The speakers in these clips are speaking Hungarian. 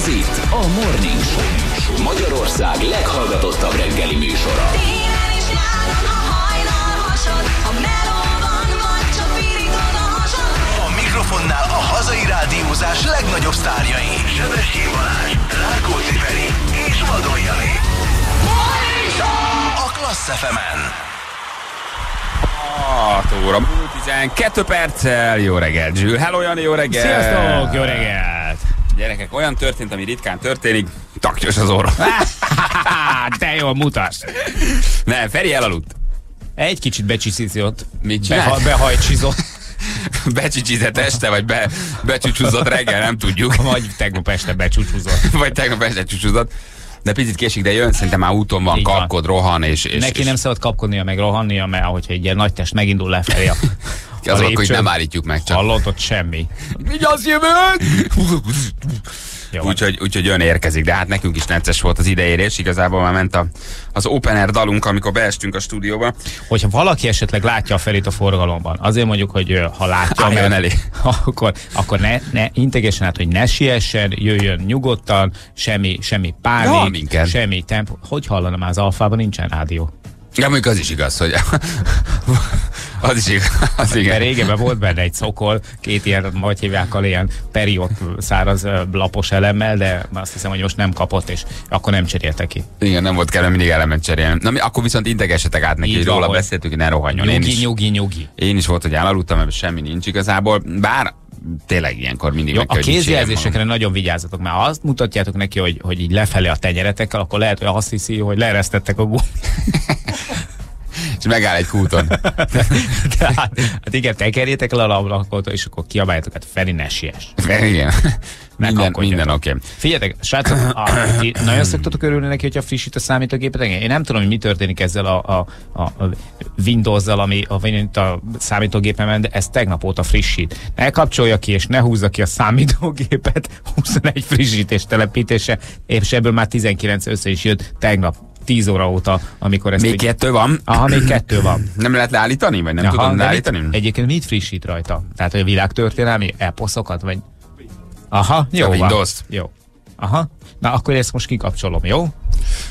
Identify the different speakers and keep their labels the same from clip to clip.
Speaker 1: Ez itt a Morning Show. Magyarország leghallgatottabb reggeli műsora.
Speaker 2: Télen is nyáron, ha hajnal hasad, ha melóban vagy, csak pirítod a hasad.
Speaker 3: A mikrofonnál a hazai rádiózás legnagyobb sztárjai. Sebesség Balázs, Rákóczi Feri és Vadon Jani. A Klassz FM-en.
Speaker 4: 6 óra, 12 perccel, jó reggelt, Zsül. Hello, Jani, jó reggelt.
Speaker 5: Sziasztok, jó reggelt!
Speaker 4: Gyerekek, olyan történt, ami ritkán történik, taknyos az orra.
Speaker 5: De jól mutass!
Speaker 4: Nem, Feri elaludt.
Speaker 5: Egy kicsit becsiszizott.
Speaker 4: Mit csinál?
Speaker 5: Beha, behajcsizott.
Speaker 4: Becsicsizett este, vagy be, becsúcsúzott reggel, nem tudjuk.
Speaker 5: Vagy tegnap este becsúcsúzott.
Speaker 4: vagy tegnap este csúcsúzott. De picit késik, de jön, szerintem már úton van,
Speaker 5: Így van.
Speaker 4: kapkod, rohan, és, és,
Speaker 5: Neki
Speaker 4: és
Speaker 5: nem szabad kapkodnia, meg rohannia, mert ahogy egy ilyen nagy test megindul lefelé
Speaker 4: azok, hogy nem állítjuk meg csak.
Speaker 5: Hallott ott semmi.
Speaker 4: Vigyázz, jövök!
Speaker 5: Jó,
Speaker 4: Úgyhogy, úgyhogy ön érkezik, de hát nekünk is necces volt az ideérés, igazából már ment a, az open air dalunk, amikor beestünk a stúdióba.
Speaker 5: Hogyha valaki esetleg látja a felét a forgalomban, azért mondjuk, hogy ha látja,
Speaker 4: Álljon elé.
Speaker 5: akkor, akkor ne, ne integesen át, hogy ne siessen, jöjjön nyugodtan, semmi, semmi pánik, semmi tempó. Hogy hallana már az alfában nincsen rádió?
Speaker 4: Ja, mondjuk az is igaz, hogy az is igaz, az igen.
Speaker 5: régebben volt benne egy szokol, két ilyen, hogy hívják, ilyen periót száraz lapos elemmel, de azt hiszem, hogy most nem kapott, és akkor nem cserélte ki.
Speaker 4: Igen, nem volt kellene mindig elemet cserélni. Na, mi, akkor viszont integessetek át neki,
Speaker 5: Így
Speaker 4: róla
Speaker 5: hogy
Speaker 4: beszéltük, hogy ne rohanjon. Én
Speaker 5: Nyugi,
Speaker 4: is,
Speaker 5: nyugi, nyugi.
Speaker 4: én is volt, hogy elaludtam, mert semmi nincs igazából, bár tényleg ilyenkor mindig
Speaker 5: Jó,
Speaker 4: meg
Speaker 5: a
Speaker 4: kell, dicsérjem
Speaker 5: kézjelzésekre nagyon vigyázzatok, mert ha azt mutatjátok neki, hogy, hogy így lefelé a tenyeretekkel, akkor lehet, hogy azt hiszi, hogy leeresztettek a gumit.
Speaker 4: És megáll egy kúton.
Speaker 5: De hát, hát igen, tekerjétek le a ablakot, és akkor kiabáljátok, hát Feri ne siess.
Speaker 4: Igen. Minden, minden oké. Okay.
Speaker 5: Figyeljetek, srácok, a, ti nagyon szoktatok örülni neki, hogyha frissít a számítógépet? Én nem tudom, hogy mi történik ezzel a, a, a, a Windows-zal, ami a, a számítógépemen, de ez tegnap óta frissít. Ne kapcsolja ki, és ne húzza ki a számítógépet, 21 frissítés telepítése, és ebből már 19 össze is jött tegnap 10 óra óta, amikor ezt...
Speaker 4: Még
Speaker 5: így-
Speaker 4: kettő van.
Speaker 5: Aha, még kettő van.
Speaker 4: Nem lehet leállítani, vagy nem
Speaker 5: Aha,
Speaker 4: tudom leállítani?
Speaker 5: mit, egyébként mit frissít rajta? Tehát, hogy a világtörténelmi eposzokat, vagy... Aha, jó
Speaker 4: A
Speaker 5: van.
Speaker 4: Windows-t.
Speaker 5: Jó. Aha. Na, akkor ezt most kikapcsolom, jó?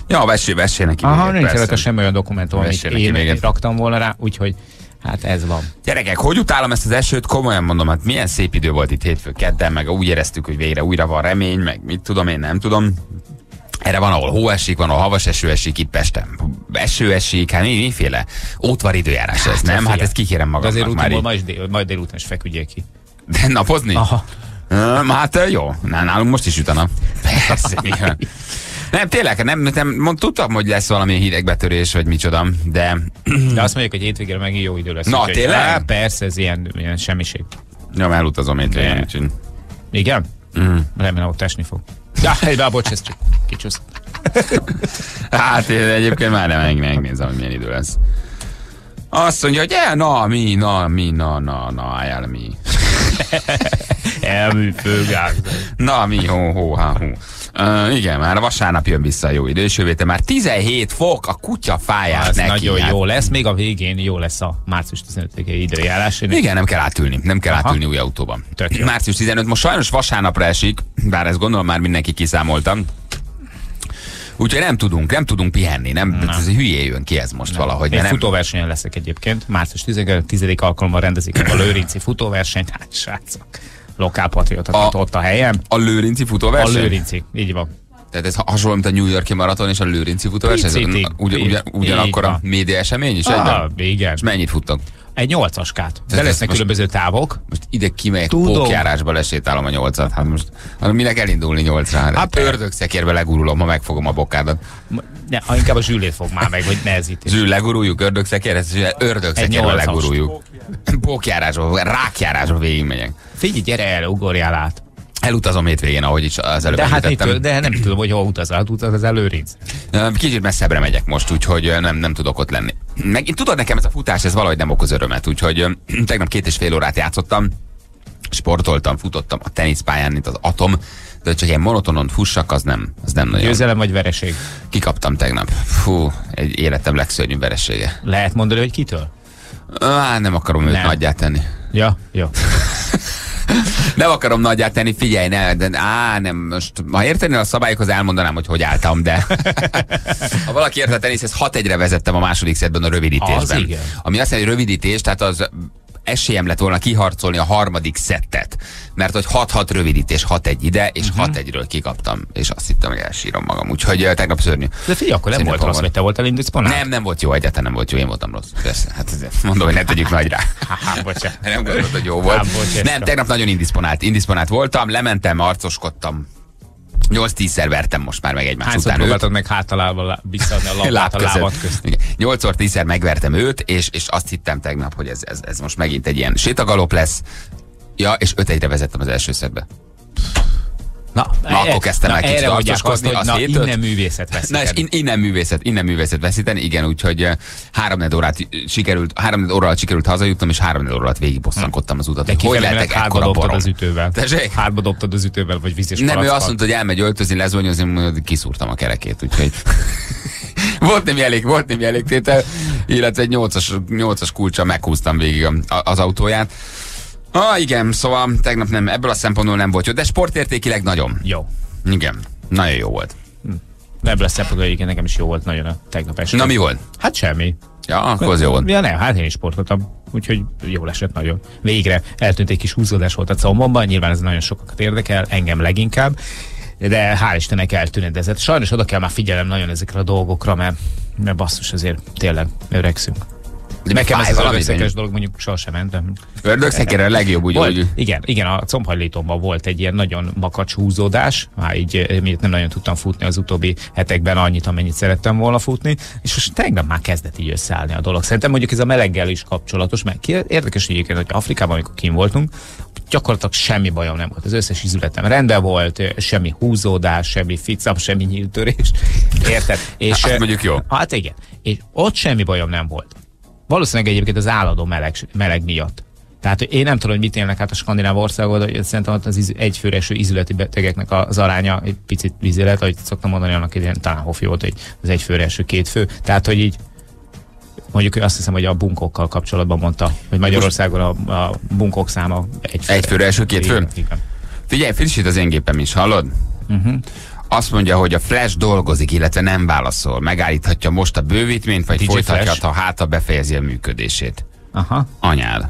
Speaker 4: Ja, vessél, vessél neki.
Speaker 5: Aha,
Speaker 4: még,
Speaker 5: nincs rajta semmi olyan dokumentum, amit én
Speaker 4: még
Speaker 5: raktam volna rá, úgyhogy hát ez van.
Speaker 4: Gyerekek, hogy utálom ezt az esőt, komolyan mondom, hát milyen szép idő volt itt hétfő kedden, meg úgy éreztük, hogy végre újra van remény, meg mit tudom én, nem tudom. Erre van, ahol hó esik, van, ahol havas eső esik itt Pesten. Eső esik, hát mi, miféle ótvar időjárás ez, nem? Hát ezt kikérem
Speaker 5: De azért
Speaker 4: magamnak már
Speaker 5: ma is dél, majd délután is feküdjél ki.
Speaker 4: De napozni?
Speaker 5: Aha.
Speaker 4: Hát jó, Ná- nálunk most is üt a nap. Persze, nyilván. Nem, tényleg, nem, nem mond, tudtam, hogy lesz valami hidegbetörés, vagy micsoda, de
Speaker 5: De azt mondjuk, hogy hétvégére megint jó idő lesz.
Speaker 4: Na,
Speaker 5: úgyhogy-
Speaker 4: tényleg?
Speaker 5: Á, persze, ez ilyen, ilyen semmiség.
Speaker 4: nem elutazom én
Speaker 5: Ne.
Speaker 4: úgyhogy...
Speaker 5: Igen?
Speaker 4: Mm.
Speaker 5: Remélem, ott esni fog. Ja, de bocs, ez csak kicsúsz.
Speaker 4: Hát én egyébként már nem meg- megnézem, hogy milyen idő lesz. Azt mondja, hogy ja, na, mi, na, mi, na, na, na, álljál, mi.
Speaker 5: Elmű főgáz.
Speaker 4: Na, mi, hó, hó, há, hó. Uh, igen, már vasárnap jön vissza a jó idő, és jövő már 17 fok, a kutya fájás
Speaker 5: Ez
Speaker 4: neki.
Speaker 5: nagyon
Speaker 4: hát.
Speaker 5: jó lesz, még a végén jó lesz a március 15-i időjárás. Én
Speaker 4: Igen, nem kell átülni, nem kell
Speaker 5: Aha.
Speaker 4: átülni új autóban. Március 15, most sajnos vasárnapra esik, bár ezt gondolom már mindenki kiszámoltam. Úgyhogy nem tudunk, nem tudunk pihenni, nem, ez hülyé jön ki ez most valahogy.
Speaker 5: Egy
Speaker 4: nem,
Speaker 5: futóversenyen leszek egyébként. Március 10 10 alkalommal rendezik a Lőrinci futóversenyt. Hát srácok, lokálpatriota
Speaker 4: A-
Speaker 5: a... ott a helyem.
Speaker 4: a Lőrinci
Speaker 5: A
Speaker 4: futóverseny?
Speaker 5: Lőrinci, így van.
Speaker 4: Tehát ez hasonló, mint a New Yorki maraton és a Lőrinci futóverseny? Ugyan, ugyan, ugyanakkor a média esemény is?
Speaker 5: Ah, igen.
Speaker 4: És mennyit futtok?
Speaker 5: Egy nyolcaskát. De lesznek különböző távok.
Speaker 4: Most ide kimegyek,
Speaker 5: Tudom.
Speaker 4: pókjárásba lesétálom a nyolcat. Hát most hát minek elindulni nyolcra? Hát,
Speaker 5: Hát,
Speaker 4: ördögszekérbe legurulom, ha megfogom a bokádat.
Speaker 5: Ne, ha inkább a zsűlét fog már meg, hogy nehezítés.
Speaker 4: Zsül, leguruljuk ördögszekér, ezt
Speaker 5: Egy
Speaker 4: ördögszekérbe leguruljuk. Pókjárásba, rákjárásba végigmegyek.
Speaker 5: Figyelj, gyere el, ugorjál át.
Speaker 4: Elutazom hétvégén, ahogy is az előbb
Speaker 5: De hát mit, de nem tudom, hogy hol utazol. Hát utaz az Lőrinc.
Speaker 4: Kicsit messzebbre megyek most, úgyhogy nem, nem tudok ott lenni. Meg, tudod, nekem ez a futás, ez valahogy nem okoz örömet, úgyhogy tegnap két és fél órát játszottam, sportoltam, futottam a teniszpályán, mint az atom, de csak ilyen monotonon fussak, az nem, az nem nagyon.
Speaker 5: Győzelem vagy vereség?
Speaker 4: Kikaptam tegnap. Fú, egy életem legszörnyűbb veresége.
Speaker 5: Lehet mondani, hogy kitől?
Speaker 4: Á, nem akarom őt
Speaker 5: Nem.
Speaker 4: nagyját tenni.
Speaker 5: Ja, jó.
Speaker 4: Nem akarom nagyját tenni, figyelj, ne, de, á, nem, most, ha értenél a szabályokhoz, elmondanám, hogy hogy álltam, de ha valaki ért a teniszhez, 6 1 vezettem a második szedben a rövidítésben.
Speaker 5: Az igen.
Speaker 4: Ami azt jelenti, hogy rövidítés, tehát az esélyem lett volna kiharcolni a harmadik szettet. Mert hogy 6-6 rövidítés, 6-1 ide, és
Speaker 5: Mhm.
Speaker 4: 6-1-ről kikaptam. És azt hittem, hogy elsírom magam. Úgyhogy ö, tegnap szörnyű.
Speaker 5: De figyelj, akkor nem volt rossz, vagy te voltál indisponált?
Speaker 4: Nem, nem volt jó, egyáltalán nem volt jó, én voltam rossz. Persze, hát mondom, hogy ne tegyük nagyra.
Speaker 5: Bocsánat.
Speaker 4: Nem gondolod, hogy jó volt. Nem, tegnap nagyon indisponált. Indisponált voltam, lementem, arcoskodtam. 8-10-szer vertem most már meg egymás
Speaker 5: Hányszor
Speaker 4: után
Speaker 5: próbáltad meg hátalálva visszaadni a labdát a lábad közt?
Speaker 4: 8-szor 10-szer megvertem őt, és, és azt hittem tegnap, hogy ez, ez, ez most megint egy ilyen sétagalop lesz. Ja, és 5 1 vezettem az első szedbe.
Speaker 5: Na,
Speaker 4: Na, akkor kezdtem el kicsit
Speaker 5: mondják azt, hogy na, innen művészet
Speaker 4: Na és
Speaker 5: veszíteni.
Speaker 4: in, innen művészet, innen művészet veszíteni, igen, úgyhogy eh, három órát sikerült, három óra alatt sikerült hazajutnom, és három óra alatt végigbosszankodtam az utat.
Speaker 5: De
Speaker 4: hogy lehetek ekkora barom.
Speaker 5: az ütővel.
Speaker 4: Tessék?
Speaker 5: Hátba dobtad az ütővel, vagy vízes
Speaker 4: Nem, ő azt mondta, hogy elmegy öltözni, lezvonyozni, mondja, kiszúrtam a kerekét, úgyhogy volt némi elég, volt némi elég tétel, illetve egy 8-as, 8-as kulcsa meghúztam végig az autóját. Ah, igen, szóval tegnap nem, ebből a szempontból nem volt jó, de sportértékileg nagyon.
Speaker 5: Jó.
Speaker 4: Igen, nagyon jó volt.
Speaker 5: Ebből a szempontból egyébként nekem is jó volt nagyon a tegnap este.
Speaker 4: Na mi volt?
Speaker 5: Hát semmi.
Speaker 4: Ja, akkor az jó volt.
Speaker 5: Ja nem, hát én is sportoltam, úgyhogy jól esett nagyon. Végre eltűnt egy kis húzódás volt a combomban, nyilván ez nagyon sokakat érdekel, engem leginkább, de hál' Istennek eltűnedezett. Sajnos oda kell már figyelem nagyon ezekre a dolgokra, mert, mert basszus azért tényleg öregszünk.
Speaker 4: De
Speaker 5: Nekem ez az ördögszekes dolog mondjuk sosem ment. de-
Speaker 4: Ördögszekere a legjobb, úgy,
Speaker 5: Volt,
Speaker 4: úgy.
Speaker 5: igen, igen, a combhajlítomban volt egy ilyen nagyon makacs húzódás, már így eh, miért nem nagyon tudtam futni az utóbbi hetekben annyit, amennyit szerettem volna futni, és most tegnap már kezdett így összeállni a dolog. Szerintem mondjuk ez a meleggel is kapcsolatos, mert érdekes egyébként, hogy Afrikában, amikor kim voltunk, gyakorlatilag semmi bajom nem volt. Az összes izületem rendben volt, eh, semmi húzódás, semmi ficam, semmi nyíltörés. Érted? És,
Speaker 4: Azt
Speaker 5: eh,
Speaker 4: mondjuk jó.
Speaker 5: Hát igen. És ott semmi bajom nem volt. Valószínűleg egyébként az állandó meleg, meleg miatt. Tehát én nem tudom, hogy mit élnek át a skandináv országok, de szerintem ott az egyfőre eső izületi betegeknek az aránya egy picit vízélet, ahogy szoktam mondani, annak idején talán Hofi volt, hogy az egyfőre eső két fő. Tehát, hogy így mondjuk azt hiszem, hogy a bunkokkal kapcsolatban mondta, hogy Magyarországon a, a bunkok száma egy
Speaker 4: Egy főre eső, két fő?
Speaker 5: Igen.
Speaker 4: Figyelj, frissít az én gépem is, hallod?
Speaker 5: Uh-huh.
Speaker 4: Azt mondja, hogy a Flash dolgozik, illetve nem válaszol. Megállíthatja most a bővítményt, vagy
Speaker 5: DJ
Speaker 4: folytatja, ha hátra befejezi a működését.
Speaker 5: Aha.
Speaker 4: Anyád.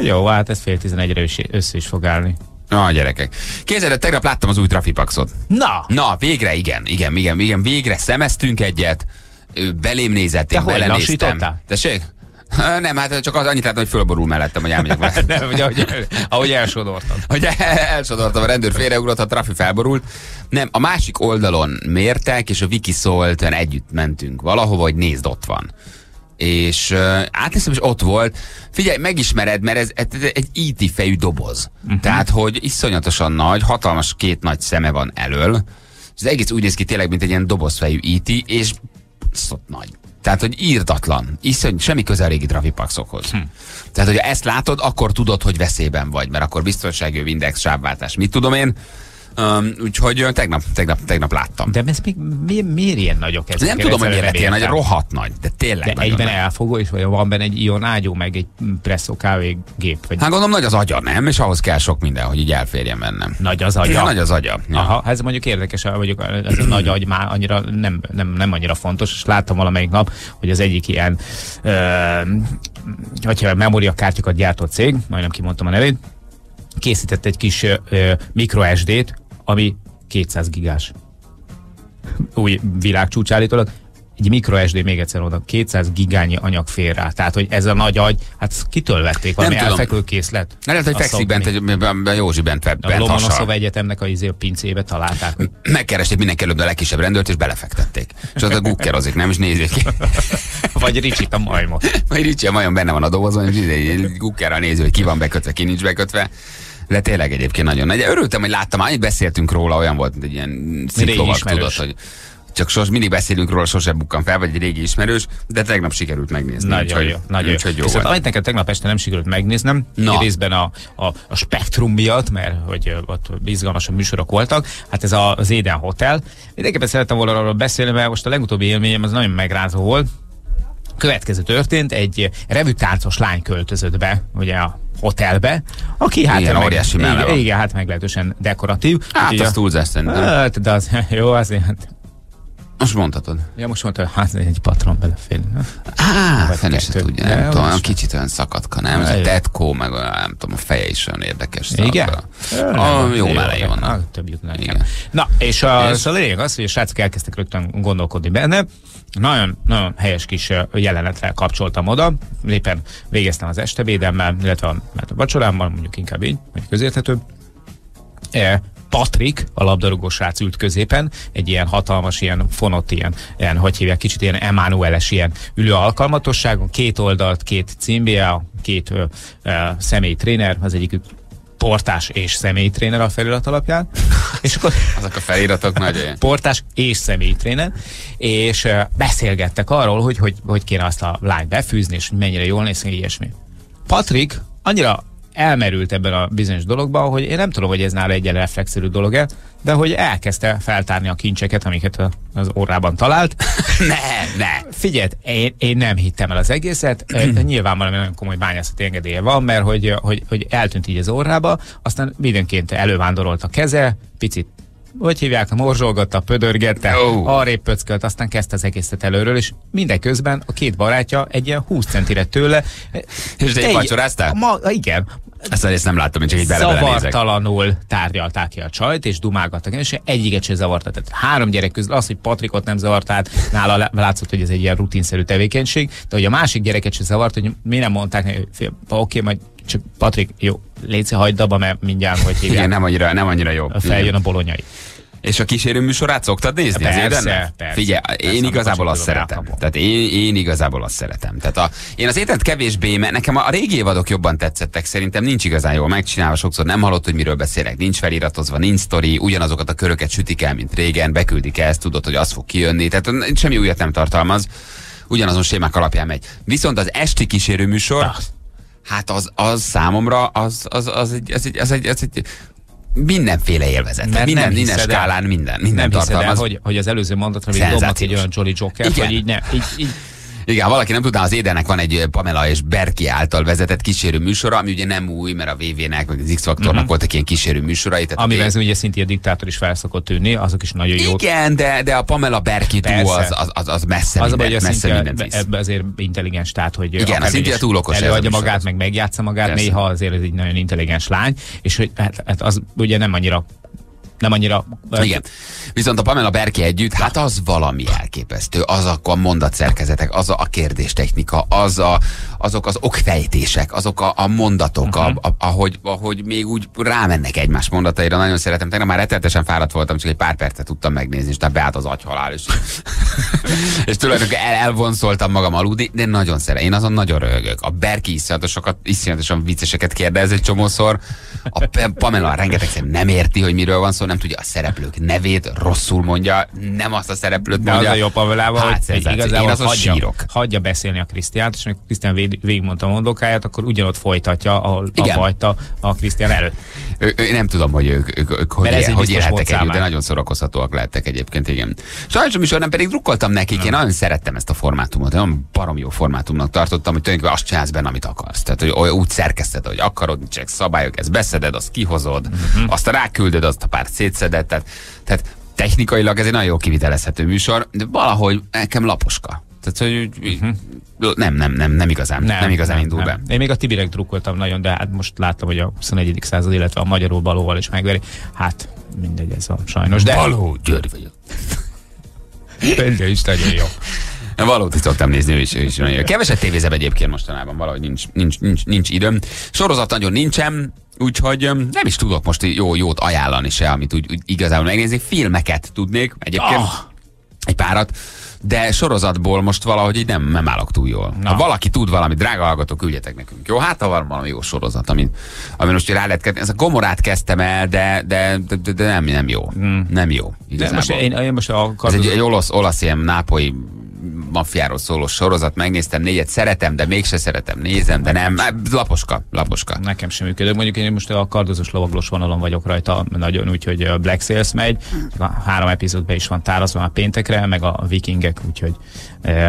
Speaker 5: Jó, hát ez fél tizenegyre össze is fog állni.
Speaker 4: Na, gyerekek. Képzeld, el, tegnap láttam az új Trafipaxot.
Speaker 5: Na!
Speaker 4: Na, végre igen, igen, igen, igen, végre szemeztünk egyet, belém nézett, én belenéztem. Tessék? Nem, hát csak az annyit láttam, hogy fölborul mellettem, hogy elmegyek vele.
Speaker 5: Nem, ugye, ahogy, ahogy elsodortad.
Speaker 4: hogy elsodortam, a rendőr félreugrott, a trafi felborult. Nem, a másik oldalon mértek, és a Viki szólt, együtt mentünk valahova, hogy nézd, ott van. És uh, átnéztem, és ott volt. Figyelj, megismered, mert ez, ez egy IT fejű doboz. Uh-huh. Tehát, hogy iszonyatosan nagy, hatalmas két nagy szeme van elől. Ez egész úgy néz ki tényleg, mint egy ilyen dobozfejű IT, és szott nagy. Tehát, hogy írtatlan. Iszony, semmi közel a régi trafipaxokhoz. Hm. Tehát, hogyha ezt látod, akkor tudod, hogy veszélyben vagy, mert akkor biztonsági index, sávváltás, mit tudom én. Um, úgyhogy tegnap, tegnap, tegnap láttam.
Speaker 5: De ez még mi, miért ilyen nagyok ezek?
Speaker 4: nem tudom, hogy miért ilyen nagy, rohadt nagy, de tényleg
Speaker 5: De egyben
Speaker 4: nagy.
Speaker 5: elfogó, és vagy van benne egy ionágyú, meg egy presszó kávégép, vagy
Speaker 4: Hát gondolom nagy az agya, nem? És ahhoz kell sok minden, hogy így elférjen bennem.
Speaker 5: nagy az
Speaker 4: Ja.
Speaker 5: agya.
Speaker 4: Nagy az agya. Ja.
Speaker 5: Aha, ez mondjuk érdekes, mondjuk ez a nagy agy már annyira nem, nem, nem annyira fontos, és láttam valamelyik nap, hogy az egyik ilyen ö, hogyha memóriakártyákat gyártó cég, majdnem kimondtam a nevét, készített egy kis ö, micro SD-t, ami 200 gigás. Új világcsúcs állítólag. Egy micro SD, még egyszer oda, 200 gigányi anyag fér rá. Tehát, hogy ez a nagy agy, hát kitől vették valami
Speaker 4: tudom.
Speaker 5: elfekvő készlet.
Speaker 4: Ne lehet, hogy fekszik bent, egy, Józsi bent, bent,
Speaker 5: A. Lomonoszov Egyetemnek a, izé, a pincébe találták,
Speaker 4: Megkeresték mindenki előbb a legkisebb rendőrt, és belefektették. És ott a gukkerozik, nem is nézik
Speaker 5: vagy Ricsit a majmot.
Speaker 4: Majd Ricsi a majom benne van a dobozon, és izé, egy gukkerral nézi, hogy ki van bekötve, ki nincs bekötve. De tényleg egyébként nagyon nagy. Örültem, hogy láttam, annyit beszéltünk róla, olyan volt, mint egy ilyen
Speaker 5: ismerős.
Speaker 4: tudod, hogy csak sos, mindig beszélünk róla, sose bukkan fel, vagy egy régi ismerős, de tegnap sikerült megnézni.
Speaker 5: Nagyon
Speaker 4: úgyhogy-
Speaker 5: jó, nagyon
Speaker 4: úgyhogy jó
Speaker 5: Viszont amit nekem tegnap este nem sikerült megnéznem,
Speaker 4: Na.
Speaker 5: Részben a, a, a spektrum miatt, mert hogy ott izgalmasabb műsorok voltak, hát ez a, az Éden Hotel. Mindenképpen szerettem volna arról beszélni, mert most a legutóbbi élményem az nagyon megrázó volt. következő történt, egy revűtáncos lány költözött be, ugye a hotelbe, aki hát
Speaker 4: Igen,
Speaker 5: meg,
Speaker 4: óriási
Speaker 5: igen, igen, hát meglehetősen dekoratív.
Speaker 4: Hát
Speaker 5: Úgyhogy
Speaker 4: az túlzás szerintem.
Speaker 5: Hát, de az, jó, azért,
Speaker 4: Most mondhatod.
Speaker 5: ja, most mondta, hogy hát egy patron belefér.
Speaker 4: Á,
Speaker 5: Vagy
Speaker 4: fene se tudja, nem tudom, olyan kicsit olyan szakadka, nem? Ez a tetkó, meg olyan, nem tudom, a feje is olyan érdekes.
Speaker 5: Igen?
Speaker 4: Ah, jó mellei vannak.
Speaker 5: Ah, több jut nekem.
Speaker 4: Igen.
Speaker 5: Na, és a,
Speaker 4: És?
Speaker 5: a lényeg az, hogy a srácok elkezdtek rögtön gondolkodni benne. Nagyon, nagyon helyes kis jelenetre kapcsoltam oda. Éppen végeztem az estebédemmel, illetve a, hát a vacsorámmal, mondjuk inkább így, hogy közérthetőbb. Patrik, a labdarúgó srác ült középen, egy ilyen hatalmas, ilyen fonott, ilyen, ilyen hogy hívják, kicsit ilyen Emmanueles, ilyen ülő alkalmatosságon, két oldalt, két címbia, két ö, ö, személyi tréner, az egyikük portás és személyi tréner a felirat alapján, és akkor
Speaker 4: Azok a feliratok nagy olyan.
Speaker 5: portás és személyi tréner, és beszélgettek arról, hogy, hogy hogy kéne azt a lányt befűzni, és mennyire jól néz ki, ilyesmi. Patrik annyira elmerült ebben a bizonyos dologban, hogy én nem tudom, hogy ez nála egy reflexzerű dolog-e, de hogy elkezdte feltárni a kincseket, amiket az orrában talált.
Speaker 4: Ne, ne.
Speaker 5: Figyeld, én, én nem hittem el az egészet, nyilván valami nagyon komoly bányászati engedélye van, mert hogy, hogy, hogy eltűnt így az orrába, aztán időnként elővándorolt a keze, picit hogy hívják, morzsolgatta, pödörgette, oh. arrébb pöckölt, aztán kezdte az egészet előről, és mindeközben a két barátja egy ilyen 20 centire tőle.
Speaker 4: És te így vacsoráztál?
Speaker 5: Ma, igen.
Speaker 4: Ezt a részt nem láttam, én csak így.
Speaker 5: Zavartalanul tárgyalták ki a csajt, és dumálgattak, és egyiket se zavarta. Tehát három gyerek közül az, hogy Patrikot nem zavart, át, nála látszott, hogy ez egy ilyen rutinszerű tevékenység, de hogy a másik gyereket se zavart, hogy mi nem mondták neki, hogy oké, majd csak Patrik, jó, légy hagyd abba, mert mindjárt, hogy hívják,
Speaker 4: Igen, nem annyira, nem annyira jó.
Speaker 5: feljön a bolonyai.
Speaker 4: És a kísérő műsorát szoktad nézni
Speaker 5: Persze,
Speaker 4: az
Speaker 5: persze.
Speaker 4: Figyelj,
Speaker 5: Persze,
Speaker 4: én igazából azt szeretem.
Speaker 5: elkapom.
Speaker 4: Tehát én, én igazából azt szeretem. Tehát a, én az étent kevésbé, mert nekem a régi évadok jobban tetszettek, szerintem nincs igazán jól megcsinálva, sokszor nem hallott, hogy miről beszélek, nincs feliratozva, nincs sztori, ugyanazokat a köröket sütik el, mint régen, beküldik ezt, tudod, hogy az fog kijönni, tehát semmi újat nem tartalmaz, ugyanazon sémák alapján megy. Viszont az esti kísérő műsor,
Speaker 5: Ah.
Speaker 4: Hát az, az számomra, az, az, az, egy, az, egy, az, egy, az egy mindenféle élvezet.
Speaker 5: Mert
Speaker 4: minden,
Speaker 5: nem
Speaker 4: minden
Speaker 5: hiszed
Speaker 4: skálán minden, minden
Speaker 5: Nem hiszed el,
Speaker 4: tartalmaz.
Speaker 5: hogy, hogy az előző mondatra még dobnak egy olyan Jolly Joker,
Speaker 4: Igen.
Speaker 5: hogy így ne, így, így
Speaker 4: Igen, valaki nem tudná, az Édennek van egy Pamela és Berki által vezetett kísérő műsora, ami ugye nem új, mert a VV-nek, vagy az X-Faktornak uh-huh. voltak ilyen kísérő műsorai. Tehát
Speaker 5: amiben
Speaker 4: a
Speaker 5: ez ugye szintén diktátor is fel szokott tűnni, azok is nagyon jók.
Speaker 4: igen, de, de a Pamela Berki túl az, az, az, az messze,
Speaker 5: Az
Speaker 4: minden, messze visz.
Speaker 5: ebbe azért intelligens, tehát hogy
Speaker 4: Igen, a
Speaker 5: akármilyen
Speaker 4: Cynthia
Speaker 5: is
Speaker 4: túl okos
Speaker 5: Előadja magát, meg megjátsza magát, néha azért ez egy nagyon intelligens lány, és hogy hát, hát az ugye nem annyira nem annyira...
Speaker 4: Igen. Viszont a Pamela Berki együtt, hát az valami elképesztő. Az a a mondatszerkezetek, az a kérdéstechnika, az a, azok az okfejtések, azok a, a mondatok, uh-huh. a, a, ahogy, ahogy még úgy rámennek egymás mondataira. Nagyon szeretem. Tegnap már rettenetesen fáradt voltam, csak egy pár percet tudtam megnézni, és tehát beállt az agyhalál, és, és tulajdonképpen el, elvonszoltam magam aludni, de nagyon szeretem. Én azon nagyon röhögök. A Berki iszonyatosokat, iszonyatosan vicceseket kérdez egy csomószor. A Pamela rengetegszer nem érti, hogy miről van szó, nem tudja a szereplők nevét, rosszul mondja, nem azt a szereplőt
Speaker 5: De
Speaker 4: mondja.
Speaker 5: az a jobb Pavelával,
Speaker 4: hát,
Speaker 5: hogy igazából
Speaker 4: Én azon
Speaker 5: hagyja,
Speaker 4: sírok.
Speaker 5: hagyja beszélni a Krisztiánt, és Krisztián vég, végigmondta a mondókáját, akkor ugyanott folytatja, ahol
Speaker 4: Igen.
Speaker 5: abba hagyta a Krisztián előtt.
Speaker 4: Ő, ő, nem tudom, hogy ők, ők, ők hogy, él, hogy élhettek együtt, de nagyon szórakozhatóak lettek egyébként, igen. Sajnos a műsorban pedig drukkoltam nekik, én nagyon szerettem ezt a formátumot, nagyon barom jó formátumnak tartottam, hogy tulajdonképpen azt csinálsz benne, amit akarsz. Tehát, hogy úgy szerkeszted, hogy akarod, csak szabályok, ezt beszeded, azt kihozod,
Speaker 5: Mhm.
Speaker 4: azt ráküldöd, azt a párt szétszeded, tehát, tehát technikailag ez egy nagyon jó kivitelezhető műsor, de valahogy nekem laposka. Tehát, hogy uh-huh. nem, nem, nem, nem igazán, nem, nem igazán indul be.
Speaker 5: Én még a Tibirek drukkoltam nagyon, de hát most láttam, hogy a 21. század, illetve a magyarul balóval is megveri. Hát mindegy, ez a sajnos. De
Speaker 4: Való, György vagyok.
Speaker 5: de is nagyon jó.
Speaker 4: Valót is szoktam nézni, ő is, ő is nagyon jó. Keveset tévézem egyébként mostanában, valahogy nincs, nincs, nincs, nincs időm. Sorozat nagyon nincsen, úgyhogy nem is tudok most jó, jót ajánlani se, amit úgy, úgy igazából megnézni. Filmeket tudnék egyébként,
Speaker 5: Ah!
Speaker 4: egy párat, de sorozatból most valahogy így nem, nem állok túl jól.
Speaker 5: Na.
Speaker 4: Ha valaki tud valami, drága hallgató, küldjetek nekünk. Jó, hát ha van valami jó sorozat, ami, ami most rá lehet kezdeni. Ez a gomorát kezdtem el, de, de, de, de, de nem, nem jó. Nem jó.
Speaker 5: De
Speaker 4: Igazából.
Speaker 5: most én, én most a
Speaker 4: Ez egy,
Speaker 5: kardozó,
Speaker 4: egy olasz, olasz ilyen nápolyi maffiáról szóló sorozat, megnéztem négyet, szeretem, de mégse szeretem, nézem, de nem, laposka, laposka.
Speaker 5: Nekem sem működik. Mondjuk én most a kardozós lovaglos vonalon vagyok rajta nagyon, úgyhogy a Black Sails megy. A három epizódban is van tárazva már péntekre, meg a vikingek, úgyhogy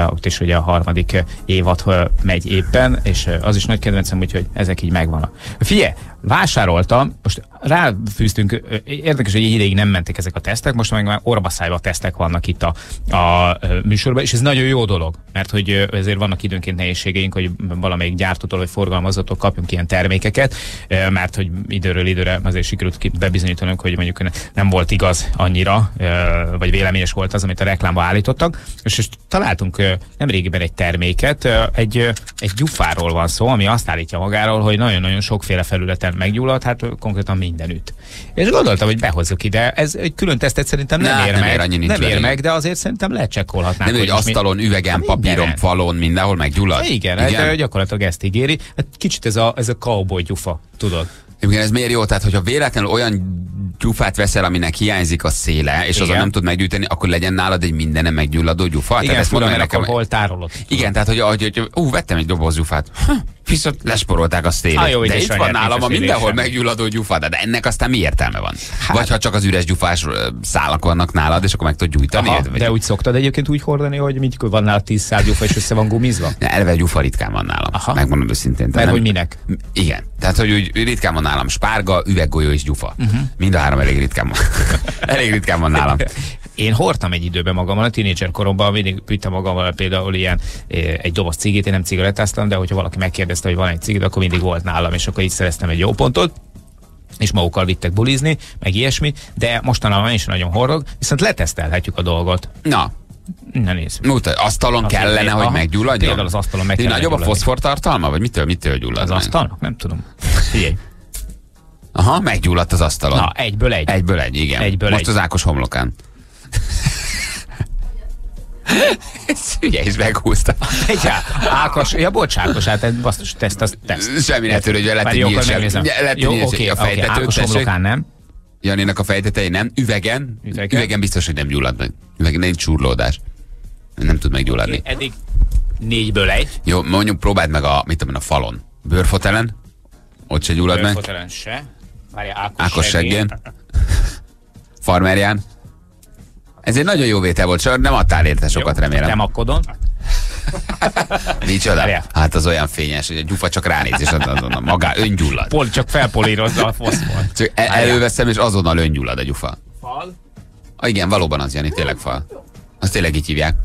Speaker 5: ott is ugye a harmadik évad megy éppen, és az is nagy kedvencem, úgyhogy ezek így megvannak. Figyelj, vásároltam, most ráfűztünk, érdekes, hogy egy ideig nem mentek ezek a tesztek, most meg már orbaszájba tesztek vannak itt a, a műsorban, és ez nagyon jó dolog, mert hogy ezért vannak időnként nehézségeink, hogy valamelyik gyártótól vagy forgalmazótól kapjunk ilyen termékeket, mert hogy időről időre azért sikerült bebizonyítanunk, hogy mondjuk nem volt igaz annyira, vagy véleményes volt az, amit a reklámba állítottak, és, és találtunk ö, nemrégiben egy terméket, egy, egy gyufáról van szó, ami azt állítja magáról, hogy nagyon-nagyon sokféle felületen meggyullad, hát konkrétan mindenütt. És gondoltam, hogy behozzuk ide. Ez egy külön tesztet szerintem nem
Speaker 4: Ne,
Speaker 5: ér
Speaker 4: nem
Speaker 5: meg.
Speaker 4: ér,
Speaker 5: nem ér meg, de azért szerintem lecsekkolhatnánk.
Speaker 4: Nem, hogy
Speaker 5: most mi-
Speaker 4: asztalon, üvegen,
Speaker 5: Hát
Speaker 4: papíron, falon, mindenhol meggyullad?
Speaker 5: Igen, Igen? Hát, gyakorlatilag ezt ígéri. Hát kicsit ez a, ez a cowboy gyufa, tudod.
Speaker 4: Igen, ez miért jó? Tehát, hogyha véletlenül olyan gyufát veszel, aminek hiányzik a széle, és azon nem tud meggyűjteni, akkor legyen nálad egy mindenem meggyulladó gyufa.
Speaker 5: Igen,
Speaker 4: Tehát ezt mondom, nekem,
Speaker 5: hol tárolod.
Speaker 4: Igen, tehát, hogy, hogy, hogy ú, vettem egy doboz gyufát, Hm, viszont lesporolták a szélét.
Speaker 5: Ah, jó,
Speaker 4: de itt van nálam a mindenhol meggyulladó gyufa, de ennek aztán mi értelme van? Hát, Vagy ha csak az üres gyufás szálak vannak nálad, és akkor meg tudod gyújtani.
Speaker 5: Aha?
Speaker 4: Vagy-
Speaker 5: de úgy szoktad egyébként úgy hordani, hogy mikor van nála 10 szál gyufa, és össze van gumizva?
Speaker 4: Ne, Eleve gyufa ritkán van nálam.
Speaker 5: Aha.
Speaker 4: Megmondom őszintén.
Speaker 5: Mert
Speaker 4: Tehát
Speaker 5: hogy
Speaker 4: nem-
Speaker 5: minek?
Speaker 4: Igen. Tehát, hogy úgy ritkán van nálam spárga, üveggolyó és gyufa.
Speaker 5: Mhm.
Speaker 4: Uh-huh. Mind a három elég ritkán van. elég ritkán van nálam.
Speaker 5: Én hordtam egy időben magammal, a tínédzser koromban mindig vittem magammal például ilyen eh, egy doboz cigit, én nem cigarettáztam, de hogyha valaki megkérdezte, hogy van egy cigid, akkor mindig volt nálam, és akkor így szereztem egy jó pontot és magukkal vittek bulizni, meg ilyesmi, de mostanában is nagyon horrog, viszont letesztelhetjük a dolgot.
Speaker 4: Na,
Speaker 5: Na nézd.
Speaker 4: mutat, asztalon
Speaker 5: Azért
Speaker 4: kellene, hogy
Speaker 5: aha.
Speaker 4: meggyulladjon?
Speaker 5: Például az asztalon meg kellene
Speaker 4: Nagyobb a foszfor tartalma, vagy mitől, mitől gyullad?
Speaker 5: Az
Speaker 4: meg?
Speaker 5: asztalnak? Nem tudom. Figyelj.
Speaker 4: Aha, meggyulladt az asztalon.
Speaker 5: Na, egyből egy.
Speaker 4: Egyből egy, igen.
Speaker 5: Egyből
Speaker 4: Most
Speaker 5: egy.
Speaker 4: az Ákos homlokán. Hülye is meghúzta.
Speaker 5: Egy Ákos, ja bocs, Ákos, hát ez basszus, teszt, az teszt.
Speaker 4: Semmi ne
Speaker 5: Már
Speaker 4: egy
Speaker 5: jó,
Speaker 4: nyílt sem. egy
Speaker 5: Jó,
Speaker 4: nyílt a fejtetőt,
Speaker 5: Ákos homlokán nem.
Speaker 4: Janinak a fejtetei nem. Üvegen.
Speaker 5: Üvegen.
Speaker 4: Üvegen biztos, hogy nem gyullad meg. Üvegen nincs csurlódás. Nem tud meggyulladni.
Speaker 5: Eddig négyből egy.
Speaker 4: Jó, mondjuk próbáld meg a, mit tudom a falon. Bőrfotelen. Ott se gyullad meg.
Speaker 5: Fotelen se. Várja, Ákos,
Speaker 4: Ákos seggén. Farmerján. Ez egy nagyon jó vétel volt, csak nem adtál érte sokat, remélem.
Speaker 5: Temakodon.
Speaker 4: Micsoda?
Speaker 5: Várjál.
Speaker 4: Hát az olyan fényes, hogy a gyufa csak ránéz, és azonnal magá öngyullad.
Speaker 5: Pol, csak felpolírozza a foszfor.
Speaker 4: Csak el- előveszem, és azonnal öngyullad a gyufa.
Speaker 5: Fal.
Speaker 4: Ah, igen, valóban az, Jani, tényleg fal. Azt tényleg így hívják.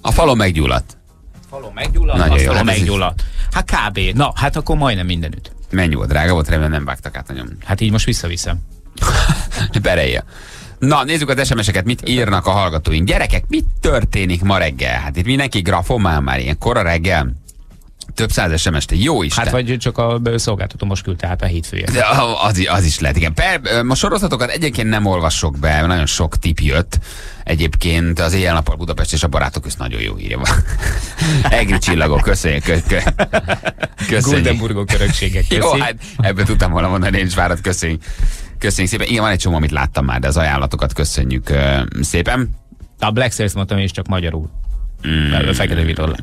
Speaker 4: A falon meggyulladt.
Speaker 5: Falon meggyulladt,
Speaker 4: Nagyon jó,
Speaker 5: asztalon
Speaker 4: hát
Speaker 5: meggyulladt. Hát kb. Na, hát akkor majdnem mindenütt.
Speaker 4: Mennyi volt, drága volt, remélem nem vágtak át nagyon.
Speaker 5: Hát így most visszaviszem.
Speaker 4: Berelje. Na, nézzük az SMS-eket, mit írnak a hallgatóink. Gyerekek, mit történik ma reggel? Hát itt mindenki grafomál már ilyen kora reggel. Több száz SMS-t, jó Isten.
Speaker 5: Hát vagy csak a szolgáltató most küldte át a hétfője.
Speaker 4: De az, az is lehet, igen. Per, ma sorozatokat egyébként nem olvasok be, nagyon sok tip jött. Egyébként az éjjel-nappal Budapest és a barátok közt nagyon jó írja van. Egri csillagok, köszönjük. Kö, kö, köszönjük.
Speaker 5: Goldenburgok örökségek.
Speaker 4: Jó, hát ebből tudtam volna mondani, én is várat, köszönjük. Köszönjük szépen. Igen, van egy csomó, amit láttam már, de az ajánlatokat köszönjük szépen.
Speaker 5: A Black Sails mondtam én is csak magyarul. Mm. Fekete vitorla.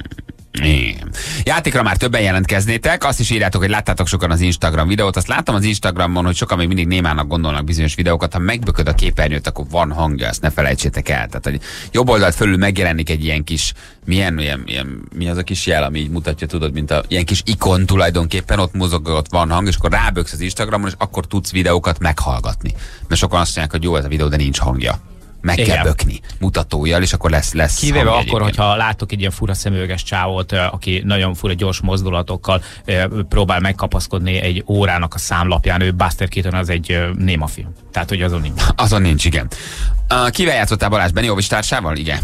Speaker 4: Igen. Játékra már többen jelentkeznétek, azt is írjátok, hogy láttátok sokan az Instagram videót. Azt láttam az Instagramon, hogy sokan még mindig némának gondolnak bizonyos videókat. Ha megbököd a képernyőt, akkor van hangja, ezt ne felejtsétek el. Tehát, hogy jobb oldalt fölül megjelenik egy ilyen kis, milyen, ilyen, ilyen, mi az a kis jel, ami így mutatja, tudod, mint a ilyen kis ikon tulajdonképpen, ott mozog, ott van hang, és akkor ráböksz az Instagramon, és akkor tudsz videókat meghallgatni. Mert sokan azt mondják, hogy jó ez a videó, de nincs hangja. Meg
Speaker 5: Igen.
Speaker 4: kell bökni mutatójal, és akkor lesz, lesz
Speaker 5: Kivéve akkor,
Speaker 4: egyébként.
Speaker 5: hogyha látok egy ilyen fura szemüveges csávót, aki nagyon fura gyors mozdulatokkal próbál megkapaszkodni egy órának a számlapján, ő Buster Keaton az egy néma film. Tehát, hogy azon nincs.
Speaker 4: Azon nincs, igen. Kivel játszottál Balázs? Benni Óvis társával? Igen.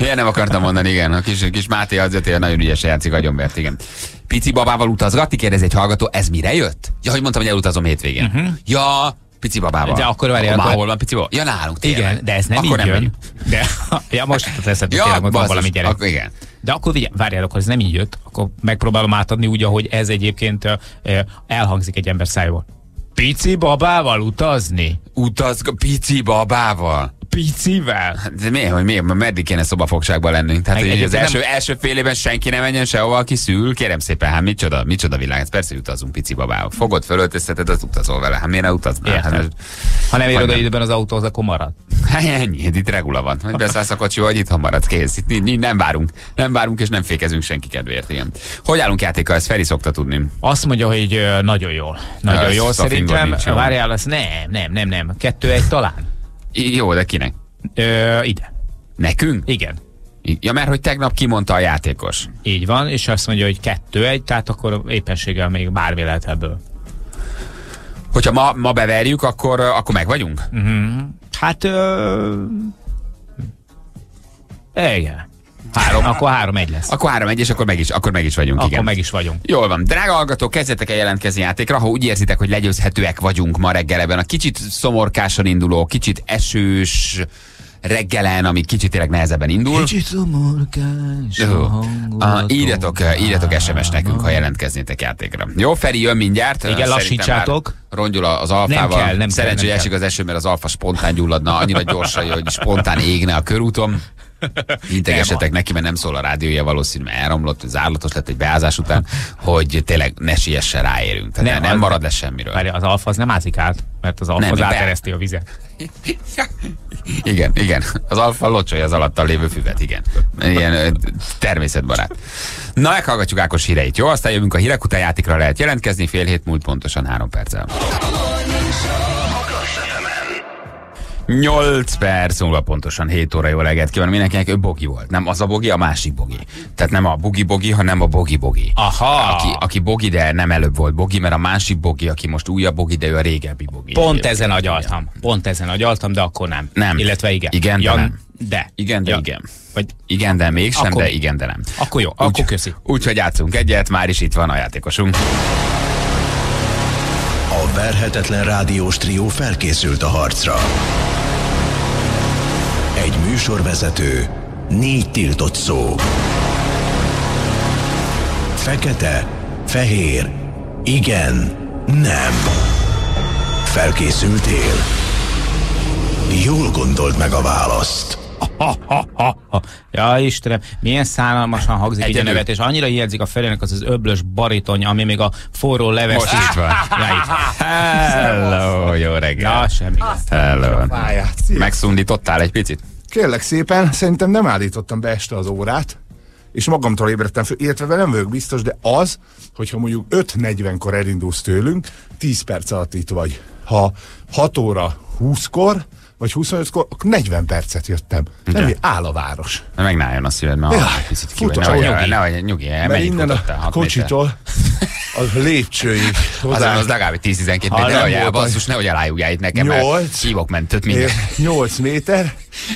Speaker 4: Ilyen nem akartam mondani, igen. A kis, kis Máté az tényleg nagyon ügyesen játszik agyonvert, igen. Pici babával utazgatni, kérdez egy hallgató, ez mire jött? Ja, hogy mondtam, hogy elutazom hétvégén. Uh-huh. Ja, pici babával.
Speaker 5: De akkor várjál, akkor-
Speaker 4: hol van pici baba? Ja, nálunk tényleg.
Speaker 5: Igen, de ez nem
Speaker 4: akkor
Speaker 5: így jön.
Speaker 4: megyünk.
Speaker 5: De, ja, most teszed, ja, tényleg, van valami gyerek.
Speaker 4: Akkor igen.
Speaker 5: De akkor várjál, akkor ez nem így jött, akkor megpróbálom átadni úgy, ahogy ez egyébként elhangzik egy ember szájából. Pici babával utazni?
Speaker 4: Utazg pici babával.
Speaker 5: Picivel?
Speaker 4: De miért, hogy miért, meddig kéne szobafogságban lennünk? Tehát, hogy az első, első fél évben senki ne menjen sehova, aki szül. Kérem szépen, hát micsoda, micsoda világ. Ez persze utazunk pici babával. Fogod, fölöltözteted, az utazol vele. Hát miért ne utaznál?
Speaker 5: Értem.
Speaker 4: Hát,
Speaker 5: Ha nem ér oda
Speaker 4: nem.
Speaker 5: időben az autóhoz, akkor marad.
Speaker 4: Hát ennyi, itt regula van. Hogy beszállsz a kocsiba, hogy itthon maradsz, kész. Itt ni- nem várunk. Nem várunk, és nem fékezünk senki kedvéért. Igen. Hogy állunk játékkal? Ezt Feri szokta tudni.
Speaker 5: Azt mondja, hogy nagyon jól. Nagyon
Speaker 4: Ez
Speaker 5: jól szerintem. Várjál, az nem, nem, nem, nem. Kettő egy talán.
Speaker 4: Jó, de kinek?
Speaker 5: Ö, ide.
Speaker 4: Nekünk?
Speaker 5: Igen.
Speaker 4: Ja, mert hogy tegnap kimondta a játékos.
Speaker 5: Így van, és azt mondja, hogy kettő egy, tehát akkor éppenséggel még bármi lehet ebből.
Speaker 4: Hogyha ma, ma beverjük, akkor, akkor meg vagyunk?
Speaker 5: Hát, ö... igen. Három, akkor három egy lesz.
Speaker 4: Akkor három egy, és akkor meg is, akkor meg is vagyunk,
Speaker 5: Akkor
Speaker 4: igen.
Speaker 5: meg is vagyunk.
Speaker 4: Jól van. Drága hallgatók, kezdjetek el jelentkezni játékra, ha úgy érzitek, hogy legyőzhetőek vagyunk ma reggel ebben a kicsit szomorkásan induló, kicsit esős reggelen, ami kicsit tényleg nehezebben indul.
Speaker 5: Kicsit szomorkás.
Speaker 4: Ah, írjatok, írjatok SMS nekünk, ha jelentkeznétek játékra. Jó, Feri jön mindjárt.
Speaker 5: Igen, lassítsátok.
Speaker 4: Rongyol az alfával.
Speaker 5: Nem kell, nem
Speaker 4: Szerencsé,
Speaker 5: kell,
Speaker 4: hogy
Speaker 5: nem
Speaker 4: esik az eső, mert az alfa spontán gyulladna, annyira gyorsan, hogy spontán égne a körúton. Integessetek neki, mert nem szól a rádiója, valószínű, mert elromlott, zárlatos lett egy beázás után, hogy tényleg ne siessen ráérünk. Tehát nem,
Speaker 5: Nem, az-
Speaker 4: marad le semmiről.
Speaker 5: Várj, az alfa az nem ázik át, mert az alfa
Speaker 4: Nem,
Speaker 5: az
Speaker 4: be-
Speaker 5: átereszti a vizet.
Speaker 4: Igen, igen. Az alfa locsolja az alattal lévő füvet, igen. Ilyen természetbarát. Na, meghallgatjuk Ákos híreit, jó? Aztán jövünk a hírek után játékra lehet jelentkezni, fél hét múlt pontosan három perccel. 8 perc múlva pontosan 7 óra jó reggelt kívánok mindenkinek, ő bogi volt. Nem az a bogi, a másik bogi. Tehát nem a bugi bogi, hanem a bogi bogi.
Speaker 5: Aha.
Speaker 4: Aki, aki bogi, de nem előbb volt bogi, mert a másik bogi, aki most újabb bogi, de ő a régebbi bogi.
Speaker 5: Pont
Speaker 4: Egyébként.
Speaker 5: ezen agyaltam. Pont ezen agyaltam, de akkor nem.
Speaker 4: Nem.
Speaker 5: Illetve igen.
Speaker 4: Igen, de
Speaker 5: ja,
Speaker 4: nem.
Speaker 5: De.
Speaker 4: Igen, de
Speaker 5: Ja.
Speaker 4: igen.
Speaker 5: Vagy
Speaker 4: Igen, de mégsem,
Speaker 5: Akkor
Speaker 4: de igen, de nem.
Speaker 5: Akkor jó, akkor köszi.
Speaker 4: Úgyhogy játszunk egyet, már is itt van a játékosunk.
Speaker 3: A verhetetlen rádiós trió felkészült a harcra. Egy műsorvezető, négy tiltott szó. Fekete, fehér, igen, nem. Felkészültél? Jól gondold meg a választ.
Speaker 5: Ha, ha, ha, ha. Ja, Istenem, milyen szánalmasan hangzik így a nevet, és annyira hiányzik a felének az az öblös baritonja, ami még a forró leves
Speaker 4: Most itt van.
Speaker 5: Ja, itt van.
Speaker 4: Hello, jó reggel.
Speaker 5: Ja, semmi.
Speaker 4: Hello. Megszundítottál egy picit?
Speaker 6: Kérlek szépen, szerintem nem állítottam be este az órát, és magamtól ébredtem föl, illetve nem vagyok biztos, de az, hogyha mondjuk 5.40-kor elindulsz tőlünk, 10 perc alatt itt vagy. Ha 6 óra 20-kor, vagy 25-kor, akkor 40 percet jöttem. Nem,
Speaker 4: Ugye?
Speaker 6: hogy áll a város.
Speaker 4: Meg nálljon a szíved, mert
Speaker 6: Jaj,
Speaker 4: ja, picit
Speaker 6: futok,
Speaker 4: kivagy. Ne vagy,
Speaker 6: nyugi.
Speaker 4: ne vagy, nyugi,
Speaker 6: Mert innen a kocsitól a lépcsőig?
Speaker 4: Azon
Speaker 6: oda
Speaker 4: az legalább 10-12 méter, nehogy
Speaker 6: nem
Speaker 4: el, basszus, nehogy elájuljál itt nekem, mert
Speaker 6: Nyolc.
Speaker 4: hívok mentőt minden.
Speaker 6: 8 méter,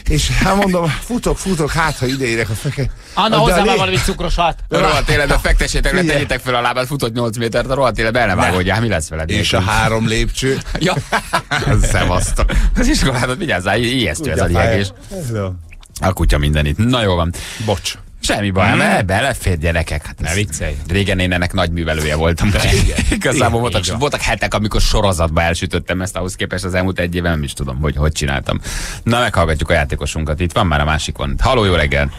Speaker 6: és hát mondom, futok, futok, hát ha ideérek a feke.
Speaker 5: Anna,
Speaker 6: De
Speaker 5: hozzá
Speaker 6: lé-
Speaker 5: már valami cukrosat.
Speaker 4: A rohadt életben fektessétek le, tegyétek fel a lábát, futott 8 métert, a rohadt életben el ne vágódjál, mi lesz veled?
Speaker 6: És a három lépcső.
Speaker 4: Ja, szevasztok. Az iskoládat vigyázzál, ijesztő ez a liegés. A kutya mindenit. Na jó van.
Speaker 6: Bocs.
Speaker 4: Semmi baj, hmm. mert belefér gyerekek. Hát
Speaker 5: Ne viccelj.
Speaker 4: Régen én ennek nagy művelője voltam. De Igazából voltak, voltak hetek, amikor sorozatba elsütöttem ezt, ahhoz képest az elmúlt egy éve nem is tudom, hogy hogy csináltam. Na, meghallgatjuk a játékosunkat. Itt van már a másik van. Halló, jó reggel!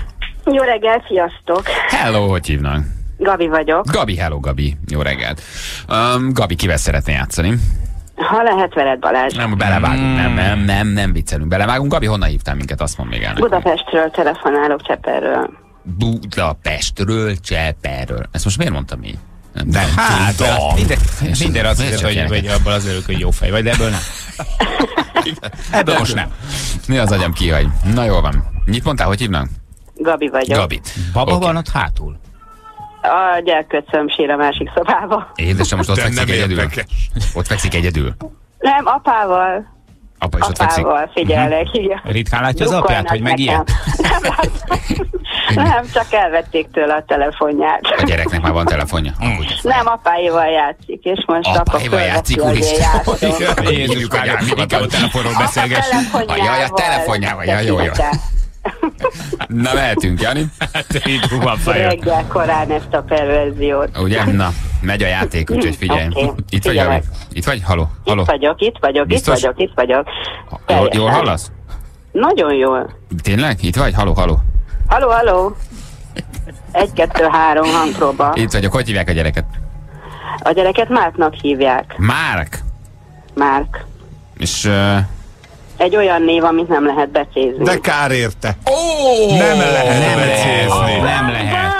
Speaker 7: Jó reggel, sziasztok!
Speaker 4: Hello, hogy hívnak?
Speaker 7: Gabi vagyok.
Speaker 4: Gabi, hello Gabi. Jó reggelt. Um, Gabi, kivel szeretné játszani?
Speaker 7: Ha lehet veled, Balázs.
Speaker 4: Nem, belevágunk, nem, nem, nem, nem viccelünk. Belevágunk. Gabi, honnan hívtál minket? Azt mond még el. nekünk.
Speaker 7: Budapestről telefonálok Cseperről.
Speaker 4: Budapestről, Cseperről. Ezt most miért mondtam így? Nem, nem
Speaker 5: Hát,
Speaker 4: tudom.
Speaker 5: minden, minden hiszed,
Speaker 4: csak
Speaker 5: hogy, hogy abból az örülök, hogy jó fej vagy, de ebből nem. Ebből most nem.
Speaker 4: Mi az agyam kihagy? Na jól van. Mit mondtál, hogy hívnak?
Speaker 7: Gabi vagyok.
Speaker 4: Gabi.
Speaker 5: Baba
Speaker 4: Oké.
Speaker 5: van ott hátul.
Speaker 7: A gyerköcöm sír a másik szobába.
Speaker 4: Édesem, most ott fekszik egyedül.
Speaker 6: érdekes.
Speaker 4: Ott fekszik egyedül.
Speaker 7: Nem, apával.
Speaker 4: Apa is ott fekszik.
Speaker 7: Apával figyelek, igen.
Speaker 5: Ritkán látja az apját, hogy meg ilyen?
Speaker 7: Nem, nem, csak elvették tőle a telefonját.
Speaker 4: A gyereknek már van telefonja. Is.
Speaker 7: Nem, apáival játszik, és most apa
Speaker 4: Apáival játszik, úristen.
Speaker 5: Jézus,
Speaker 4: anyám,
Speaker 5: inkább a telefonról beszélgess.
Speaker 7: telefonjával.
Speaker 4: Jaj, a telefonjával, ja, jó, jó. Na, mehetünk, Jani.
Speaker 5: Hát, így.
Speaker 7: Reggel korán ezt a perverziót.
Speaker 4: Ugye? Na, megy a játék, úgyhogy figyelj.
Speaker 7: Oké,
Speaker 4: Itt vagy? Itt vagy? Haló? Haló?
Speaker 7: Itt vagyok, itt vagyok,
Speaker 4: Biztos?
Speaker 7: itt vagyok, itt vagyok.
Speaker 4: Jól, jól hallasz?
Speaker 7: Nagyon jól.
Speaker 4: Tényleg? Itt vagy? Haló, haló.
Speaker 7: Haló, haló. Egy, kettő, három hangpróba.
Speaker 4: Itt vagyok. Hogy hívják a gyereket?
Speaker 7: A gyereket Márknak hívják.
Speaker 4: Márk.
Speaker 7: Márk.
Speaker 4: És... Uh...
Speaker 7: Egy olyan név, amit nem lehet becézni.
Speaker 6: De kár érte.
Speaker 4: Ó!
Speaker 6: Nem lehet
Speaker 5: Nem
Speaker 6: becézni.
Speaker 5: lehet. Nem lehet.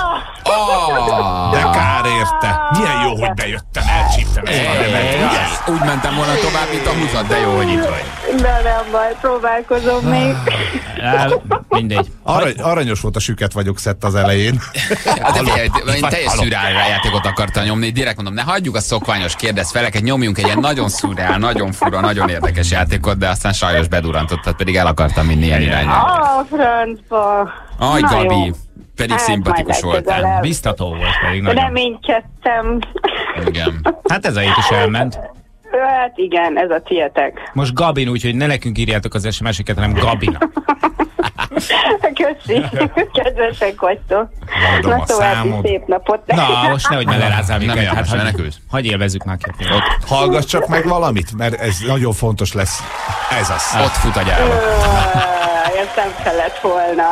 Speaker 4: Oh!
Speaker 6: De kár érte. Milyen jó, hogy bejöttem, elcsíptem ezt a nevet, ugye?
Speaker 4: Úgy mentem volna tovább, mint a húzat, de jó, hogy itt vagy.
Speaker 7: De nem baj, próbálkozom még.
Speaker 5: Mindegy.
Speaker 6: Arany, aranyos volt a süket vagyok szett az elején.
Speaker 4: Hát de én teljes szürreál játékot akartam nyomni, direkt mondom, ne hagyjuk a szokványos kérdez feleket, nyomjunk egy ilyen nagyon szürreál, nagyon fura, nagyon érdekes játékot, de aztán sajnos bedurantottad, pedig el akartam vinni ilyen irányba.
Speaker 7: A francba.
Speaker 4: Aj, Gabi,
Speaker 7: jó.
Speaker 4: Pedig
Speaker 7: Hát,
Speaker 4: szimpatikus voltál.
Speaker 5: Biztató volt pedig nagyon.
Speaker 7: Reménykedtem.
Speaker 4: Igen.
Speaker 5: Hát ez a hét is elment.
Speaker 7: Hát igen, ez a tietek.
Speaker 5: Most Gabin, úgyhogy ne nekünk írjátok az SMS-eket, hanem Gabinak.
Speaker 7: Köszi, kedvesek vagytok.
Speaker 6: Mondom
Speaker 7: Na
Speaker 6: a
Speaker 7: további
Speaker 6: számod.
Speaker 7: szép napot.
Speaker 5: Na, most nehogy melerázzál minket. Hát, hagy,
Speaker 4: menekülsz.
Speaker 5: hagy élvezzük már kettőt.
Speaker 6: Hallgass csak meg valamit, mert ez nagyon fontos lesz. Ez az.
Speaker 4: Ott fut a gyába.
Speaker 7: Ez nem felett volna.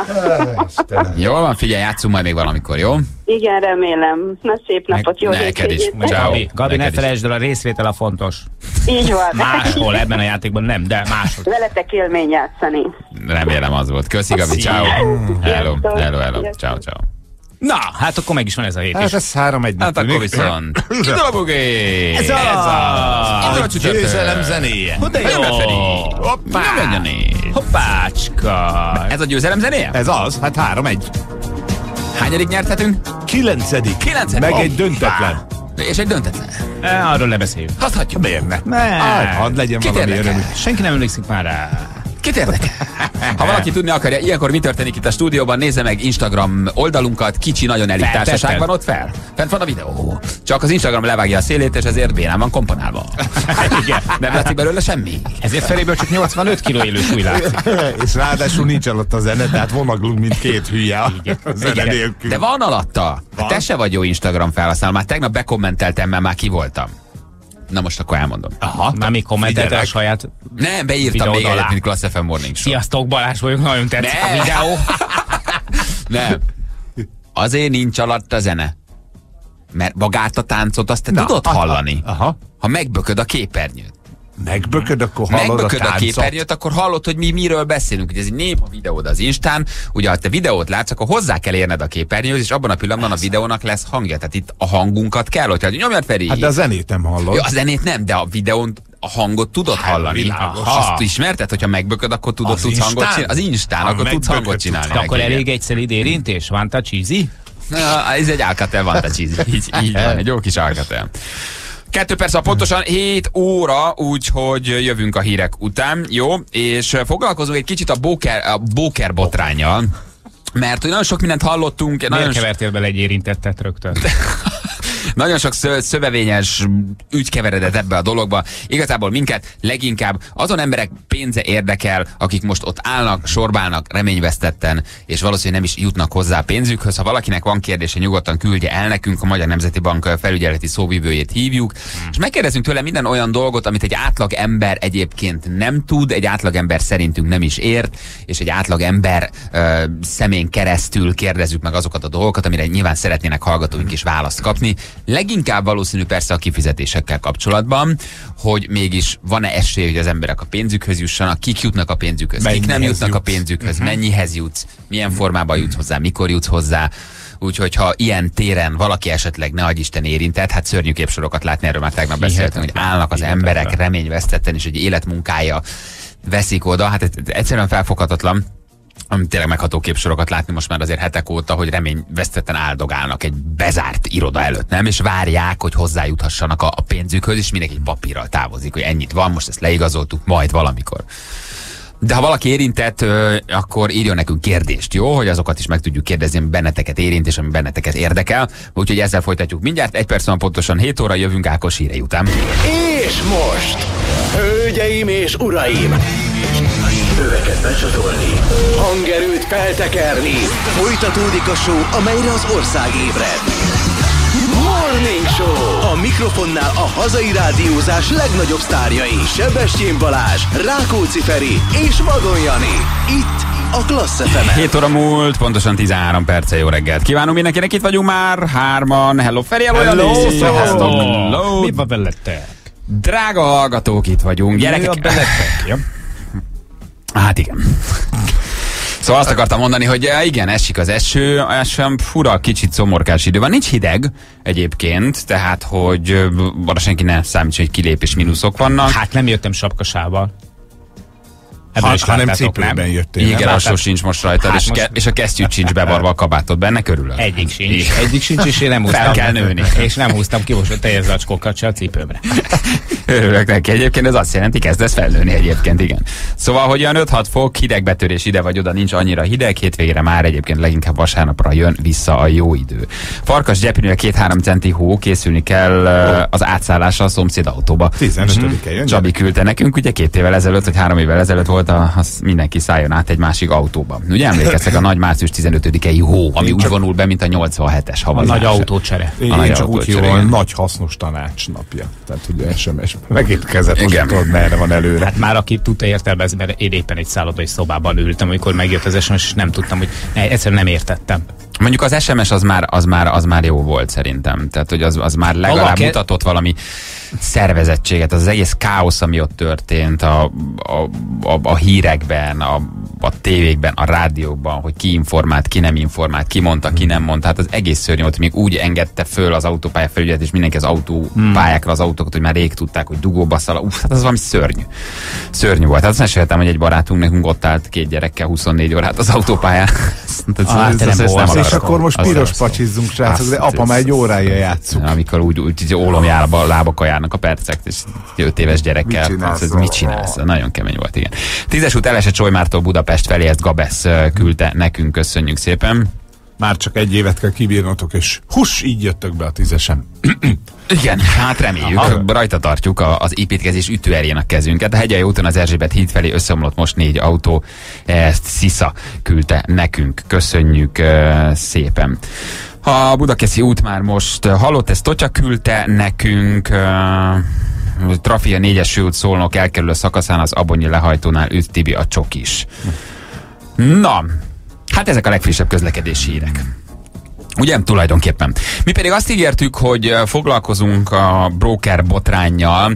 Speaker 4: Jól van, figyelj, játszunk majd még valamikor, jó?
Speaker 7: Igen, remélem. Na szép napot, jó
Speaker 4: neked is. Ciao.
Speaker 5: Gabi, Gabi ne felejtsd el, a részvétel a fontos.
Speaker 7: Így van.
Speaker 5: Máshol, ebben a játékban nem, de máshol.
Speaker 7: Veletek élmény játszani.
Speaker 4: Remélem az volt. Köszi, Gabi, ciao. Hello, hello, hello. Ciao, ciao.
Speaker 5: Na, hát akkor meg is van ez a hét
Speaker 6: Hát
Speaker 5: is.
Speaker 6: ez három egy
Speaker 4: Hát akkor viszont. Indul a bugé!
Speaker 5: Ez az!
Speaker 4: Indul a csütörtök!
Speaker 6: Győzelem zenéje.
Speaker 4: Hoppá! Jani!
Speaker 5: Hoppácska!
Speaker 4: Ez a győzelem zenéje?
Speaker 6: Ez az, hát három egy.
Speaker 4: Hányadik nyerthetünk?
Speaker 6: Kilencedik.
Speaker 4: Kilencedik.
Speaker 6: Meg egy
Speaker 4: Hoppá.
Speaker 6: döntetlen.
Speaker 4: És egy döntetlen.
Speaker 5: E, arról ne beszéljünk.
Speaker 4: Haszhatjuk.
Speaker 6: Miért ne?
Speaker 5: Ne.
Speaker 6: Hát, hadd legyen
Speaker 4: Kit
Speaker 6: valami.
Speaker 5: Senki nem emlékszik már rá.
Speaker 4: Kit érdekel? Ha valaki tudni akarja, ilyenkor mi történik itt a stúdióban, nézze meg Instagram oldalunkat, kicsi, nagyon elit társaság van ott fel. Fent van a videó. Csak az Instagram levágja a szélét, és ezért bénán van komponálva.
Speaker 5: Igen.
Speaker 4: Nem látszik belőle semmi.
Speaker 5: Ezért Feréből csak 85 kiló élő súly látszik.
Speaker 6: És ráadásul nincs alatt a zene, tehát vonaglunk, mint két hülye a zene
Speaker 5: Igen.
Speaker 6: nélkül.
Speaker 4: De van alatta.
Speaker 6: Van?
Speaker 4: Te se vagy jó Instagram felhasználó. Már tegnap bekommenteltem, mert már ki voltam. Na most akkor elmondom.
Speaker 6: Aha,
Speaker 5: Már még kommentelte a saját...
Speaker 4: Nem, beírtam még
Speaker 5: alá.
Speaker 4: mint Class FM Morning Show.
Speaker 5: Sziasztok, Balázs vagyok, nagyon tetszik
Speaker 4: Ne.
Speaker 5: a videó.
Speaker 4: Nem. Azért nincs alatt a zene. Mert magát a táncot azt te
Speaker 6: Na,
Speaker 4: tudod
Speaker 6: aha,
Speaker 4: hallani.
Speaker 6: aha.
Speaker 4: Ha megbököd a képernyőt.
Speaker 6: Megbököd, akkor hallod a
Speaker 4: Megbököd a,
Speaker 6: táncot.
Speaker 4: képernyőt, akkor hallod, hogy mi miről beszélünk. Ugye ez egy néma videód az Instán, ugye ha te videót látsz, akkor hozzá kell érned a képernyőhöz, és abban a pillanatban a videónak lesz hangja. Tehát itt a hangunkat kell, hogyha nyomjad Feri.
Speaker 6: Hát de a zenét nem hallod.
Speaker 4: Ja, a zenét nem, de a videón a hangot tudod
Speaker 6: Hát,
Speaker 4: hallani.
Speaker 6: világos.
Speaker 4: Azt ismerted, hogyha megbököd, akkor tudod,
Speaker 6: Az
Speaker 4: tudsz hangot
Speaker 6: Instán?
Speaker 4: csinálni. Az Instán,
Speaker 6: Ha
Speaker 4: akkor tudsz hangot csinálni.
Speaker 5: Akkor elég
Speaker 4: igen.
Speaker 5: egy szelíd érintés? Van a cheesy?
Speaker 4: Na, ez egy Alcatel van, te cheesy. Így, így van, egy jó kis Alcatel. Kettő perc a pontosan 7 óra, úgyhogy jövünk a hírek után, jó? És foglalkozunk egy kicsit a bóker, a bóker botrányjal. Mert hogy nagyon sok mindent hallottunk, nagyon,
Speaker 5: Miért
Speaker 4: so,
Speaker 5: kevertél bele egy érintettet rögtön?
Speaker 4: nagyon sok szö, szövevényes ügy keveredett ebbe a dologba. Igazából minket leginkább azon emberek pénze érdekel, akik most ott állnak, sorbálnak, reményvesztetten, és valószínűleg nem is jutnak hozzá a pénzükhöz. Ha valakinek van kérdése, nyugodtan küldje el nekünk, a Magyar Nemzeti Bank felügyeleti szóvivőjét hívjuk, és megkérdezünk tőle minden olyan dolgot, amit egy átlag ember egyébként nem tud, egy átlag ember szerintünk nem is ért, és egy átlag ember ö, szemén keresztül kérdezzük meg azokat a dolgokat, amire nyilván szeretnének hallgatóink is választ kapni. Leginkább valószínű persze a kifizetésekkel kapcsolatban, hogy mégis van-e esély, hogy az emberek a pénzükhöz jussanak, kik jutnak a pénzükhöz, kik nem
Speaker 6: Mennyihez
Speaker 4: jutnak a
Speaker 6: jutsz.
Speaker 4: pénzükhöz, mennyihez jutsz, milyen formában jutsz hozzá, mikor jutsz hozzá. Úgyhogy ha ilyen téren valaki esetleg ne adj Isten érintett, hát szörnyű képsorokat látni, erről már tegnap beszéltünk, hogy állnak az
Speaker 5: Hihetetlen.
Speaker 4: emberek reményvesztetten, és hogy életmunkája veszik oda, hát ez egyszerűen felfoghatatlan tényleg megható képsorokat látni most már azért hetek óta, hogy reményvesztetten áldogálnak egy bezárt iroda előtt, nem? És várják, hogy hozzájuthassanak a, pénzükhöz, és mindenki papírral távozik, hogy ennyit van, most ezt leigazoltuk, majd valamikor. De ha valaki érintett, akkor írjon nekünk kérdést, jó? Hogy azokat is meg tudjuk kérdezni, ami benneteket érint, és ami benneteket érdekel. Úgyhogy ezzel folytatjuk mindjárt. Egy perc van pontosan 7 óra, jövünk Ákos hírei után.
Speaker 3: És most, hölgyeim és uraim, öveket becsatolni, hangerőt feltekerni, folytatódik a show, amelyre az ország ébred. Morning Show. A mikrofonnál a hazai rádiózás legnagyobb sztárjai. Sebestyén Balázs, Rákóczi Feri és Vadon Jani. Itt a Klassz fm
Speaker 4: 7 óra múlt, pontosan 13 perce jó reggelt. Kívánom mindenkinek, itt vagyunk már, hárman. Hello Feri, hello,
Speaker 6: Hello, szevasztok.
Speaker 4: Hello.
Speaker 5: Mi van veletek?
Speaker 4: Drága hallgatók, itt vagyunk.
Speaker 5: Mi a
Speaker 4: Gyerekek?
Speaker 5: Ja.
Speaker 4: Hát igen. Szóval azt akartam mondani, hogy eh, igen, esik az eső, sem fura, kicsit szomorkás idő van. Nincs hideg egyébként, tehát hogy eh, arra senki ne számítson, hogy kilép és mínuszok vannak.
Speaker 5: Hát nem jöttem sapkasával. Ebből
Speaker 6: Ha,
Speaker 5: is
Speaker 6: hanem cipőben
Speaker 5: nem?
Speaker 6: jöttél.
Speaker 4: Igen, alsó sincs most rajtad,
Speaker 5: Hát
Speaker 4: és,
Speaker 5: most-
Speaker 4: ke- és a kesztyűt sincs bevarva a kabátod benne, körülök.
Speaker 5: Egyik sincs.
Speaker 4: Igen.
Speaker 5: Egyik sincs, és én nem húztam.
Speaker 4: Fel kell nőni.
Speaker 5: És nem húztam ki most a teljes zacskókat se a cipőmre.
Speaker 4: Örülök neki. Egyébként ez azt jelenti, kezdesz felnőni egyébként, igen. Szóval, hogy olyan 5-6 fok, hidegbetörés ide vagy oda, nincs annyira hideg, hétvégére már egyébként leginkább vasárnapra jön vissza a jó idő. Farkas gyepinője 2-3 centi hó, készülni kell ö, az átszállásra a szomszéd autóba.
Speaker 6: 15-e jön.
Speaker 4: Csabi küldte nekünk, ugye két évvel ezelőtt, vagy három évvel ezelőtt volt, a, az mindenki szálljon át egy másik autóba. Ugye emlékeztek a nagy március 15-i hó, ami úgy vonul be, mint a 87-es
Speaker 5: A
Speaker 4: havazás.
Speaker 5: nagy autócsere.
Speaker 6: Én,
Speaker 4: A nagy
Speaker 6: csak úgy hívom, nagy hasznos tanács napja. Tehát ugye SMS. Megérkezett, most tudod, merre van előre.
Speaker 5: Hát már aki tudta értelmezni, mert én éppen egy szállodai szobában ültem, amikor megjött az SMS, és nem tudtam, hogy ne, egyszerűen nem értettem.
Speaker 4: Mondjuk az SMS az már, az már, az már jó volt szerintem. Tehát, hogy az, az már legalább
Speaker 5: Maga ke-
Speaker 4: mutatott valami szervezettséget. Az, az egész káosz, ami ott történt a, a, a, a hírekben, a, a tévékben, a rádiókban, hogy ki informált, ki nem informált, ki mondta, ki nem mondta. Hát az egész szörnyű volt, még úgy engedte föl az autópálya felügyelet, és mindenki az autópályákra az autókat, hogy már rég tudták, hogy dugóba szala. Uff, hát az valami szörnyű. Szörnyű volt. Hát azt meséltem, hogy egy barátunk nekünk ott állt két gyerekkel 24 órát az autópályán.
Speaker 5: Ah,
Speaker 4: ez- ez- ez arra
Speaker 6: és akkor most piros pacsizzunk, srácok, de apa már egy órája játszunk.
Speaker 4: amikor úgy, úgy, úgy ólomjába, lábakon járnak a percek, és 5 éves gyerekkel.
Speaker 6: Mit csinálsz?
Speaker 4: ez, ez mit csinálsz? Nagyon kemény volt, igen. Tízes út elesett Solymártól Budapest felé, ezt Gabesz küldte nekünk, köszönjük szépen.
Speaker 6: Már csak egy évet kell kibírnotok, és hus, így jöttök be a tízesem.
Speaker 4: Igen, hát reméljük,
Speaker 6: Aha.
Speaker 4: rajta tartjuk a, az építkezés ütőerjén a kezünket. A Hegyai úton az Erzsébet híd felé összeomlott most négy autó, ezt Szisza küldte nekünk. Köszönjük uh, szépen. A Budakeszi út már most uh, halott, ezt Totya küldte nekünk. Uh, Trafia 4-es út szólnok elkerülő szakaszán az Abonyi lehajtónál üt Tibi a csokis. Na, hát ezek a legfrissebb közlekedési hírek. Ugye, tulajdonképpen. Mi pedig azt ígértük, hogy ö, foglalkozunk a broker botránnyal.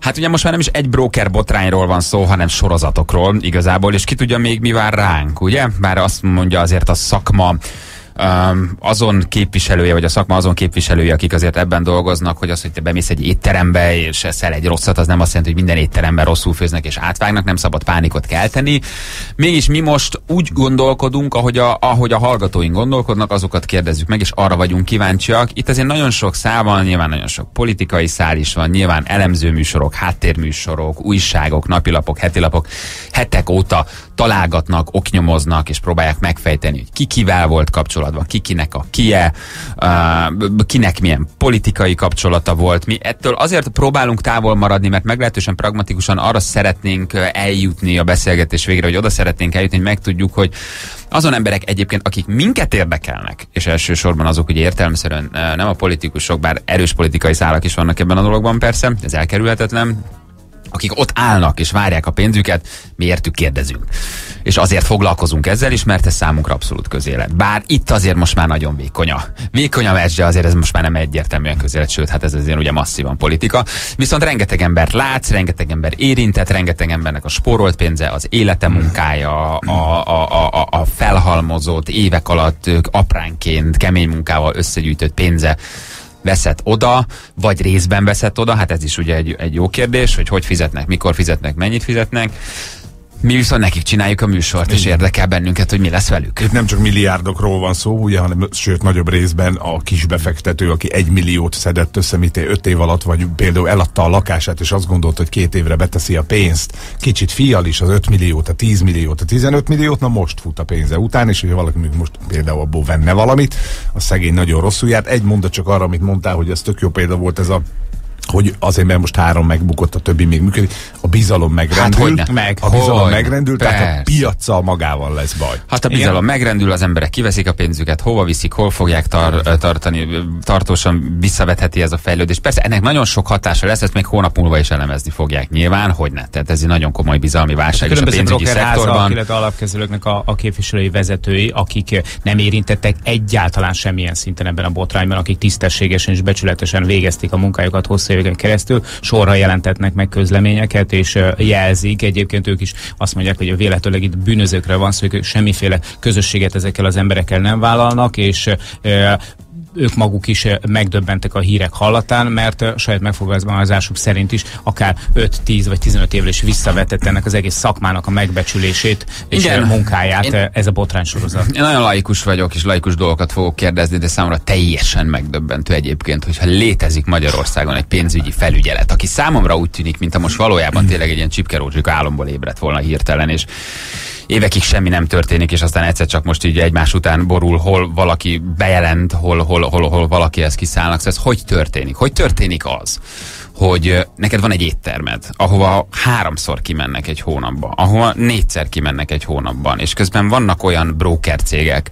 Speaker 4: Hát ugye most már nem is egy broker botrányról van szó, hanem sorozatokról igazából, és ki tudja még mi vár ránk, ugye? Bár azt mondja azért a szakma azon képviselője, vagy a szakma azon képviselője, akik azért ebben dolgoznak, hogy az, hogy te bemész egy étterembe, és eszel egy rosszat, az nem azt jelenti, hogy minden étteremben rosszul főznek és átvágnak, nem szabad pánikot kelteni. Mégis mi most úgy gondolkodunk, ahogy a, ahogy a hallgatóink gondolkodnak, azokat kérdezzük meg, és arra vagyunk kíváncsiak. Itt azért nagyon sok szál van, nyilván nagyon sok politikai szál is van, nyilván elemzőműsorok, háttérműsorok, újságok, napilapok, hetilapok hetek óta találgatnak, oknyomoznak, és próbálják megfejteni, hogy ki kivel volt kapcsolatban, ki kinek a kie, kinek milyen politikai kapcsolata volt. Mi ettől azért próbálunk távol maradni, mert meglehetősen pragmatikusan arra szeretnénk eljutni a beszélgetés végre, hogy oda szeretnénk eljutni, hogy megtudjuk, hogy azon emberek egyébként, akik minket érdekelnek, és elsősorban azok ugye értelmeszerűen nem a politikusok, bár erős politikai szálak is vannak ebben a dologban persze, ez elkerülhetetlen, akik ott állnak és várják a pénzüket, mi értük kérdezünk. És azért foglalkozunk ezzel is, mert ez számunkra abszolút közélet. Bár itt azért most már nagyon vékonya. Vékonya meccs, de azért ez most már nem egyértelműen közélet, sőt, hát ez azért ugye masszívan politika. Viszont rengeteg embert látsz, rengeteg ember érintett, rengeteg embernek a spórolt pénze, az élete munkája, a, a, a, a, a felhalmozott évek alatt apránként kemény munkával összegyűjtött pénze veszett oda, vagy részben veszett oda, hát ez is ugye egy, egy jó kérdés, hogy hogy fizetnek, mikor fizetnek, mennyit fizetnek. Mi viszont nekik csináljuk a műsort, és érdekel bennünket, hogy mi lesz velük.
Speaker 6: Itt nem csak milliárdokról van szó, ugye, hanem sőt nagyobb részben a kis befektető, aki egy milliót szedett össze, mit öt év alatt, vagy például eladta a lakását, és azt gondolt, hogy két évre beteszi a pénzt. Kicsit fial is az 5 milliót, a 10 milliót, a 15 milliót, na most fut a pénze után, és hogyha valaki még most például abból venne valamit, a szegény nagyon rosszul járt. Egy mondat csak arra, amit mondtál, hogy ez tök jó példa volt ez a hogy azért, mert most három megbukott, a többi még működik, a bizalom megrendül.
Speaker 4: Hát.
Speaker 5: Meg.
Speaker 6: A bizalom
Speaker 4: Hogy?
Speaker 6: megrendül, tehát a
Speaker 4: Persze.
Speaker 6: piaccal magával lesz baj.
Speaker 4: Hát a bizalom megrendül, az emberek kiveszik a pénzüket, hova viszik, hol fogják tar- tartani, tartósan visszavetheti ez a fejlődés. Persze ennek nagyon sok hatása lesz, ezt még hónap múlva is elemezni fogják nyilván, hogy ne. Tehát ez egy nagyon komoly bizalmi válság is a
Speaker 5: Különböző
Speaker 4: pénzügyi szektorban.
Speaker 5: illetve alapkezelőknek a, a képviselői vezetői, akik nem érintettek egyáltalán semmilyen szinten ebben a botrányban, akik tisztességesen és becsületesen végezték a munkájukat hosszú éveken keresztül, sorra jelentetnek meg közleményeket, és jelzik, egyébként ők is azt mondják, hogy véletlenül itt bűnözőkre van szó, ők semmiféle közösséget ezekkel az emberekkel nem vállalnak, és ők maguk is eh, megdöbbentek a hírek hallatán, mert eh, saját megfogalmazásuk szerint is akár 5-10 vagy 15 évvel is visszavetett ennek az egész szakmának a megbecsülését és
Speaker 4: Igen.
Speaker 5: Munkáját
Speaker 4: Én-
Speaker 5: Én... ez a botránysorozat.
Speaker 4: Én nagyon laikus vagyok, és laikus dolgokat fogok kérdezni, de számomra teljesen megdöbbentő egyébként, hogyha létezik Magyarországon egy pénzügyi felügyelet, aki számomra úgy tűnik, mint most valójában tényleg egy ilyen csipkerózsika álomból ébredt volna hirtelen, és évekig semmi nem történik, és aztán egyszer csak most így egymás után borul, hol valaki bejelent, hol, hol, hol, hol valaki ezt kiszállnak. Szóval ez hogy történik? Hogy történik az, hogy neked van egy éttermed, ahova háromszor kimennek egy hónapban, ahova négyszer kimennek egy hónapban, és közben vannak olyan broker cégek,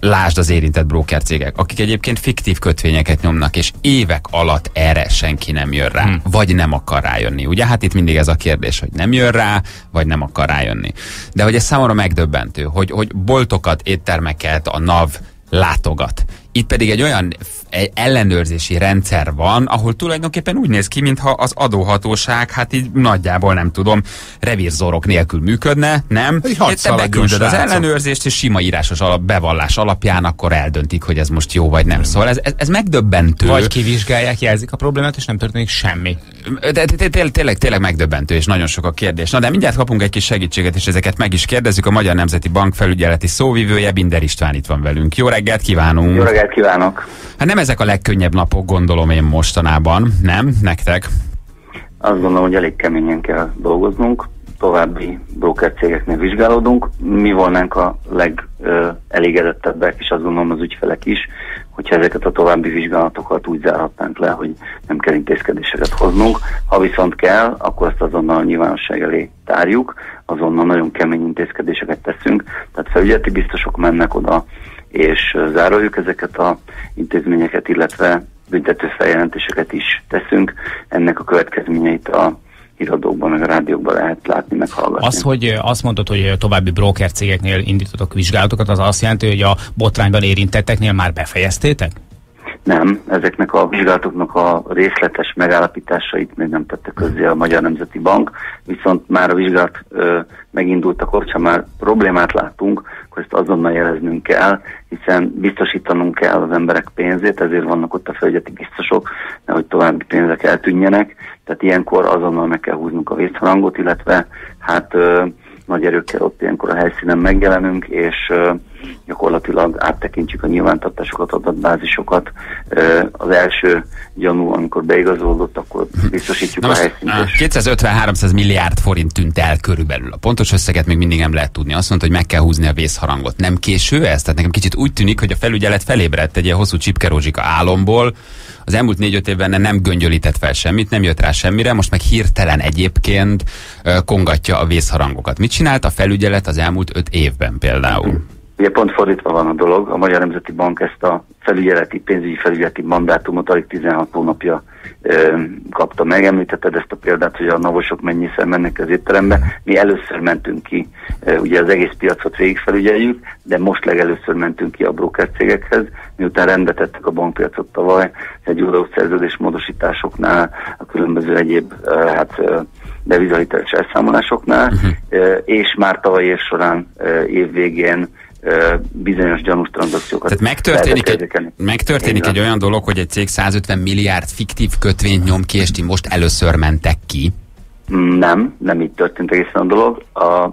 Speaker 4: lásd az érintett broker cégek, akik egyébként fiktív kötvényeket nyomnak, és évek alatt erre senki nem jön rá, hmm. vagy nem akar rájönni. Ugye hát itt mindig ez a kérdés, hogy nem jön rá, vagy nem akar rájönni. De hogy ez számomra megdöbbentő, hogy, hogy boltokat, éttermeket, a NAV látogat. Itt pedig egy olyan egy ellenőrzési rendszer van, ahol tulajdonképpen úgy néz ki, mintha az adóhatóság, hát így nagyjából nem tudom, revírzorok nélkül működne, nem?
Speaker 6: Hadd
Speaker 4: Te beküldöd az ellenőrzést, és sima írásos alap, bevallás alapján akkor eldöntik, hogy ez most jó vagy nem. Szóval ez, ez, ez megdöbbentő.
Speaker 5: Vagy kivizsgálják, jelzik a problémát, és nem történik semmi.
Speaker 4: De de- de- tényleg, tényleg, tényleg megdöbbentő, és nagyon sok a kérdés. Na de mindjárt kapunk egy kis segítséget, és ezeket meg is kérdezzük. A Magyar Nemzeti Bank felügyeleti szóvivője, Binder István itt van velünk. Jó reggelt kívánunk!
Speaker 8: Jó reggelt kívánok!
Speaker 4: Hát nem ezek a legkönnyebb napok, gondolom én mostanában, nem? Nektek?
Speaker 8: Azt gondolom, hogy elég keményen kell dolgoznunk, további broker cégeknél vizsgálódunk. Mi volnánk a legelégedettebbek, és azt gondolom az ügyfelek is, hogyha ezeket a további vizsgálatokat úgy zárhatnánk le, hogy nem kell intézkedéseket hoznunk. Ha viszont kell, akkor ezt azonnal a nyilvánosság elé tárjuk, azonnal nagyon kemény intézkedéseket teszünk. Tehát felügyeleti biztosok mennek oda, és zároljuk ezeket a intézményeket, illetve büntető feljelentéseket is teszünk. Ennek a következményeit a híradókban, a rádiókban lehet látni, meg hallgatni.
Speaker 5: Az, hogy azt mondod, hogy további broker cégeknél indítotok vizsgálatokat, az azt jelenti, hogy a botrányban érintetteknél már befejeztétek?
Speaker 8: Nem, ezeknek a vizsgálatoknak a részletes megállapításait még nem tette közzé a Magyar Nemzeti Bank, viszont már a vizsgálat ö, megindultakor, ha már problémát látunk, akkor ezt azonnal jeleznünk kell, hiszen biztosítanunk kell az emberek pénzét, ezért vannak ott a felügyeti biztosok, nehogy további pénzek eltűnjenek, tehát ilyenkor azonnal meg kell húznunk a vészharangot, illetve hát ö, nagy erőkkel ott ilyenkor a helyszínen megjelenünk, és ö, gyakorlatilag áttekintjük a nyilvántartásokat, adatbázisokat. Az első gyanú, amikor beigazolódott, akkor biztosítjuk
Speaker 4: Na
Speaker 8: a helyszínt. és-
Speaker 4: 250-300 milliárd forint tűnt el körülbelül. A pontos összeget még mindig nem lehet tudni. Azt mondta, hogy meg kell húzni a vészharangot. Nem késő ez? Tehát nekem kicsit úgy tűnik, hogy a felügyelet felébredt egy ilyen hosszú csipkerózsika álomból. Az elmúlt négy-öt évben nem göngyölített fel semmit, nem jött rá semmire, most meg hirtelen egyébként kongatja a vészharangokat. Mit csinált a felügyelet az elmúlt öt évben például?
Speaker 8: Ugye pont fordítva van a dolog, a Magyar Nemzeti Bank ezt a felügyeleti, pénzügyi felügyeleti mandátumot alig 16 hónapja ö, kapta meg. Említetted ezt a példát, hogy a navosok mennyiszer mennek az étterembe. Mi először mentünk ki, ö, ugye az egész piacot végigfelügyeljük, de most legelőször mentünk ki a broker cégekhez, miután rendbe tettek a bankpiacot tavaly, egy szerződés módosításoknál, a különböző egyéb ö, hát, ö, devizahiteles elszámolásoknál, uh-huh. és már tavaly év során év végén bizonyos gyanús tranzakciókat
Speaker 4: Tehát megtörténik, egy, megtörténik egy olyan dolog, hogy egy cég 150 milliárd fiktív kötvényt nyom ki, és ti most először mentek ki.
Speaker 8: Nem, nem így történt egészen a dolog. A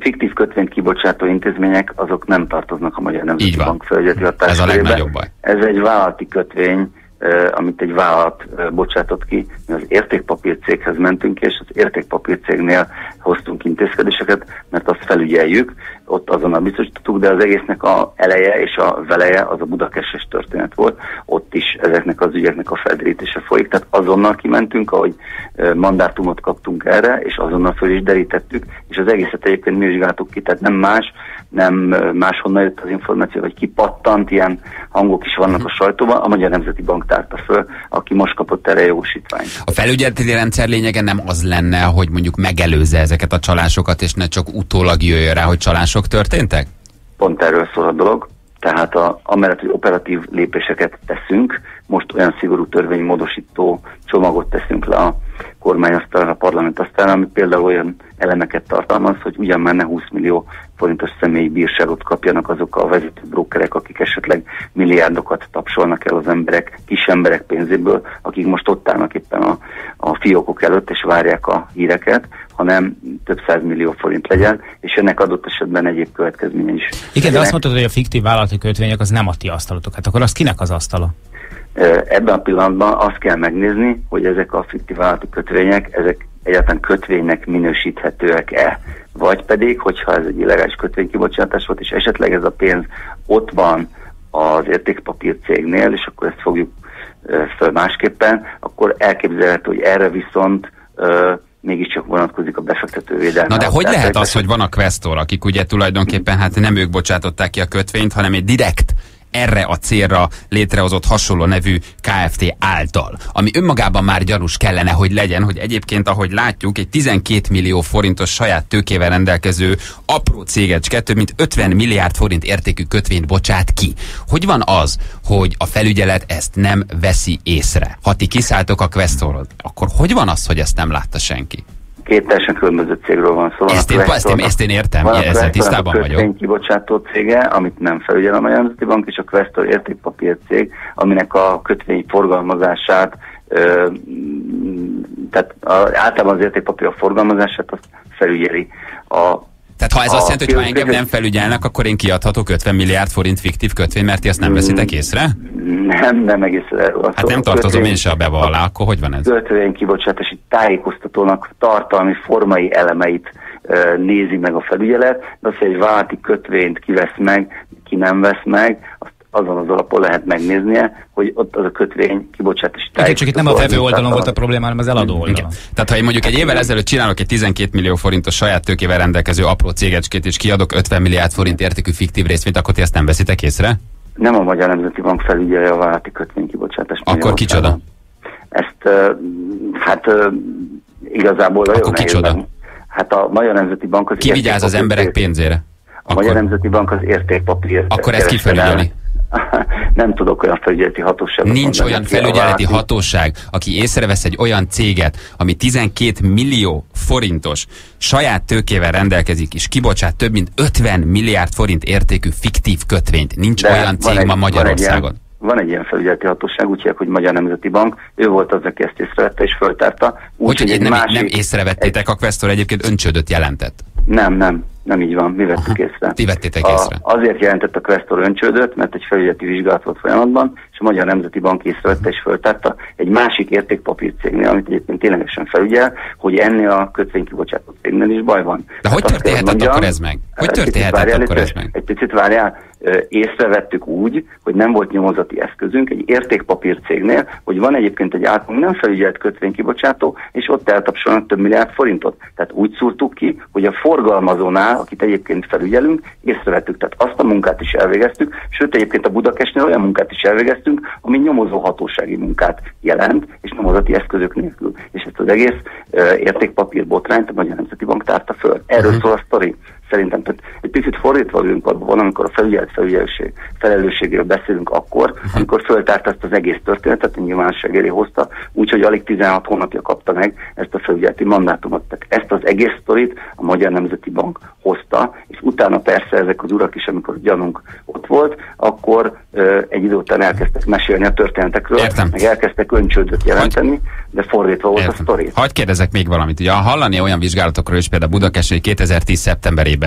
Speaker 8: fiktív kötvényt kibocsátó intézmények, azok nem tartoznak a Magyar Nemzeti. Bank felügyeleti
Speaker 4: Ez a legnagyobb baj.
Speaker 8: Ez egy vállalati kötvény, amit egy vállalat bocsátott ki. Mi az értékpapírcéghez mentünk, és az értékpapírcégnél hoztunk intézkedéseket, mert azt felügyeljük, ott azonnal biztosítottuk, de az egésznek a eleje és a veleje az a budakeses történet volt. Ott is ezeknek az ügyeknek a felderítése folyik. Tehát azonnal kimentünk, ahogy mandátumot kaptunk erre, és azonnal föl is derítettük, és az egészet egyébként mi vizsgáltuk ki, tehát nem más, nem máshonnan jött az információ, vagy kipattant, ilyen hangok is vannak a sajtóban, a Magyar Nemzeti Bank tárta föl, aki most kapott erre jogosítványt.
Speaker 4: A felügyeleti rendszer lényege nem az lenne, hogy mondjuk megelőzze ezeket a csalásokat, és ne csak utólag jöjjön rá, hogy csalások történtek?
Speaker 8: Pont erről szól a dolog. Tehát a, amellett, hogy operatív lépéseket teszünk, most olyan szigorú törvénymódosító csomagot teszünk le a kormányasztalra, a parlament asztalra, ami például olyan elemeket tartalmaz, hogy ugyan már ne 20 millió forintos személyi bírságot kapjanak azok a vezető brókerek, akik esetleg milliárdokat tapsolnak el az emberek, kis emberek pénzéből, akik most ott állnak éppen a, a fiókok előtt, és várják a híreket, hanem több száz millió forint legyen, és ennek adott esetben egyéb következménye is.
Speaker 5: Igen, de
Speaker 8: legyenek.
Speaker 5: azt mondtad, hogy a fiktív vállalati kötvények az nem a ti asztalotok. Hát akkor az kinek az asztala?
Speaker 8: Ebben a pillanatban azt kell megnézni, hogy ezek a fiktív vállalati kötvények, ezek egyáltalán kötvénynek minősíthetőek-e. Vagy pedig, hogyha ez egy illegális kötvénykibocsátás volt, és esetleg ez a pénz ott van az értékpapír cégnél, és akkor ezt fogjuk föl másképpen, akkor elképzelhető, hogy erre viszont ö, mégiscsak vonatkozik a befektetővédelme.
Speaker 4: Na de hogy lehet az, hogy van a Questor, akik ugye tulajdonképpen hát nem ők bocsátották ki a kötvényt, hanem egy direkt erre a célra létrehozott hasonló nevű KFT által, ami önmagában már gyanús kellene, hogy legyen, hogy egyébként, ahogy látjuk, egy 12 millió forintos saját tőkével rendelkező apró cégecske több mint 50 milliárd forint értékű kötvényt bocsát ki. Hogy van az, hogy a felügyelet ezt nem veszi észre? Ha ti kiszálltok a Questorod, akkor hogy van az, hogy ezt nem látta senki?
Speaker 8: Két teljesen különböző cégről van szó. Van
Speaker 4: Ezt én- ezt én- ezt én értem,
Speaker 8: van
Speaker 4: ezzel tisztában vagyok.
Speaker 8: kötvénykibocsátó cége, amit nem felügyel a Magyar Nemzeti Bank, és a Questor értékpapír cég, aminek a kötvény forgalmazását, ö, tehát a, általában az értékpapír a forgalmazását azt felügyeli a
Speaker 4: Tehát ha ez
Speaker 8: A
Speaker 4: azt jelenti, hogy ha engem nem felügyelnek, akkor én kiadhatok 50 milliárd forint fiktív kötvény, mert ti ezt nem veszitek észre?
Speaker 8: nem, nem van
Speaker 4: Hát nem tartozom
Speaker 8: kötvény-
Speaker 4: én se a beva alá, akkor hogy van ez?
Speaker 8: kötvénykibocsátási tájékoztatónak tartalmi formai elemeit ö, nézi meg a felügyelet, de az, hogy egy vállalati kötvényt kivesz meg, ki nem vesz meg, azt azon az alapon lehet megnéznie, hogy ott az a kötvény kibocsátási
Speaker 5: Igen, csak itt nem a vevő
Speaker 8: tájékoztató,
Speaker 5: oldalon volt a probléma, hanem az eladó
Speaker 4: Igen.
Speaker 5: oldalon.
Speaker 4: Tehát ha én mondjuk egy évvel ezelőtt csinálok egy 12 millió forintos saját tőkével rendelkező apró cégecskét, és kiadok 50 milliárd forint értékű fiktív részvényt, akkor ti ezt nem veszitek észre?
Speaker 8: Nem a Magyar Nemzeti Bank felügyelje a vállalati kötvénykibocsátást.
Speaker 4: Akkor kicsoda?
Speaker 8: Ezt hát igazából nagyon
Speaker 4: Akkor kicsoda?
Speaker 8: meg- Hát a Magyar Nemzeti Bank az
Speaker 4: Ki vigyáz az emberek pénzére?
Speaker 8: A Magyar
Speaker 4: Akkor
Speaker 8: Nemzeti Bank az értékpapír.
Speaker 4: Akkor ezt kifelügyeli?
Speaker 8: Nem tudok olyan felügyeleti hatóságot
Speaker 4: nincs
Speaker 8: mondani,
Speaker 4: olyan felügyeleti hatóság, aki észrevesz egy olyan céget, ami 12 millió forintos saját tőkével rendelkezik, és kibocsát több mint 50 milliárd forint értékű fiktív kötvényt. Nincs
Speaker 8: De
Speaker 4: olyan cég
Speaker 8: egy-
Speaker 4: ma
Speaker 8: van egy
Speaker 4: Magyarországon.
Speaker 8: Van egy ilyen felügyeleti hatóság, úgy hívják, hogy Magyar Nemzeti Bank. Ő volt az, aki ezt észrevette és föltárta. Úgy,
Speaker 4: Hogy, hogy
Speaker 8: egy
Speaker 4: nem,
Speaker 8: másik-
Speaker 4: nem észrevettétek, a Questor egyébként öncsődöt jelentett.
Speaker 8: Nem, nem, nem így van, mi vettük észre.
Speaker 4: Ti vettétek
Speaker 8: a,
Speaker 4: észre.
Speaker 8: Azért jelentett a Questor öncsődöt, mert egy felügyeleti vizsgálat volt folyamatban, és a Magyar Nemzeti Bank észrevette és föltárta egy másik értékpapír cégnél, amit egyébként ténylegesen felügyel, hogy ennél a kötvénykibocsátó cégnél is baj van.
Speaker 4: De hogy
Speaker 8: Hát kell,
Speaker 4: történhetett
Speaker 8: mondjam,
Speaker 4: akkor ez meg? Hogy történhetett
Speaker 8: várjál,
Speaker 4: akkor ez meg?
Speaker 8: Egy picit várjál, észrevettük úgy, hogy nem volt nyomozati eszközünk egy értékpapír cégnél, hogy van egyébként egy általunk nem felügyelt kötvénykibocsátó, és ott eltapsolnak több milliárd forintot. Tehát úgy szúrtuk ki, hogy a forgalmazónál, akit egyébként felügyelünk, észrevettük. Tehát azt a munkát is elvégeztük, sőt egyébként a Budakesnél olyan munkát is elvégeztünk, ami nyomozó hatósági munkát jelent, és nyomozati eszközök nélkül. És ezt az egész ö, értékpapír botrányt a Magyar Nemzeti Bank tárta föl. Erről uh-huh. szól a sztori. Szerintem tehát egy picit fordítva ülünk abban van, amikor a felügyelet felügyelőség, felelősségéről beszélünk akkor, uh-huh. amikor föltárta ezt az egész történetet, a nyilvánosság elé hozta, úgyhogy alig 16 hónapja kapta meg ezt a felügyeleti mandátumot. Tehát ezt az egész sztorit a Magyar Nemzeti Bank hozta, és utána persze ezek az urak is, amikor gyanunk ott volt, akkor ö, egy idő után elkezdtek mesélni a történetekről,
Speaker 4: Értem.
Speaker 8: meg elkezdtek öncsődöt jelenteni, de fordítva volt a
Speaker 4: Értem.
Speaker 8: sztori.
Speaker 4: Hagy kérdezek még valamit. Ugye hallani olyan vizsgálatokról is, például Budakest, hogy 2010. szeptemberében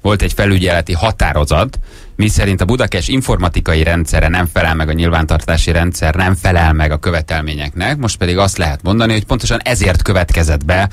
Speaker 4: volt egy felügyeleti határozat, mi szerint a Budakest informatikai rendszere nem felel meg a nyilvántartási rendszer, nem felel meg a követelményeknek, most pedig azt lehet mondani, hogy pontosan ezért következett be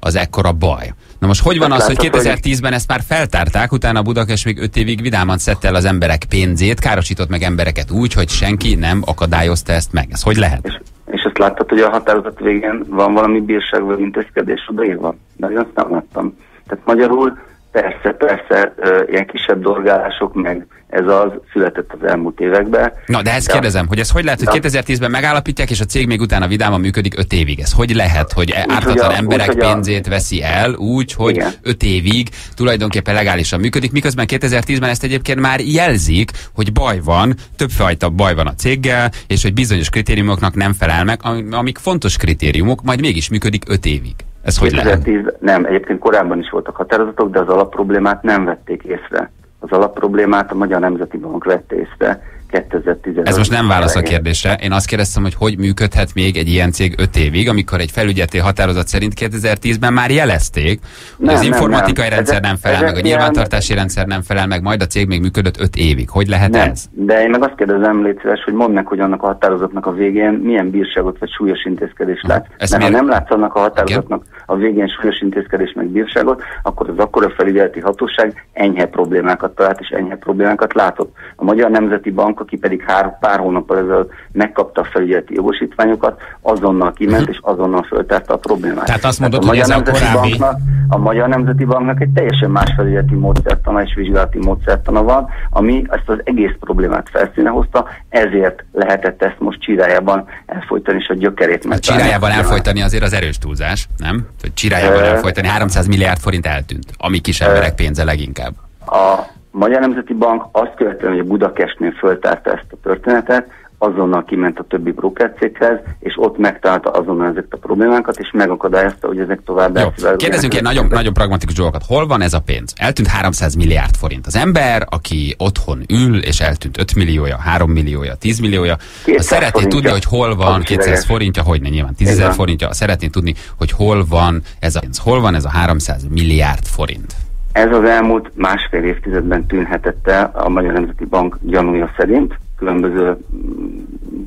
Speaker 4: az ekkora baj. Na most hogy van
Speaker 8: Hát
Speaker 4: az, hogy
Speaker 8: látod, hogy-
Speaker 4: 2010-ben ezt már feltárták, utána Budapest még 5 évig vidáman szedte el az emberek pénzét, károsított meg embereket úgy, hogy senki nem akadályozta ezt meg. Ez hogy lehet?
Speaker 8: És, és azt láttad, hogy a határozat végén van valami bírság vagy intézkedés odaírva? De én azt nem láttam. Tehát magyarul persze, persze, ilyen kisebb dorgálások, meg ez az született az elmúlt években.
Speaker 4: Na, de ezt
Speaker 8: De-
Speaker 4: kérdezem, hogy ez hogy lehet, hogy
Speaker 8: Ja.
Speaker 4: 2010-ben megállapítják, és a cég még utána vidáman működik 5 évig. Ez hogy lehet, hogy ártatlan emberek
Speaker 8: úgy, hogy a-
Speaker 4: pénzét veszi el úgy, hogy
Speaker 8: Igen.
Speaker 4: 5 évig tulajdonképpen legálisan működik, miközben 2010-ben ezt egyébként már jelzik, hogy baj van, többfajta baj van a céggel, és hogy bizonyos kritériumoknak nem felel meg, am- amik fontos kritériumok, majd mégis működik 5 évig. Ez hogy lehet?
Speaker 8: 2010, nem, egyébként korábban is voltak határozatok, de az alapproblémát nem vették észre. Az alapproblémát a Magyar Nemzeti Bank vette észre 2010
Speaker 4: Ez most nem válasz a kérdésre. Én azt kérdeztem, hogy hogy működhet még egy ilyen cég 5 évig, amikor egy felügyeleti határozat szerint 2010-ben már jelezték, hogy
Speaker 8: Nem,
Speaker 4: az
Speaker 8: nem,
Speaker 4: informatikai
Speaker 8: nem.
Speaker 4: rendszer
Speaker 8: Ezek-
Speaker 4: nem felel meg, a
Speaker 8: ilyen-
Speaker 4: nyilvántartási rendszer nem felel meg, majd a cég még működött 5 évig. Hogy lehet
Speaker 8: Nem,
Speaker 4: ez?
Speaker 8: de én meg azt kérdezem, légy szíves, hogy mondd meg, hogy annak a határozatnak a végén milyen bírságot vagy súlyos intézkedést látsz.
Speaker 4: Ezt
Speaker 8: Mert ha
Speaker 4: miért-
Speaker 8: nem látsz annak a határozatnak a végén súlyos intézkedés meg bírságot, akkor az akkora felügyeleti hatóság enyhe problémákat talált és enyhe problémákat látott. A Magyar Nemzeti Bank, aki pedig hár, pár hónappal ezelőtt megkapta a felügyeleti jogosítványokat, azonnal kiment és azonnal föltárta a problémát.
Speaker 5: Tehát azt mondod,
Speaker 8: a
Speaker 5: hogy
Speaker 8: Magyar
Speaker 5: ez a korábbi-
Speaker 8: Banknak a Magyar Nemzeti Banknak egy teljesen más felügyeleti módszertana és vizsgálati módszertana van, ami ezt az egész problémát felszíne hozta, ezért lehetett ezt most csirájában elfolytani és a gyökerét
Speaker 4: A
Speaker 8: megtalálni.
Speaker 4: csirájában elfolytani azért az erős túlzás, nem? Hogy csirájában elfolytani 300 milliárd forint eltűnt, ami kis emberek pénze leginkább.
Speaker 8: A Magyar Nemzeti Bank azt követően, hogy a Budakestnél föltárta ezt a történetet, azonnal kiment a többi brokercéghez, és ott megtalálta azonnal ezeket a problémákat, és megakadályozta, hogy ezek tovább
Speaker 4: Jó. Kérdezzünk egy nagyon, nagyon pragmatikus dolgokat. Hol van ez a pénz? Eltűnt 300 milliárd forint. Az ember, aki otthon ül, és eltűnt 5 milliója, 3 milliója, 10 milliója, ha
Speaker 8: 200
Speaker 4: szeretné tudni, hogy hol van
Speaker 8: Az
Speaker 4: 200
Speaker 8: ideges.
Speaker 4: forintja, hogy ne nyilván 10 ezer forintja, ha szeretné tudni, hogy hol van ez a pénz. Hol van ez a 300 milliárd forint?
Speaker 8: Ez az elmúlt másfél évtizedben tűnhetett el a Magyar Nemzeti Bank gyanúja szerint, különböző mm,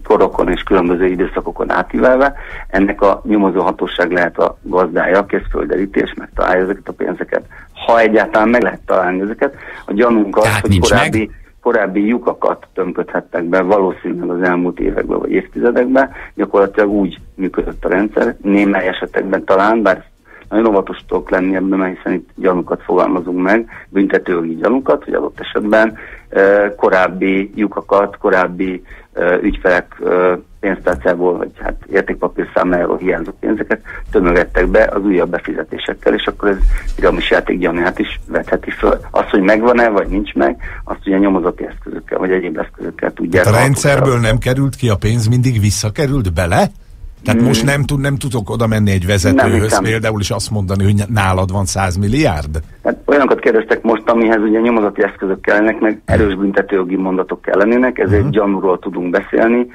Speaker 8: korokon és különböző időszakokon átívelve. Ennek a nyomozó hatóság lehet a gazdája, aki ezt földerítés, megtalálja ezeket a pénzeket. Ha egyáltalán meg lehet találni ezeket, a gyanunk az,
Speaker 4: Tehát
Speaker 8: hogy korábbi,
Speaker 4: meg?
Speaker 8: korábbi lyukakat tömködhettek be valószínűleg az elmúlt években vagy évtizedekben. Gyakorlatilag úgy működött a rendszer, némely esetekben talán, bár nagyon óvatos tudok lenni ebben, mert hiszen itt gyanúkat fogalmazunk meg, büntetőjogi gyanúkat, hogy adott esetben e, korábbi lyukakat, korábbi e, ügyfelek e, pénztárcából, vagy hát értékpapír számlájáról hiányzó pénzeket tömögettek be az újabb befizetésekkel, és akkor ez piramis játék gyanúját is vetheti föl. Az, hogy megvan-e, vagy nincs meg, azt ugye nyomozati eszközökkel, vagy egyéb eszközökkel tudják.
Speaker 6: A rendszerből nem került ki a pénz, mindig visszakerült bele? Tehát most nem, tud, nem tudok oda menni egy
Speaker 8: Hmm.
Speaker 6: Vezetőhöz például, és azt mondani, hogy nálad van 100 milliárd?
Speaker 8: Hát olyanokat kérdeztek most, amihez ugye nyomozati eszközök kellenek, meg erős büntetőjogi mondatok kellenének, ezért uh-huh. gyanúról tudunk beszélni.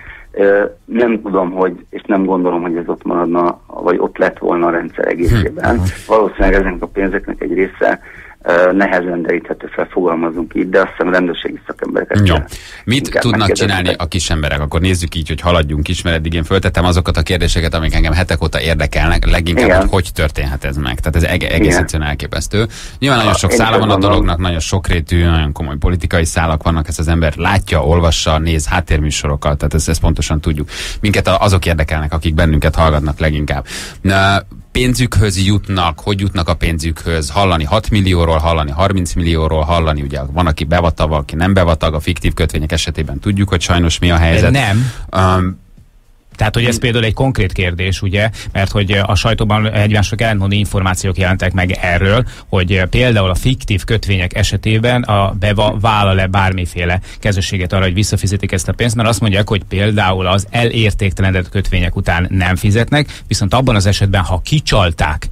Speaker 8: Nem tudom, hogy, és nem gondolom, hogy ez ott maradna, vagy ott lett volna a rendszer egészében.
Speaker 6: Mhm.
Speaker 8: Valószínűleg ezeknek a pénzeknek egy része nehezen deríthető fel, fogalmazunk így, de azt hiszem rendőrségi szakembereket
Speaker 4: Jó. Mit tudnak csinálni a kis emberek? Akkor nézzük így, hogy haladjunk is, mert eddig én föltettem azokat a kérdéseket, amik engem hetek óta érdekelnek, leginkább,
Speaker 8: Igen.
Speaker 4: hogy hogy történhet ez meg. Tehát ez eg- egész
Speaker 8: Igen.
Speaker 4: egyszerűen elképesztő. Nyilván nagyon sok szála van a dolognak, nagyon sokrétű, nagyon komoly politikai szálak vannak, ezt az ember látja, olvassa, néz háttérműsorokat, tehát ezt, ezt pontosan tudjuk. Minket azok érdekelnek, akik bennünket hallgatnak leginkább. Na, pénzükhöz jutnak, hogy jutnak a pénzükhöz, hallani 6 millióról, hallani 30 millióról, hallani, ugye van, aki bevatag, aki nem bevatag, a fiktív kötvények esetében tudjuk, hogy sajnos mi a helyzet.
Speaker 5: Nem.
Speaker 4: Um,
Speaker 5: Tehát, hogy ez például egy konkrét kérdés, ugye, mert hogy a sajtóban egymásnak ellentmondó információk jelentek meg erről, hogy például a fiktív kötvények esetében a BEVA vállal-e bármiféle kezességet arra, hogy visszafizetik ezt a pénzt, mert azt mondják, hogy például az elértéktelenedett kötvények után nem fizetnek, viszont abban az esetben, ha kicsalták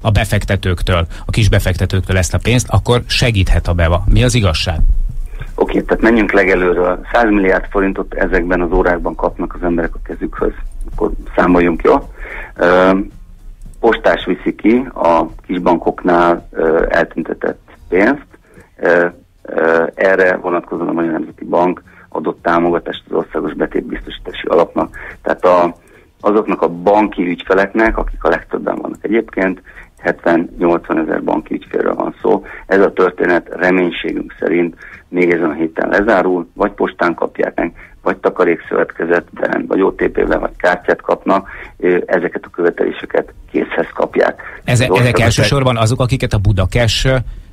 Speaker 5: a befektetőktől, a kis befektetőktől ezt a pénzt, akkor segíthet a BEVA. Mi az igazság?
Speaker 8: Oké, tehát menjünk legelőről. 100 milliárd forintot ezekben az órákban kapnak az emberek a kezükhöz. Akkor számoljunk, jó? Postás viszi ki a kisbankoknál eltüntetett pénzt. Erre vonatkozóan a Magyar Nemzeti Bank adott támogatást az Országos Betétbiztosítási Alapnak. Tehát a, azoknak a banki ügyfeleknek, akik a legtöbben vannak egyébként, 70-80 ezer banki ügyfélről van szó. Ez a történet reménységünk szerint még ezen a héten lezárul, vagy postán kapják meg, vagy takarékszövetkezetben, vagy OTP-ben, vagy kártyát kapnak, ezeket a követeléseket készhez kapják.
Speaker 5: Eze, ezek
Speaker 8: országos
Speaker 5: elsősorban azok, akiket a Budakes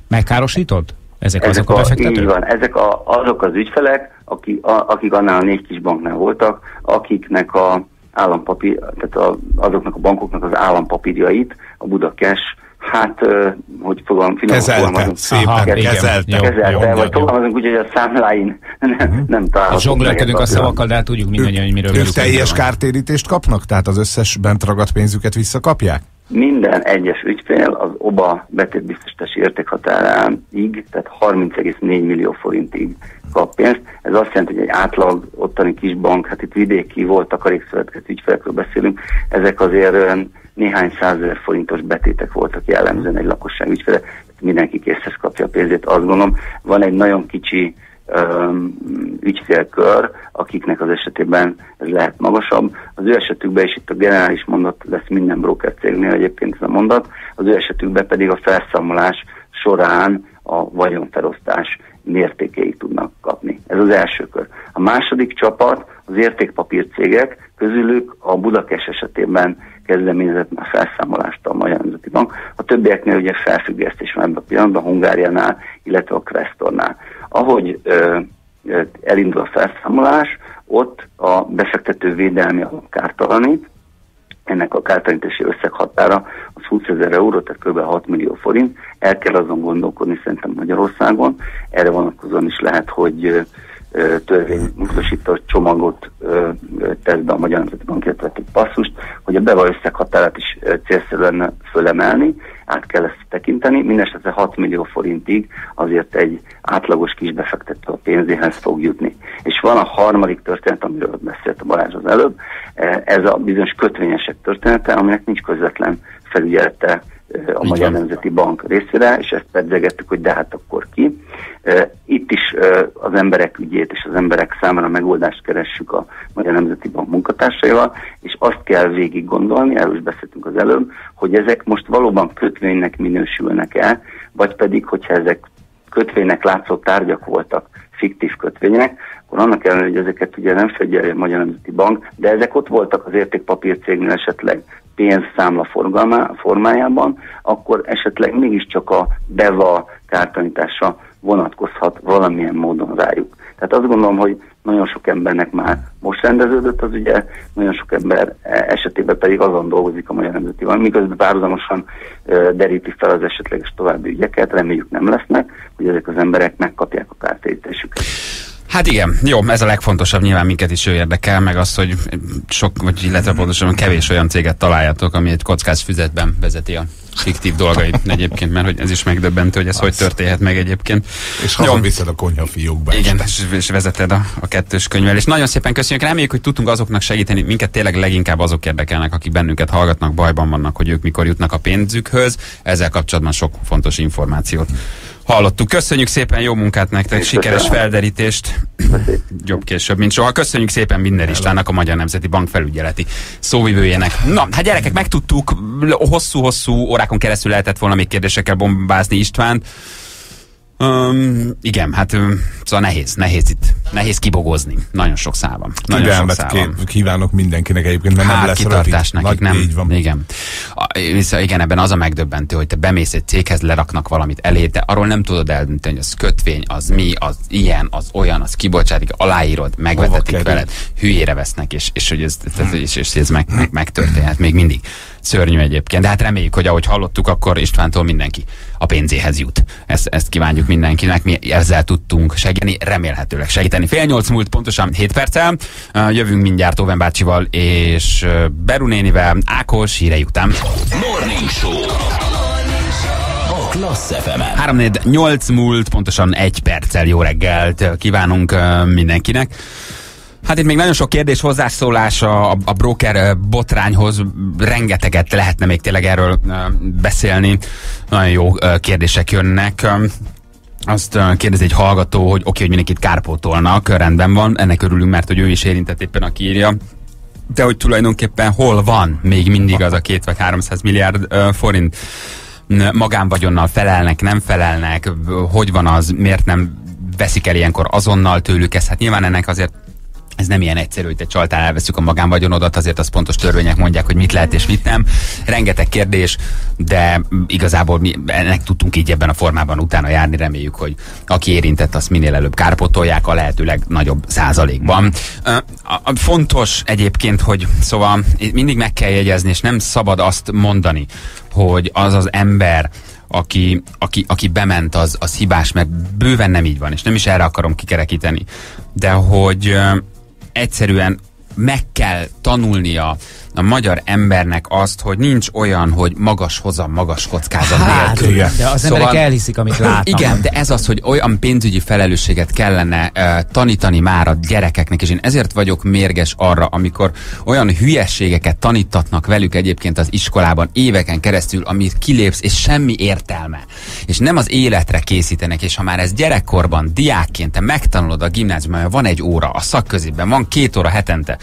Speaker 5: megkárosított? Ezek,
Speaker 8: ezek
Speaker 5: azok a
Speaker 8: a,
Speaker 5: befektetők?
Speaker 8: így van, ezek a, azok az ügyfelek, akik, a, akik annál a négy kis banknál voltak, akiknek a állampapír, tehát a, azoknak a bankoknak az állampapírjait a Budakes, hát, hogy fogalm, finoman
Speaker 6: Kezelte, szépen
Speaker 5: Aha, igen.
Speaker 6: kezelte.
Speaker 5: Jó,
Speaker 8: kezelte,
Speaker 5: jó,
Speaker 8: vagy fogalmazunk úgy, hogy a számláin nem, nem
Speaker 5: A
Speaker 8: találhatók.
Speaker 5: zsonglőrködünk
Speaker 8: meg
Speaker 5: a szavakkal, de hát tudjuk mindannyian, hogy miről
Speaker 6: Ők teljes kártérítést kapnak? Tehát az összes bent ragadt pénzüket visszakapják?
Speaker 8: Minden egyes ügyfél az OBA betétbiztosítási értékhatáráig, tehát 30,4 millió forintig kap pénzt. Ez azt jelenti, hogy egy átlag ottani kisbank, hát itt vidéki volt takarékszövetkező ügyfelekről beszélünk, ezek azért néhány százezer forintos betétek voltak jellemzően egy lakosság ügyfele, mindenki készhez kapja a pénzét. Azt gondolom, van egy nagyon kicsi ügyfélkör, akiknek az esetében ez lehet magasabb. Az ő esetükben, és itt a generális mondat lesz minden broker cégnél egyébként ez a mondat, az ő esetükben pedig a felszámolás során a vagyonfelosztás mértékéig tudnak kapni. Ez az első kör. A második csapat az értékpapírcégek, közülük a Budakes esetében kezdeményezett már felszámolást a Magyar Nemzeti Bank. A többieknél ugye felfüggesztés van ebben a pillanatban, Hungáriánál, illetve a Questornál. Ahogy elindul a felszámolás, ott a befektető védelmi alap kártalanít, ennek a kártalanítási összeghatára az 20 ezer euró, tehát kb. 6 millió forint. El kell azon gondolkodni szerintem Magyarországon. Erre vonatkozóan is lehet, hogy törvénymódosított csomagot tesz be a Magyar Nemzeti Bank, illetve egy passzust, hogy a beva összeghatárát is célszerű lenne fölemelni, át kell ezt tekinteni. Mindenesetre 6 millió forintig azért egy átlagos kis befektető a pénzéhez fog jutni. És van a harmadik történet, amiről beszélt a Balázs az előbb, ez a bizonyos kötvényesek története, aminek nincs közvetlen felügyelete a Magyar Nemzeti Bank részére, és ezt pedzegettük, hogy de hát akkor ki. Itt is az emberek ügyét és az emberek számára megoldást keressük a Magyar Nemzeti Bank munkatársaival, és azt kell végig gondolni, erről is beszéltünk az előbb, hogy ezek most valóban kötvénynek minősülnek-e, vagy pedig, hogyha ezek kötvénynek látszó tárgyak voltak, fiktív kötvények, akkor annak ellenére, hogy ezeket ugye nem fegyelje a Magyar Nemzeti Bank, de ezek ott voltak az értékpapírcégnél esetleg pénzszámla forgalmá, formájában, akkor esetleg mégiscsak a DEVA kártanítása vonatkozhat valamilyen módon rájuk. Tehát azt gondolom, hogy nagyon sok embernek már most rendeződött az ügye, nagyon sok ember esetében pedig azon dolgozik a Magyar Nemzeti Bank, miközben párhuzamosan deríti fel az esetleges további ügyeket, reméljük nem lesznek, hogy ezek az emberek megkapják a kártérítésüket.
Speaker 4: Hát igen, jó, ez a legfontosabb, nyilván minket is ő érdekel, meg az, hogy sok, vagy illetve pontosabban kevés olyan céget találjátok, ami egy kockáz füzetben vezeti a fiktív dolgait egyébként, mert hogy ez is megdöbbentő, hogy ez hogy történhet meg egyébként.
Speaker 6: És hazaviszed a konyhafiókba. is.
Speaker 4: Igen, és, és vezeted a, a kettős könyvel. És nagyon szépen köszönjük, reméljük, hogy tudtunk azoknak segíteni. Minket tényleg leginkább azok érdekelnek, akik bennünket hallgatnak, bajban vannak, hogy ők mikor jutnak a pénzükhöz. Ezzel kapcsolatban sok fontos információt hallottuk. Köszönjük szépen, jó munkát nektek, sikeres felderítést. Jobb később, mint soha. Köszönjük szépen minden Istvánnak, a Magyar Nemzeti Bank felügyeleti szóvivőjének. Na, hát gyerekek, megtudtuk, hosszú-hosszú órákon keresztül lehetett volna még kérdésekkel bombázni Istvánt. Um, igen, hát szóval nehéz, nehéz itt, nehéz kibogozni. Nagyon sok szál van. Nagyon sok
Speaker 6: Türelmet
Speaker 4: szál van.
Speaker 6: kívánok mindenkinek egyébként, mert nem
Speaker 4: Hát
Speaker 6: lesz
Speaker 4: kitartás
Speaker 6: rövid.
Speaker 4: nekik,
Speaker 6: Nagy-
Speaker 4: nem?
Speaker 6: Így van.
Speaker 4: Igen. A, viszont igen, ebben az a megdöbbentő, hogy te bemész egy céghez, leraknak valamit elé, de arról nem tudod eldönteni, hogy az kötvény, az mi, az ilyen, az olyan, az kibocsátik, aláírod, megvetetik veled, hülyére vesznek, és, és hogy ez, ez, és, és ez meg, meg, megtörténhet még mindig. Szörnyű egyébként, de hát reméljük, hogy ahogy hallottuk, akkor Istvántól mindenki a pénzéhez jut. Ezt, ezt kívánjuk mindenkinek, mi ezzel tudtunk segíteni, remélhetőleg segíteni. Fél nyolc múlt pontosan 7 perccel, Uh, jövünk mindjárt Oven bácsival és uh, Berunénivel, Ákos hírei után.
Speaker 1: Morning Show. Klassz fm
Speaker 4: 3 8 múlt, pontosan egy perccel jó reggelt kívánunk uh, mindenkinek. Hát itt még nagyon sok kérdés, hozzászólás a, a broker botrányhoz, rengeteget lehetne még tényleg erről beszélni. Nagyon jó kérdések jönnek. Azt kérdezi egy hallgató, hogy oké, okay, hogy mindenkit kárpótolnak, rendben van, ennek örülünk, mert hogy ő is érintett éppen, aki írja. De hogy tulajdonképpen hol van még mindig az a két vagy 300 milliárd forint? magánvagyonnal felelnek, nem felelnek, hogy van az, miért nem veszik el ilyenkor azonnal tőlük ezt. Hát nyilván ennek azért ez nem ilyen egyszerű, hogy te csaltál, elveszük a magánvagyonodat, azért az pontos törvények mondják, hogy mit lehet és mit nem. Rengeteg kérdés, de igazából mi ennek tudtunk így ebben a formában utána járni, reméljük, hogy aki érintett, azt minél előbb kárpotolják a lehetőleg nagyobb százalékban. Fontos egyébként, hogy szóval mindig meg kell jegyezni, és nem szabad azt mondani, hogy az az ember, aki, aki, aki bement, az, az hibás, mert bőven nem így van, és nem is erre akarom kikerekíteni. De hogy egyszerűen meg kell tanulnia a magyar embernek azt, hogy nincs olyan, hogy magas hozam, magas kockázat
Speaker 5: Hát,
Speaker 4: nélkül.
Speaker 5: De az emberek elhiszik, amit látnak.
Speaker 4: Igen, de ez az, hogy olyan pénzügyi felelősséget kellene uh, tanítani már a gyerekeknek, és én ezért vagyok mérges arra, amikor olyan hülyességeket tanítatnak velük egyébként az iskolában éveken keresztül, amit kilépsz, és semmi értelme. És nem az életre készítenek, és ha már ez gyerekkorban, diákként te megtanulod a gimnáziumban, van egy óra, a szakközében van két óra hetente,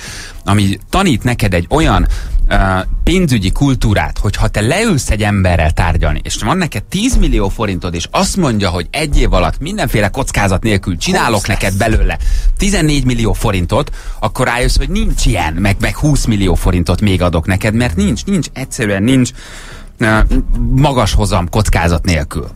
Speaker 4: ami tanít neked egy olyan uh, pénzügyi kultúrát, hogy ha te leülsz egy emberrel tárgyalni, és van neked 10 millió forintod, és azt mondja, hogy egy év alatt mindenféle kockázat nélkül csinálok neked belőle 14 millió forintot, akkor rájössz, hogy nincs ilyen, meg, meg 20 millió forintot még adok neked, mert nincs, nincs, egyszerűen nincs magas hozam kockázat nélkül.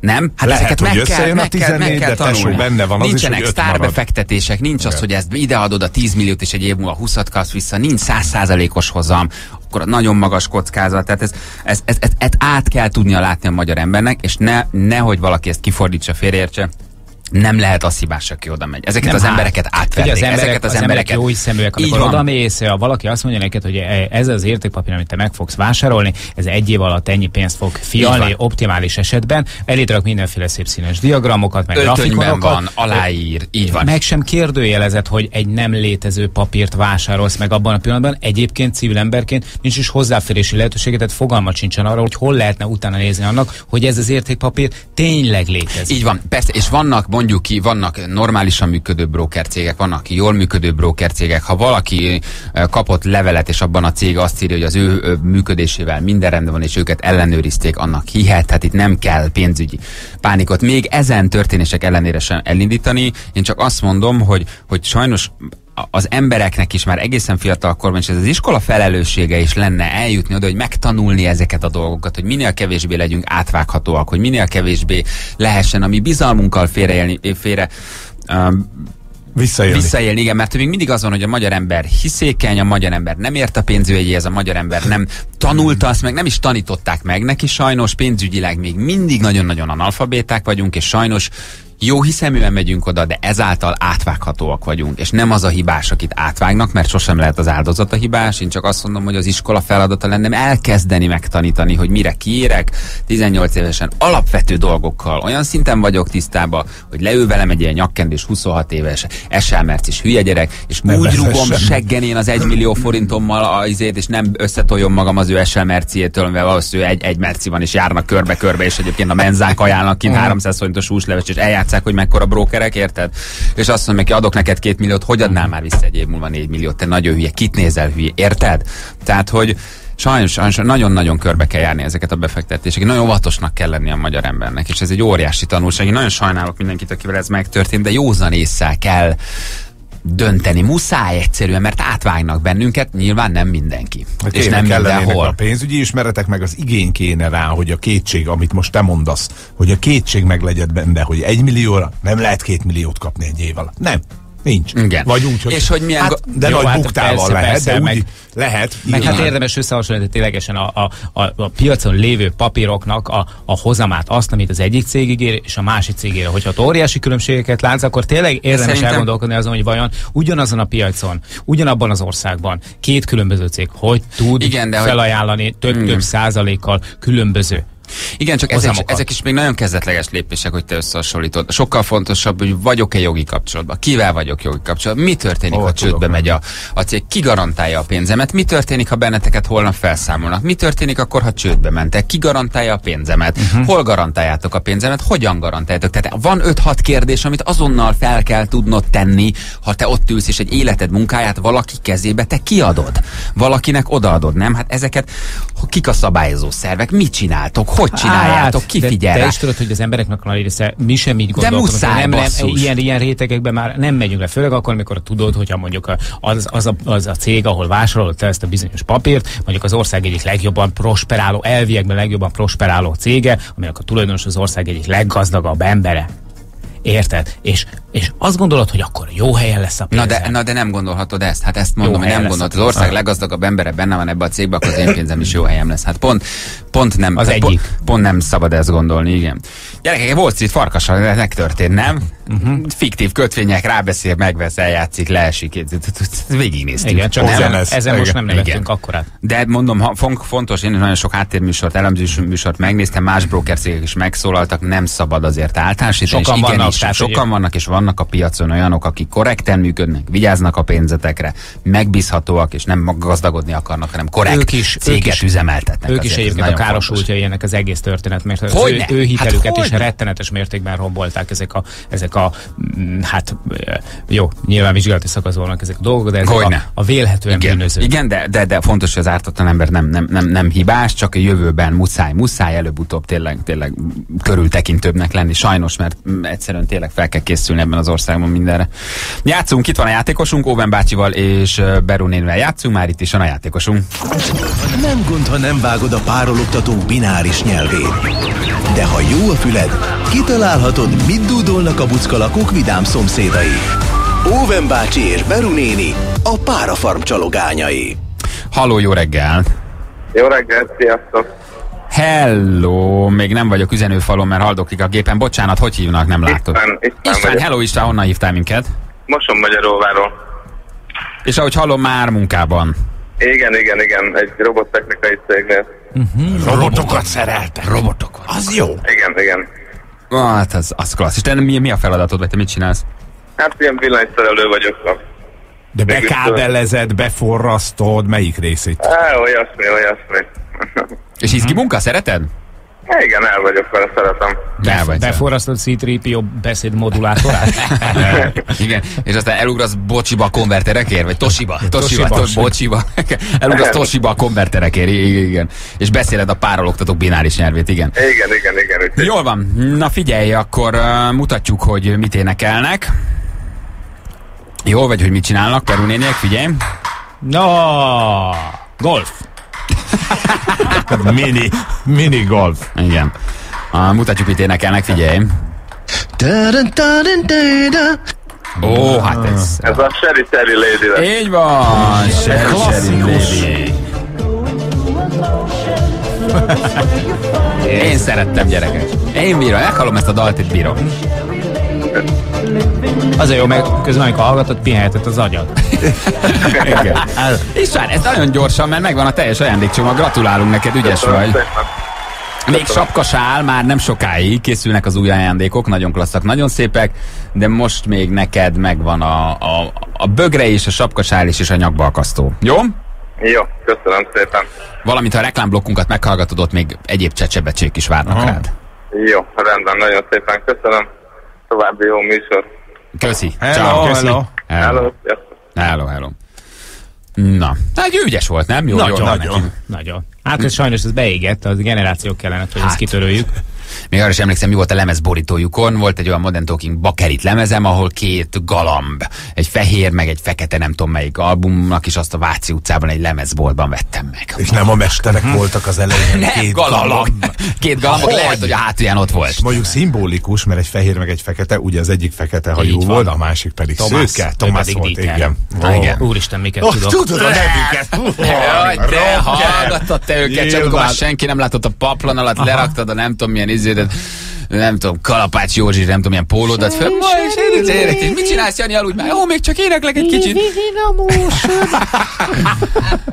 Speaker 4: Nem? Hát
Speaker 6: Lehet,
Speaker 4: ezeket meg kell,
Speaker 6: összejön a
Speaker 4: meg kell, meg
Speaker 6: 14,
Speaker 4: kell tanulni.
Speaker 6: benne van
Speaker 4: Nincsenek sztárbefektetések, nincs az, hogy ezt ideadod a 10 milliót, és egy év múlva 20 kapsz vissza, nincs 100%-os hozam, akkor nagyon magas kockázat. Tehát ez, ez, ez, ez, ez át kell tudnia látni a magyar embernek, és ne, nehogy valaki ezt kifordítsa, félreértse. Nem lehet az hibás, aki oda megy. Ezeket
Speaker 5: Nem
Speaker 4: az
Speaker 5: hát.
Speaker 4: embereket átverték.
Speaker 5: az emberek,
Speaker 4: ezeket
Speaker 5: az, az emberek jó hiszeműek, amikor oda mész, ha valaki azt mondja neked, hogy e- ez az értékpapír, amit te meg fogsz vásárolni, ez egy év alatt ennyi pénzt fog fialni, optimális esetben, elétrak mindenféle szép színes diagramokat, meg
Speaker 4: Öltönyben
Speaker 5: grafikonokat.
Speaker 4: van, aláír, így van.
Speaker 5: Meg sem kérdőjelezett, hogy egy nem létező papírt vásárolsz meg abban a pillanatban. Egyébként civil emberként nincs is hozzáférési lehetőséget, tehát fogalmat sincsen arra, hogy hol lehetne utána nézni annak, hogy ez az értékpapír tényleg létezik.
Speaker 4: Így van, persze, és vannak mondjuk ki, vannak normálisan működő brokercégek, vannak jól működő brokercégek. Ha valaki kapott levelet, és abban a cég azt írja, hogy az ő működésével minden rendben van, és őket ellenőrizték, annak hihet, tehát itt nem kell pénzügyi pánikot. Még ezen történések ellenére sem elindítani. Én csak azt mondom, hogy, hogy sajnos az embereknek is már egészen fiatal korban, és ez az iskola felelőssége is lenne eljutni oda, hogy megtanulni ezeket a dolgokat, hogy minél kevésbé legyünk átvághatóak, hogy minél kevésbé lehessen a mi bizalmunkkal félreélni, félre um,
Speaker 6: Visszaélni.
Speaker 4: visszaélni, igen, mert még mindig az van, hogy a magyar ember hiszékeny, a magyar ember nem ért a pénzügyéhez, a magyar ember nem tanulta azt meg, nem is tanították meg neki sajnos, pénzügyileg még mindig nagyon-nagyon analfabéták vagyunk, és sajnos jó hiszeműen megyünk oda, de ezáltal átvághatóak vagyunk, és nem az a hibás, akit átvágnak, mert sosem lehet az áldozat a hibás. Én csak azt mondom, hogy az iskola feladata lenne elkezdeni megtanítani, hogy mire kiérek 18 évesen alapvető dolgokkal. Olyan szinten vagyok tisztában, hogy leül velem egy ilyen nyakkendés 26 éves eselmerc is hülye gyerek, és
Speaker 6: Nem
Speaker 4: úgy
Speaker 6: sem.
Speaker 4: seggen én az egy millió forintommal a izét, és nem összetoljom magam az ő eselmerciétől, mivel valószínűleg egy, egy merci van, és járnak körbe-körbe, és egyébként a menzák ajánlnak kint 300 forintos húsleves, és eljátszák, hogy mekkora brókerek, érted? És azt mondom neki, adok neked két milliót, hogy adnál már vissza egy év múlva négy milliót, te nagyon hülye, kit nézel hülye, érted? Tehát, hogy Sajnos, sajnos nagyon-nagyon körbe kell járni ezeket a befektetéseket. Nagyon óvatosnak kell lenni a magyar embernek, és ez egy óriási tanulság. Én nagyon sajnálok mindenkit, akivel ez megtörtént, de józan észre kell dönteni. Muszáj egyszerűen, mert átvágnak bennünket, nyilván nem mindenki.
Speaker 6: Hát
Speaker 4: és nem mindenhol.
Speaker 6: a pénzügyi ismeretek, meg az igény kéne rá, hogy a kétség, amit most te mondasz, hogy a kétség meg legyen benne, hogy egy millióra nem lehet két milliót kapni egy év alatt. Nem. Nincs.
Speaker 4: Igen.
Speaker 6: Vagy úgy, hogy...
Speaker 4: És hogy milyen
Speaker 6: hát, de
Speaker 5: Jó,
Speaker 6: nagy
Speaker 5: hát
Speaker 6: buktával
Speaker 5: persze,
Speaker 6: lehet,
Speaker 5: persze,
Speaker 6: de úgy
Speaker 5: meg-
Speaker 6: lehet.
Speaker 5: Meg hát érdemes összehasonlítani ténylegesen a, a, a, a piacon lévő papíroknak a, a hozamát, azt, amit az egyik cég ígér, és a másik cég ígér. Hogyha óriási különbségeket látsz, akkor tényleg érdemes
Speaker 4: Szerintem-
Speaker 5: elgondolkodni azon, hogy vajon ugyanazon a piacon, ugyanabban az országban két különböző cég hogy tud
Speaker 4: Igen, de hogy-
Speaker 5: felajánlani több-több
Speaker 4: Igen.
Speaker 5: százalékkal különböző
Speaker 4: Igen, csak ezek, ezek is még nagyon kezdetleges lépések, hogy te összehasonlítod. Sokkal fontosabb, hogy vagyok-e jogi kapcsolatban, kivel vagyok jogi kapcsolatban, mi történik,
Speaker 6: Hol
Speaker 4: ha csődbe megy a, a cég, ki garantálja a pénzemet, mi történik, ha benneteket holnap felszámolnak, mi történik akkor, ha csődbe mentek, ki garantálja a pénzemet, uh-huh. hol garantáljátok a pénzemet, hogyan garantáljátok. Tehát van 5-6 kérdés, amit azonnal fel kell tudnod tenni, ha te ott ülsz és egy életed munkáját valaki kezébe te kiadod. Valakinek odaadod, nem? Hát ezeket kik a szabályozó szervek, mit csináltok, hogy csináljátok? Ki
Speaker 5: de
Speaker 4: figyel
Speaker 5: Te
Speaker 4: rá?
Speaker 5: is tudod, hogy az embereknek a része, mi sem így
Speaker 4: De
Speaker 5: gondolkodunk.
Speaker 4: muszáj,
Speaker 5: nem, nem, ilyen, ilyen rétegekben már nem megyünk le, főleg akkor, amikor tudod, hogyha mondjuk az, az, a, az a cég, ahol vásárolod te ezt a bizonyos papírt, mondjuk az ország egyik legjobban prosperáló, elviekben legjobban prosperáló cége, aminek a tulajdonos az ország egyik leggazdagabb embere. Érted? És, és azt gondolod, hogy akkor jó helyen lesz a
Speaker 4: Na
Speaker 5: pénzem.
Speaker 4: de, na de nem gondolhatod ezt. Hát ezt mondom, hogy
Speaker 5: helyen
Speaker 4: nem gondolod. Az ország
Speaker 5: pénz.
Speaker 4: leggazdagabb embere benne van ebbe a cégbe, akkor az én pénzem is jó helyem lesz. Hát pont, pont nem.
Speaker 5: Az
Speaker 4: tehát
Speaker 5: egyik.
Speaker 4: Pont, pont, nem szabad ezt gondolni, igen. Gyerekek, Wall Street farkassal ez megtörtént, nem? Uh-huh. Fiktív kötvények, rábeszél, megvesz, eljátszik, leesik. Végignéztük.
Speaker 5: Igen, csak
Speaker 4: Nem?
Speaker 5: ezen,
Speaker 6: ez.
Speaker 5: ezen most nem nevettünk akkorát.
Speaker 4: De mondom, ha fontos, én nagyon sok háttérműsort, elemzős műsort megnéztem, más broker cégek is megszólaltak, nem szabad azért általánosítani.
Speaker 5: Sokan vannak,
Speaker 4: igenis,
Speaker 5: tehát,
Speaker 4: sokan
Speaker 5: hogy-
Speaker 4: vannak, és vannak a piacon olyanok, akik korrekten működnek, vigyáznak a pénzetekre, megbízhatóak, és nem gazdagodni akarnak, hanem korrekt
Speaker 5: Ők is-
Speaker 4: céget
Speaker 5: ők is-
Speaker 4: üzemeltetnek.
Speaker 5: Ők is egyébként a
Speaker 4: nagyon
Speaker 5: károsultjai ennek az egész történet, mert az ő, ő hitelüket
Speaker 4: Hát
Speaker 5: is
Speaker 4: hogyne?
Speaker 5: rettenetes mértékben rombolták ezek a, ezek a mm, hát jó, nyilván vizsgálati szakaszban vannak ezek a dolgok, de ezek a,
Speaker 4: Hogyne?
Speaker 5: a vélhetően
Speaker 4: Igen,
Speaker 5: bűnözők.
Speaker 4: igen de, de, de fontos, hogy az ártatlan ember nem, nem, nem, nem hibás, csak a jövőben muszáj, muszáj előbb-utóbb tényleg, tényleg körültekintőbbnek lenni, sajnos, mert egyszerűen tényleg fel kell készülni ebben az országban mindenre. Játszunk, itt van a játékosunk, Óven bácsival és nénivel játszunk, már itt is van a játékosunk.
Speaker 3: Nem gond, ha nem vágod a párologtatók bináris nyelvét. De ha jó a füled, kitalálhatod, mit dúdolnak a buckalakók vidám szomszédai. Óven bácsi és Beru néni a párafarm csalogányai.
Speaker 4: Halló, jó reggel!
Speaker 9: Jó reggelt, sziasztok!
Speaker 4: Hello, még nem vagyok üzenőfalon, mert haldoklik a gépen. Bocsánat, hogy hívnak, nem látod.
Speaker 9: István, István
Speaker 4: István, hello István, honnan hívtál minket?
Speaker 9: Moson Magyaróváról.
Speaker 4: És ahogy hallom, már munkában.
Speaker 9: Igen, igen, igen, egy robottechnikai cégnél.
Speaker 6: Robotokat szereltek.
Speaker 4: Robotok.
Speaker 6: Az jó.
Speaker 9: Igen, igen.
Speaker 4: Ah, Hát az, az klassz. És te mi, mi a feladatod, vagy te mit csinálsz?
Speaker 9: Hát ilyen villanyszerelő vagyok.
Speaker 6: De bekábelezed, beforrasztod, melyik részét?
Speaker 9: Á, olyasmi, olyasmi.
Speaker 4: És izgi munka, szereted?
Speaker 9: Há, igen, el vagyok vele, szeretem.
Speaker 4: El vagy.
Speaker 5: Beforrasztott C-3PO beszéd modulátorát?
Speaker 4: Igen, és aztán elugrasz bocsiba a konverterekért, vagy Toshiba, Toshiba,
Speaker 5: Toshiba.
Speaker 4: tos, bocsiba. elugrasz Toshiba a konverterekért, igen. És beszéled a párologtatók bináris nyelvét, igen.
Speaker 9: Igen, igen, igen. Úgyhogy
Speaker 4: Jól van, na figyelj, akkor uh, mutatjuk, hogy mit énekelnek. Jó, vagy hogy mit csinálnak, Peru néniek, figyelj.
Speaker 5: No, golf.
Speaker 6: Mini, mini golf.
Speaker 4: Igen. Uh, mutatjuk, mit énekelnek, figyelj. Ó, hát ez...
Speaker 9: Ez a Sherry Terry Lady lesz.
Speaker 4: Így van, Sherry Sherry Lady. Én szerettem gyerekek. Én bírom, meghallom ezt a dalt, itt bírom.
Speaker 5: Az a jó, meg közben, amikor hallgatod, pihenheted az agyad.
Speaker 4: Igen. István, ez nagyon gyorsan, mert megvan a teljes ajándékcsomag. Gratulálunk neked, ügyes
Speaker 9: Köszönöm
Speaker 4: vagy.
Speaker 9: szépen.
Speaker 4: Még sapkasál, már nem sokáig készülnek az új ajándékok, nagyon klasszak, nagyon szépek, de most még neked megvan a, a, a bögre is, a sapkasál is, és a nyakbalkasztó. Jó?
Speaker 9: Jó, köszönöm szépen.
Speaker 4: Valamint a reklámblokkunkat meghallgatod, ott még egyéb csecsebecsék is várnak
Speaker 6: Aha.
Speaker 4: rád.
Speaker 9: Jó, rendben, nagyon szépen köszönöm. További jó műsor.
Speaker 4: Köszi.
Speaker 6: Hello,
Speaker 4: Ciao.
Speaker 6: hello.
Speaker 4: Hello.
Speaker 9: Hello.
Speaker 4: Hello, hello. Na, hát ügyes volt, nem? Jó,
Speaker 5: Nagyon,
Speaker 4: jó,
Speaker 6: nagyon.
Speaker 5: Nagyon. Hát ez sajnos ez beégett, az generációk kellene, hogy ezt
Speaker 4: Hát.
Speaker 5: kitöröljük.
Speaker 4: Még arra is emlékszem, mi volt a lemezborítójukon. Volt egy olyan Modern Talking bakerit lemezem, ahol két galamb, egy fehér, meg egy fekete, nem tudom melyik albumnak is azt a Váci utcában egy lemezboltban vettem meg.
Speaker 6: És nem a mesterek voltak az elején,
Speaker 4: Nem,
Speaker 6: két
Speaker 4: galambok.
Speaker 6: galamb.
Speaker 4: Két galambok,
Speaker 6: Hogy?
Speaker 4: lehet, hogy a hátulján ott volt.
Speaker 6: Mondjuk szimbolikus, mert egy fehér meg egy fekete, ugye az egyik fekete hajú volt, a másik pedig
Speaker 5: Thomas,
Speaker 6: szőke.
Speaker 5: pedig
Speaker 6: volt,
Speaker 5: Dieter.
Speaker 6: igen.
Speaker 4: Na, igen.
Speaker 5: Úristen, miket
Speaker 6: Oh,
Speaker 5: tudok.
Speaker 6: tudod a nevüket.
Speaker 4: Jaj, de hallgattad te őket, csak amikor már senki nem látott a paplan alatt, leraktad a nem tudom milyen izédet, nem tudom, Kalapács Józsi, nem tudom milyen pólódat fel. Ma és én ének, mit csinálsz, Jani, aludj már? Jó, még csak éneklek egy kicsit.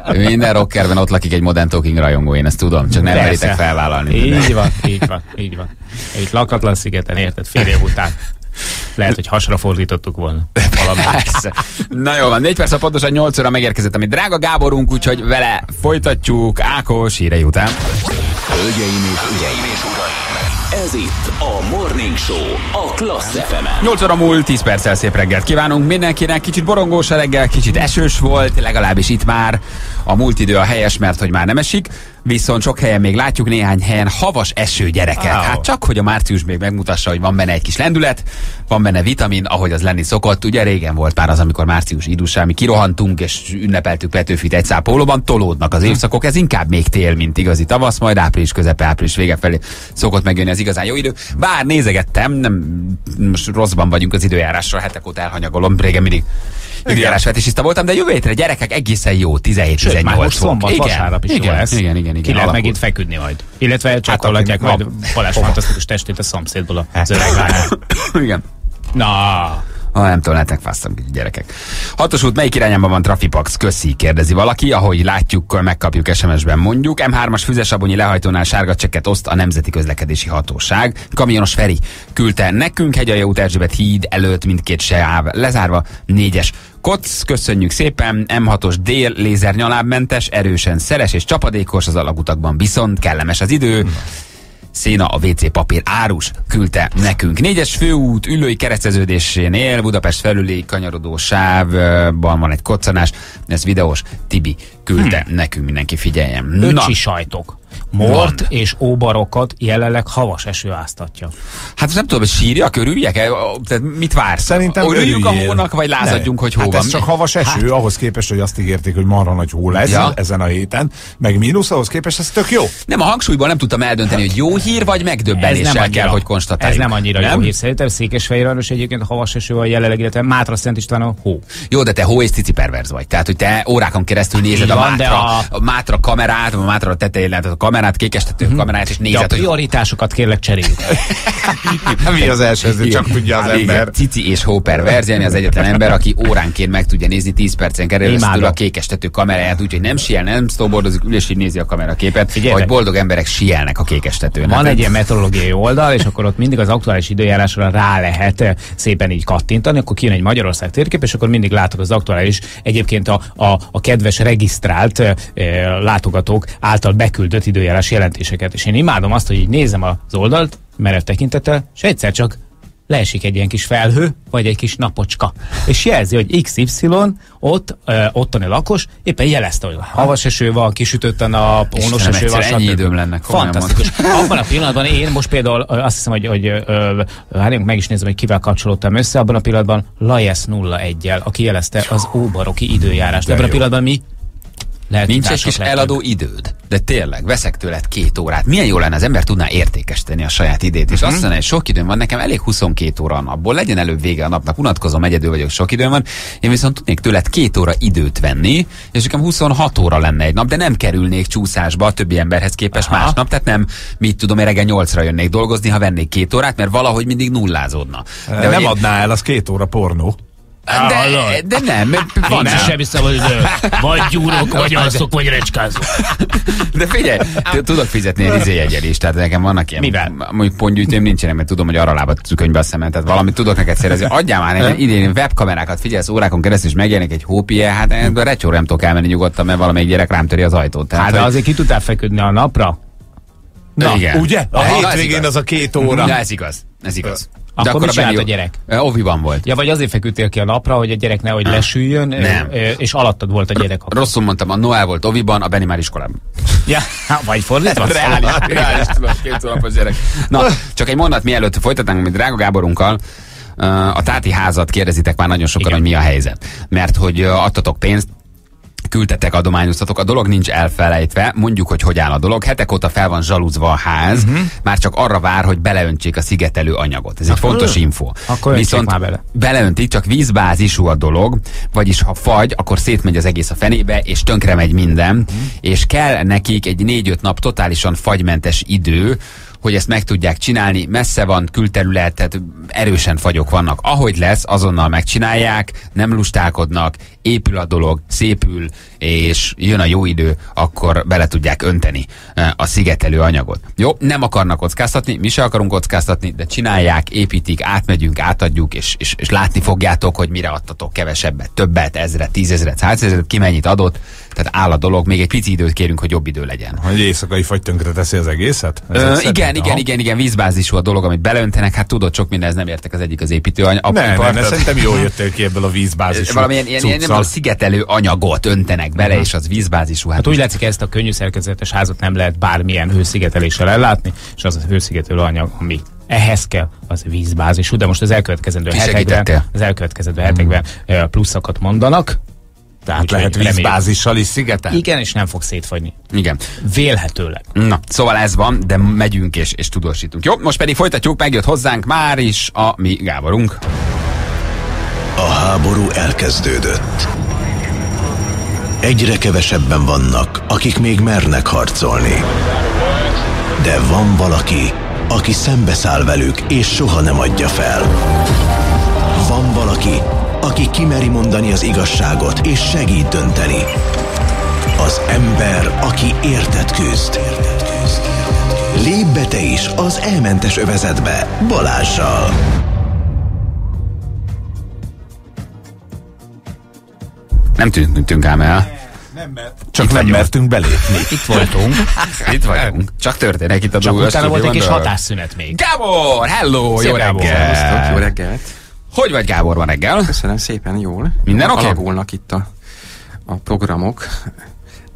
Speaker 4: Minden rockerben ott lakik egy Modern Talking rajongó, én ezt tudom, csak nem meritek felvállalni.
Speaker 5: Így van, így van, így van. Egy lakatlan szigeten, érted? Fél év után. Lehet, hogy hasra fordítottuk volna.
Speaker 4: Persze. Na jó van, négy perc a pontosan 8 óra megérkezett, ami drága Gáborunk, úgyhogy vele folytatjuk Ákos hírei után.
Speaker 1: Hölgyeim és uraim, ez itt a Morning Show a Klassz fm
Speaker 4: 8 óra múlt, 10 perccel szép reggelt kívánunk mindenkinek. Kicsit borongós a reggel, kicsit esős volt, legalábbis itt már a múlt idő a helyes, mert hogy már nem esik. viszont sok helyen még látjuk néhány helyen havas eső gyereket.
Speaker 5: Á.
Speaker 4: Hát csak, hogy a március még megmutassa, hogy van benne egy kis lendület, van benne vitamin, ahogy az lenni szokott. Ugye régen volt már az, amikor március idusán mi kirohantunk, és ünnepeltük Petőfit egy szál pólóban, tolódnak az évszakok, ez inkább még tél, mint igazi tavasz, majd április közepe, április vége felé szokott megjönni az igazán jó idő. Bár nézegettem, nem most rosszban vagyunk az időjárással, hetek óta elhanyagolom, régen mindig időjárás vetésista voltam, de jövő hétre gyerekek egészen jó, 17-18
Speaker 5: Sőt, már most szombat, vasárnap is
Speaker 4: igen,
Speaker 5: jó lesz.
Speaker 4: Igen, igen, igen.
Speaker 5: Ki lehet megint feküdni majd. Illetve csakolhatják
Speaker 6: akinek
Speaker 5: majd. Balázs fantasztikus testét a szomszédból az öreg lányok.
Speaker 4: igen.
Speaker 5: Na,
Speaker 4: Ah, nem fáztam kicsit gyerekek. Hatos út, melyik irányában van Trafipax? Köszi, kérdezi valaki. Ahogy látjuk, megkapjuk SMS-ben mondjuk. M3-as füzesabonyi lehajtónál sárga csekket oszt a Nemzeti Közlekedési Hatóság. Kamionos Feri küldte nekünk Hegyalja út Erzsébet híd előtt mindkét sáv lezárva. Négyes Koc, köszönjük szépen, M6-os dél, lézer nyalábmentes, erősen szeles és csapadékos, az alagutakban viszont kellemes az idő. Széna a WC papír árus küldte nekünk. Négyes főút ülői kereszteződésénél Budapest felüli kanyarodó sávban van egy koccanás, ez videós, Tibi küldte nekünk, mindenki figyeljen.
Speaker 5: öcsi sajtok. Mort
Speaker 4: Van.
Speaker 5: és óbarokat jelenleg havas eső áztatja.
Speaker 4: Hát nem tudom, hogy sírjak, örüljek -e? Tehát mit vársz?
Speaker 6: Szerintem
Speaker 4: Örüljünk a
Speaker 6: örüljél.
Speaker 4: hónak, vagy lázadjunk,
Speaker 6: Ne.
Speaker 4: hogy hó
Speaker 6: hát
Speaker 4: van?
Speaker 6: ez csak havas eső, ahhoz képest, hogy azt ígérték, hogy marha nagy hó lesz
Speaker 4: Ja.
Speaker 6: ezen a héten, meg mínusz, ahhoz képest ez tök jó.
Speaker 4: Nem, a hangsúlyból nem tudtam eldönteni, hogy jó hír, vagy megdöbbenéssel kell, hogy konstatáljuk.
Speaker 5: Ez nem annyira
Speaker 4: nem?
Speaker 5: jó hír. Szerintem Székesfehérváros egyébként havas eső van jelenleg, illetve Mátra Szent István a hó.
Speaker 4: Jó, de te hó és cici perverz vagy. Tehát, hogy te órákon keresztül nézed a
Speaker 5: van, de
Speaker 4: Mátra,
Speaker 5: a-
Speaker 4: a... Mátra kamerát, a Mátra tetején látod a kamerát, kékestető kamerát, és
Speaker 5: De a
Speaker 4: hogy
Speaker 5: prioritásokat kérlek cseréljük.
Speaker 6: Mi az első, ez csak tudja az ember.
Speaker 4: Cici és Hó perverz, Jani az egyetlen ember, aki óránként meg tudja nézni 10 percen keresztül a kékestető kameráját, úgyhogy nem siel, nem snowboardozik, ül és így nézi a kameraképet,
Speaker 5: Figyeljetek.
Speaker 4: hogy boldog emberek sielnek a kékestetőn.
Speaker 5: Van egy ilyen meteorológiai oldal, és akkor ott mindig az aktuális időjárásra rá lehet eh, szépen így kattintani, akkor kijön egy Magyarország térkép, és akkor mindig látok az aktuális, egyébként a, a, a kedves regisztrált eh, látogatók által beküldött időjárás jelentéseket. És én imádom azt, hogy így nézem az oldalt, merev tekintettel, és egyszer csak leesik egy ilyen kis felhő, vagy egy kis napocska, és jelzi, hogy XY ott, ö, ottani lakos éppen jelezte, hogy havas eső van, kisütött a nap,
Speaker 4: Istenem,
Speaker 5: ónos eső van,
Speaker 4: ennyi időm lenne,
Speaker 5: Fantasztikus. Abban a pillanatban én most például azt hiszem, hogy, hogy ö, meg is nézem, hogy kivel kapcsolódtam össze, abban a pillanatban Lajes 01-jel, aki jelezte az óbaroki időjárást.
Speaker 6: De
Speaker 5: Ebben a
Speaker 6: jó.
Speaker 5: pillanatban mi? Lehet
Speaker 4: Nincs egy kis
Speaker 5: lehetünk.
Speaker 4: eladó időd, de tényleg, veszek tőled két órát. Milyen jó lenne, az ember tudná értékesíteni a saját idét. És azt mondja, hogy sok időm van, nekem elég 22 óra a napból, legyen előbb vége a napnak, unatkozom, egyedül vagyok, sok időm van. Én viszont tudnék tőled két óra időt venni, és nekem 26 óra lenne egy nap, de nem kerülnék csúszásba a többi emberhez képest
Speaker 5: Aha.
Speaker 4: másnap. Tehát nem, mit tudom, én reggel 8-ra jönnék dolgozni, ha vennék két órát, mert valahogy mindig nullázódna.
Speaker 6: De nem
Speaker 4: én-
Speaker 6: adná el, az két óra pornó.
Speaker 4: De, de nem, van
Speaker 5: Én sem hiszem, hogy ö, vagy gyúrok, vagy alszok, vagy recskázok.
Speaker 4: De figyelj, tudok fizetni egy izéjegyel is, tehát nekem vannak ilyen,
Speaker 5: Mivel?
Speaker 4: mondjuk pontgyűjtőm nincsenek, mert tudom, hogy arra lábat könyvbe a szemem, tehát valamit tudok neked szerezni. Adjál már nekem idén webkamerákat, figyelsz órákon keresztül, és megjelenik egy hópie, hát én a recsóra nem tudok elmenni nyugodtan, mert valamelyik gyerek rám töri az ajtót. Tehát,
Speaker 5: Hát de
Speaker 4: hogy-
Speaker 5: azért ki tudtál feküdni a napra?
Speaker 4: Na, igen.
Speaker 6: Ugye? A
Speaker 4: ez
Speaker 6: hétvégén az a két óra.
Speaker 4: Ja, ez igaz, ez igaz.
Speaker 5: Akkor mit csinált a gyerek?
Speaker 4: Ö, Oviban volt.
Speaker 5: Ja, vagy azért feküdtél ki a napra, hogy a gyerek nehogy lesüljön, ö,
Speaker 4: Nem.
Speaker 5: és alattad volt a gyerek.
Speaker 4: Rosszul mondtam, a Noel volt Oviban, a Benni már iskolában.
Speaker 5: Ja, hát, vagy fordítva.
Speaker 4: Reális, reális, tudom, két hónapos gyerek. Na, csak egy mondat mielőtt folytatnánk, mi drága Gáborunkkal, a táti házat kérdezitek már nagyon sokan,
Speaker 5: Igen.
Speaker 4: hogy mi a helyzet. Mert hogy adtatok pénzt, küldtetek, adományoztatok, a dolog nincs elfelejtve, mondjuk, hogy hogy áll a dolog. Hetek óta fel van zsaluzva a ház, uh-huh. már csak arra vár, hogy beleöntsék a szigetelő anyagot. Ez egy fontos info.
Speaker 5: Akkor öntsék már bele.
Speaker 4: beleöntik, csak vízbázisú a dolog, vagyis ha fagy, akkor szétmegy az egész a fenébe, és tönkre megy minden,
Speaker 5: Mhm.
Speaker 4: és kell nekik egy négy-öt nap totálisan fagymentes idő, hogy ezt meg tudják csinálni. Messze van, külterület, tehát erősen fagyok vannak. Ahogy lesz, azonnal megcsinálják, nem lustálkodnak, épül a dolog, szépül, és jön a jó idő, akkor bele tudják önteni eh, a szigetelő anyagot. Jó, nem akarnak kockáztatni, mi se akarunk kockáztatni, de csinálják, építik, átmegyünk, átadjuk, és, és, és látni fogjátok, hogy mire adtatok kevesebbet, többet, ezret, tízezret, százezret, ki mennyit adott, tehát áll a dolog, még egy pici időt kérünk, hogy jobb idő legyen.
Speaker 6: Hogy éjszakai fagy tönkre teszi az egészet?
Speaker 4: Ö,
Speaker 6: Ezek szerint?
Speaker 4: igen, igen,
Speaker 6: Aha.
Speaker 4: igen, igen, vízbázisú a dolog, amit belöntenek, hát tudod, sok mindenhez nem értek az egyik az építőanyag. a-
Speaker 6: Ne, ne,
Speaker 4: ipar-
Speaker 6: ne, szerintem jól jöttél ki ebből a vízbázisú
Speaker 4: Valamilyen ilyen, ilyen nem tudom, szigetelő anyagot öntenek bele, és az vízbázisú. Hát,
Speaker 5: Hát úgy látszik, ezt a könnyű szerkezetes házat nem lehet bármilyen hőszigeteléssel ellátni, és az a hőszigetelő anyag, ami ehhez kell, az vízbázisú, de most az elkövetkezendő hetekben, az elkövetkezendő hetekben pluszokat mondanak.
Speaker 6: Tehát
Speaker 5: Úgyhogy
Speaker 6: lehet vízbázissal is szigetel?
Speaker 5: Igen, és nem fog szétfagyni.
Speaker 4: igen.
Speaker 5: Vélhetőleg.
Speaker 4: Na, szóval ez van, de megyünk és, és tudósítunk. Jó, most pedig folytatjuk, megjött hozzánk már is a mi Gáborunk.
Speaker 3: A háború elkezdődött. Egyre kevesebben vannak, akik még mernek harcolni. De van valaki, aki szembeszáll velük, és soha nem adja fel. Van valaki, aki kimeri mondani az igazságot, és segít dönteni. Az ember, aki érted küzd. Lépj be te is az elmentes övezetbe Balázsjal.
Speaker 4: Nem tűntünk ám el.
Speaker 6: Csak
Speaker 4: Itt
Speaker 6: nem
Speaker 4: vagyunk.
Speaker 6: mertünk belépni.
Speaker 5: Itt voltunk,
Speaker 4: Itt vagyunk. Csak történik itt a
Speaker 5: csak
Speaker 4: dolgok.
Speaker 5: utána volt egy kis hatásszünet még.
Speaker 4: Gábor, hello,
Speaker 5: Szia,
Speaker 4: jó
Speaker 5: Gábor.
Speaker 4: reggel.
Speaker 10: Jó reggelt!
Speaker 4: Hogy vagy Gábor ma reggel?
Speaker 10: Köszönöm szépen, jól.
Speaker 4: Minden oké?
Speaker 10: Alakulnak itt a, a programok.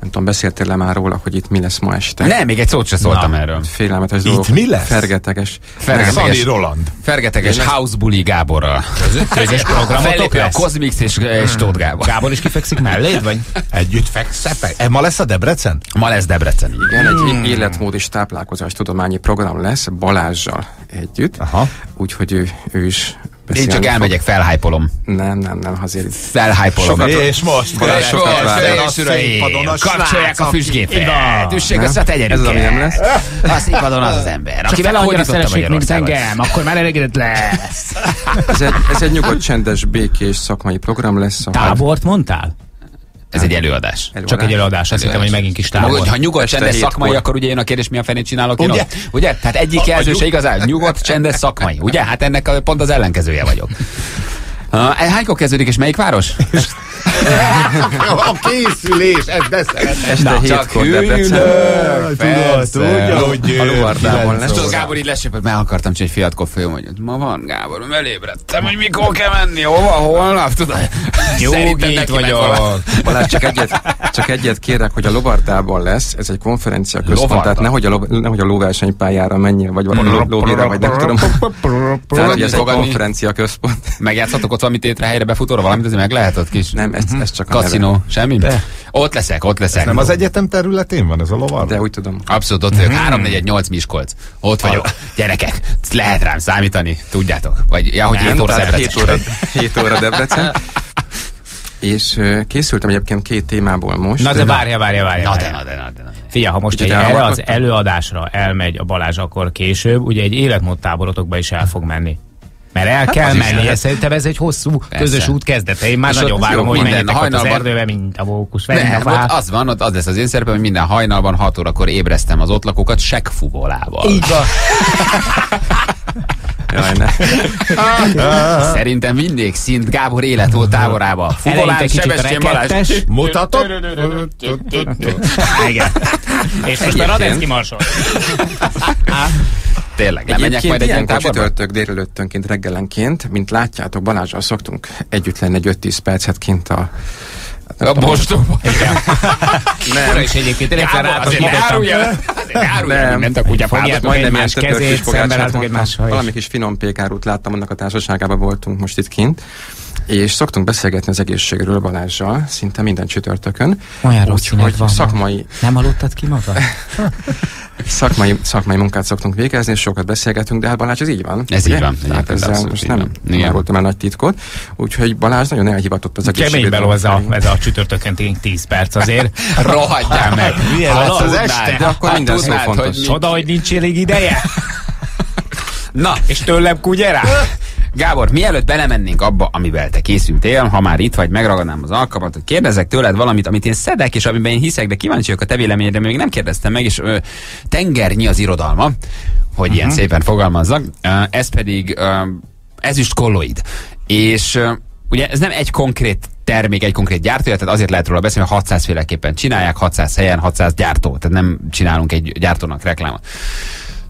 Speaker 10: Nem tudom, beszéltél le már róla, hogy itt mi lesz ma este?
Speaker 4: Nem, még egy szót se szóltam
Speaker 5: Na.
Speaker 4: erről.
Speaker 10: Félelmetes
Speaker 6: Itt
Speaker 10: dolgok.
Speaker 6: mi lesz?
Speaker 10: Fergeteges.
Speaker 4: Fergeteges.
Speaker 6: Szani Roland.
Speaker 4: Fergeteges house bully Gáborral.
Speaker 5: Közös programotok
Speaker 4: Fellépő a
Speaker 5: lesz?
Speaker 4: Cosmix és, és Tóth Gábor.
Speaker 5: Gábor is kifekszik melléd, vagy?
Speaker 6: Együtt fekszetek. E, ma lesz a Debrecen?
Speaker 4: Ma lesz Debrecen.
Speaker 10: Igen, egy életmód és táplálkozás tudományi program lesz Balázsjal együtt.
Speaker 6: Aha.
Speaker 10: Úgyhogy ő, ő is
Speaker 4: Én csak elmegyek, felhájpolom.
Speaker 10: Nem, nem, nem, azért.
Speaker 4: Felhájpolom.
Speaker 6: És most
Speaker 10: Balázs sokat.
Speaker 6: Balázs,
Speaker 4: és kapcsolják a füstgépet.
Speaker 5: van.
Speaker 4: Üssék össze a tegyenüket.
Speaker 10: Ez ami nem lesz.
Speaker 4: A színpadon az az ember,
Speaker 5: Csak
Speaker 4: akivel
Speaker 5: annyira szeressék, mint engem, akkor már elégedett lesz.
Speaker 10: Ez egy, ez egy nyugodt, csendes, békés szakmai program lesz.
Speaker 5: Tábort mondtál?
Speaker 4: Ez egy előadás.
Speaker 10: előadás.
Speaker 5: Csak egy előadás, azt hittem, hogy megint kis
Speaker 4: Maga,
Speaker 5: tábor.
Speaker 4: Ha nyugodt, csendes szakmai, akkor ugye jön a kérdés, mi a fenét csinálok én
Speaker 6: Ugye?
Speaker 4: ott? Ugye? Tehát egyik jelző se igazán. Nyugodt, csendes szakmai. Ugye? Hát ennek a, pont az ellenkezője vagyok. Uh, hánykor kezdődik, és melyik város?
Speaker 6: A készülés, ez beszélt.
Speaker 10: Este hétkor Debrecen.
Speaker 6: Tudod, tudja, hogy
Speaker 10: A Lovardában lesz.
Speaker 4: Tudod, Gábor így lesépett, meg akartam csinálni egy fiatkor hogy ma van, Gábor, elébredtem, hogy mikor kell menni, hova, holnap, tudod?
Speaker 5: Jó, itt vagyok.
Speaker 10: Balázs, csak egyet, csak egyet kérek, hogy a Lovardában lesz, ez egy konferencia központ,
Speaker 4: Lovarda.
Speaker 10: tehát nehogy a, lov, nehogy a lóversenypályára menjél, vagy valami ló- lóvére, vagy nem tudom. Tehát, hogy ez egy konferencia központ.
Speaker 4: Megjátszhatok ott valami tétre helyre befutóra, valamit azért meg lehet ott kis
Speaker 10: Nem, ez, ez csak a neve.
Speaker 4: kaszinó, semmi? Ott leszek, ott leszek.
Speaker 6: Nem az egyetem területén van ez a lovar?
Speaker 10: De úgy tudom.
Speaker 4: Abszolút ott vagyok. 3 4 8 Miskolc. Ott vagyok. Gyerekek, lehet rám számítani, tudjátok. Vagy, ja, hogy
Speaker 10: Nem,
Speaker 4: 7 óra Debrecen.
Speaker 10: 7 óra, 7 óra Debrecen. És készültem egyébként két témából most.
Speaker 5: Na de várja, várja, várja.
Speaker 4: Na de, na de, na de, na de.
Speaker 5: Figyelj, ha most egy erre az előadásra elmegy a Balázs, akkor később, ugye egy életmódtáborotokba is el fog menni. Mert el kell
Speaker 4: az is
Speaker 5: menni,
Speaker 4: lehet.
Speaker 5: szerintem ez egy hosszú
Speaker 4: Persze.
Speaker 5: közös út kezdete. Én már
Speaker 4: És
Speaker 5: nagyon várom,
Speaker 4: jó,
Speaker 5: hogy
Speaker 4: minden
Speaker 5: ott az
Speaker 4: hajnalban-
Speaker 5: erdőbe, mint a mókus,
Speaker 4: Nem,
Speaker 5: a
Speaker 4: ott az van, ott az lesz az én szerepem, hogy minden hajnalban 6 órakor ébreztem az ott lakókat seggfúvolával.
Speaker 5: Így van.
Speaker 10: Jaj, ne.
Speaker 4: Szerintem mindig szint Gábor élet volt táborába. Fuvolán, Sebestyén Balázs.
Speaker 6: Mutatod?
Speaker 5: Igen. És most a Radenszki marsol.
Speaker 4: Tényleg, lemegyek
Speaker 10: Egyébként
Speaker 4: majd egy ilyen
Speaker 10: csütörtök délelőttönként reggelenként, mint látjátok, Balázsral szoktunk együtt lenni egy 5-10 percet kint a
Speaker 4: A bostóba.
Speaker 5: Fura is egyébként, én egyszer
Speaker 4: el,
Speaker 10: Nem.
Speaker 4: mindent a kutyapádot.
Speaker 5: Fogjátok
Speaker 10: Majdnem
Speaker 5: egymás
Speaker 10: ilyen
Speaker 5: kezét,
Speaker 10: kezét,
Speaker 5: szemben álltok egymással. és-
Speaker 10: Valami kis finom pékárút láttam, annak a társaságában voltunk most itt kint, és szoktunk beszélgetni az egészségről Balázsral, szinte minden csütörtökön.
Speaker 5: Olyan rossz
Speaker 10: Úgyhogy
Speaker 5: van ma.
Speaker 10: szakmai,
Speaker 5: Nem aludtad ki magad?
Speaker 10: szakmai, szakmai munkát szoktunk végezni, és sokat beszélgetünk, de hát Balázs, ez így van.
Speaker 4: Ez
Speaker 10: ugye?
Speaker 4: így van, egyébként
Speaker 10: ezzel most nem árultam el nagy titkot. Úgyhogy Balázs nagyon elhivatott az
Speaker 5: Kemény
Speaker 10: egészségügyre.
Speaker 5: beló ez a, ez a csütörtökön 10 perc azért.
Speaker 4: Rohadjál meg.
Speaker 6: Milyen lesz az este?
Speaker 10: De akkor
Speaker 4: hát
Speaker 10: minden szó fontos.
Speaker 5: Csoda, hogy nincs elég ideje?
Speaker 4: Na,
Speaker 5: És tőlem kugyerá?
Speaker 4: Gábor, mielőtt belemennénk abba, amivel te készültél, ha már itt vagy, megragadnám az alkalmat, hogy kérdezek tőled valamit, amit én szedek, és amiben én hiszek, de kíváncsi vagyok a te véleményedre, még nem kérdeztem meg, és ö, tengernyi az irodalma, hogy uh-huh. ilyen szépen fogalmazzak, ez pedig ö, ezüst kolloid. És ö, ugye ez nem egy konkrét termék, egy konkrét gyártója, tehát azért lehet róla beszélni, hogy 600 féleképpen csinálják, 600 helyen, 600 gyártó, tehát nem csinálunk egy gyártónak reklámot.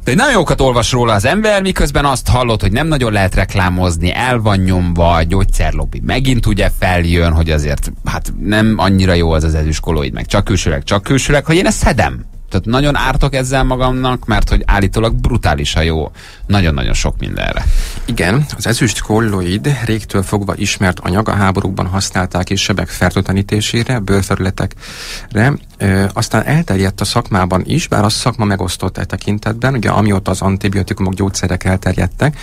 Speaker 4: De nagyon jókat olvas róla az ember, miközben azt hallott, hogy nem nagyon lehet reklámozni, el van nyomva, a gyógyszerlobbi megint ugye feljön, hogy azért hát nem annyira jó az az ezüstkolóid, meg csak külsőleg, csak külsőleg, hogy én ezt szedem. Tehát nagyon ártok ezzel magamnak, mert hogy állítólag brutálisan jó. Nagyon-nagyon sok mindenre.
Speaker 10: Igen, az ezüst kolloid régtől fogva ismert anyag, a háborúkban használták és sebek fertőtlenítésére, bőrfelületekre, Ö, aztán elterjedt a szakmában is, bár a szakma megosztott e tekintetben, ugye amióta az antibiotikumok, gyógyszerek elterjedtek,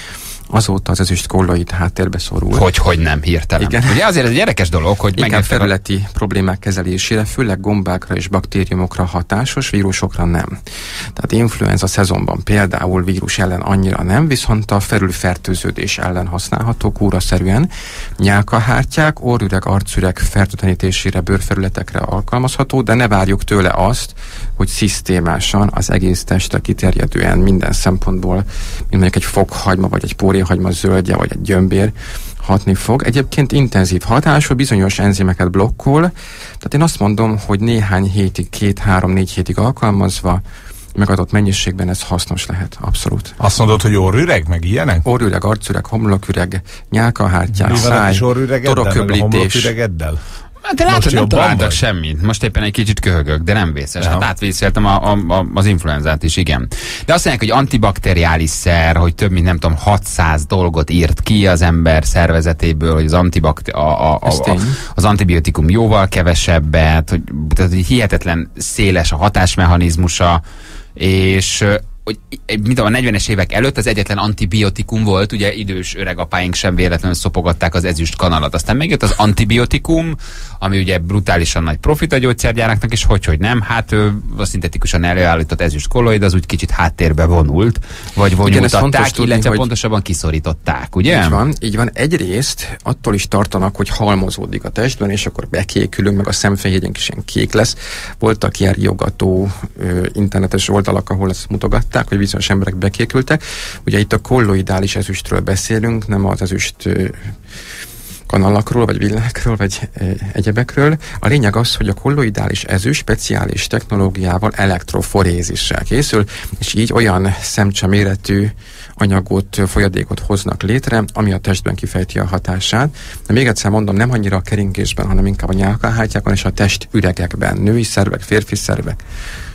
Speaker 10: azóta az ezüst kolloid háttérbe szorul.
Speaker 4: Hogy, hogy nem hirtelen.
Speaker 10: Igen.
Speaker 4: Ugye azért ez egy érdekes dolog, hogy
Speaker 10: Igen,
Speaker 4: megérted a-
Speaker 10: felületi problémák kezelésére, főleg gombákra és baktériumokra hatásos, vírusokra nem. Tehát influenza szezonban például vírus ellen annyira nem, viszont a felülfertőződés ellen használható kúraszerűen. Nyálkahártyák, orrüreg, arcüreg fertőtlenítésére, bőrfelületekre alkalmazható, de ne várjuk tőle azt, hogy szisztémásan az egész testre kiterjedően minden szempontból, mint mondjuk egy fokhagyma, vagy egy póriahagyma zöldje, vagy egy gyömbér, hatni fog. Egyébként intenzív hatású, bizonyos enzimeket blokkol, tehát én azt mondom, hogy néhány hétig, két, három, négy hétig alkalmazva, megadott mennyiségben ez hasznos lehet, abszolút.
Speaker 6: Azt mondod, hogy orrüreg, meg ilyenek?
Speaker 10: Orrüreg, arcüreg, homloküreg, nyálkahártyák, száj,
Speaker 6: kis
Speaker 4: Hát de látod, nem találtak semmit. Most éppen egy kicsit köhögök, de nem vészes.
Speaker 6: Ja.
Speaker 4: Hát átvészeltem a, a, a, az influenzát is, igen. De azt mondják, hogy antibakteriális szer, hogy több mint nem tudom, 600 dolgot írt ki az ember szervezetéből, hogy az, antibakte- a, a, a, a, az antibiotikum jóval kevesebbet, hogy, tehát, hogy hihetetlen széles a hatásmechanizmusa, és hogy mint a 40-es évek előtt az egyetlen antibiotikum volt, ugye idős öregapáink sem véletlenül szopogatták az ezüst kanalat. Aztán megjött az antibiotikum, ami ugye brutálisan nagy profit a gyógyszergyáraknak, és hogy, hogy nem, hát a szintetikusan előállított ezüst kolloid az úgy kicsit háttérbe vonult, vagy vonultatták,
Speaker 10: tudni,
Speaker 4: illetve
Speaker 10: hogy-
Speaker 4: pontosabban kiszorították, ugye?
Speaker 10: Így van, így van. Egyrészt attól is tartanak, hogy halmozódik a testben, és akkor bekékülünk, meg a szemfehérjénk is ilyen kék lesz. Voltak ilyen riogató ö, internetes oldalak, ahol ezt mutogatták, hogy bizonyos emberek bekékültek. Ugye itt a kolloidális ezüstről beszélünk, nem az ezüst kanalakról, vagy villákról, vagy e, egyebekről. A lényeg az, hogy a kolloidális ezüst speciális technológiával elektroforézissel készül, és így olyan szemcse méretű anyagot, folyadékot hoznak létre, ami a testben kifejti a hatását. De még egyszer mondom, nem annyira a keringésben, hanem inkább a nyálkahártyákon és a test üregekben, női szervek, férfi szervek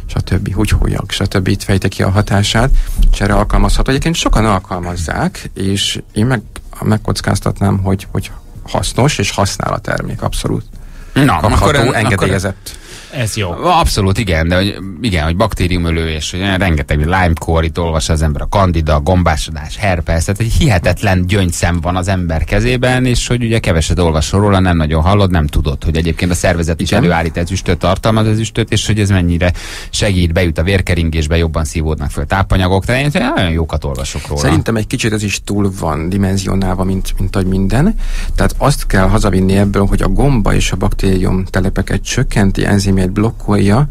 Speaker 10: stb. húgyhólyag, stb. itt fejti ki a hatását, és erre alkalmazható. Egyébként sokan alkalmazzák, és én meg, megkockáztatnám, hogy, hogy hasznos és használ a termék, abszolút.
Speaker 4: Na,
Speaker 10: Kapható,
Speaker 4: akkor, akkor,
Speaker 10: engedélyezett.
Speaker 5: Ez jó.
Speaker 4: Abszolút igen, de hogy, igen, hogy baktériumölő, és hogy rengeteg Lyme-kor, itt olvas az ember a kandida, gombásodás, herpes, tehát egy hihetetlen gyöngyszem van az ember kezében, és hogy ugye keveset olvasol róla, nem nagyon hallod, nem tudod, hogy egyébként a szervezet is
Speaker 10: Igen.
Speaker 4: előállít ezüstöt, tartalmaz ezüstöt, és hogy ez mennyire segít, bejut a vérkeringésbe, jobban szívódnak föl tápanyagok, tehát én nagyon jókat olvasok róla.
Speaker 10: Szerintem egy kicsit ez is túl van dimenzionálva, mint, mint ahogy minden. Tehát azt kell hazavinni ebből, hogy a gomba és a baktérium telepeket csökkenti, enzimjét blokkolja.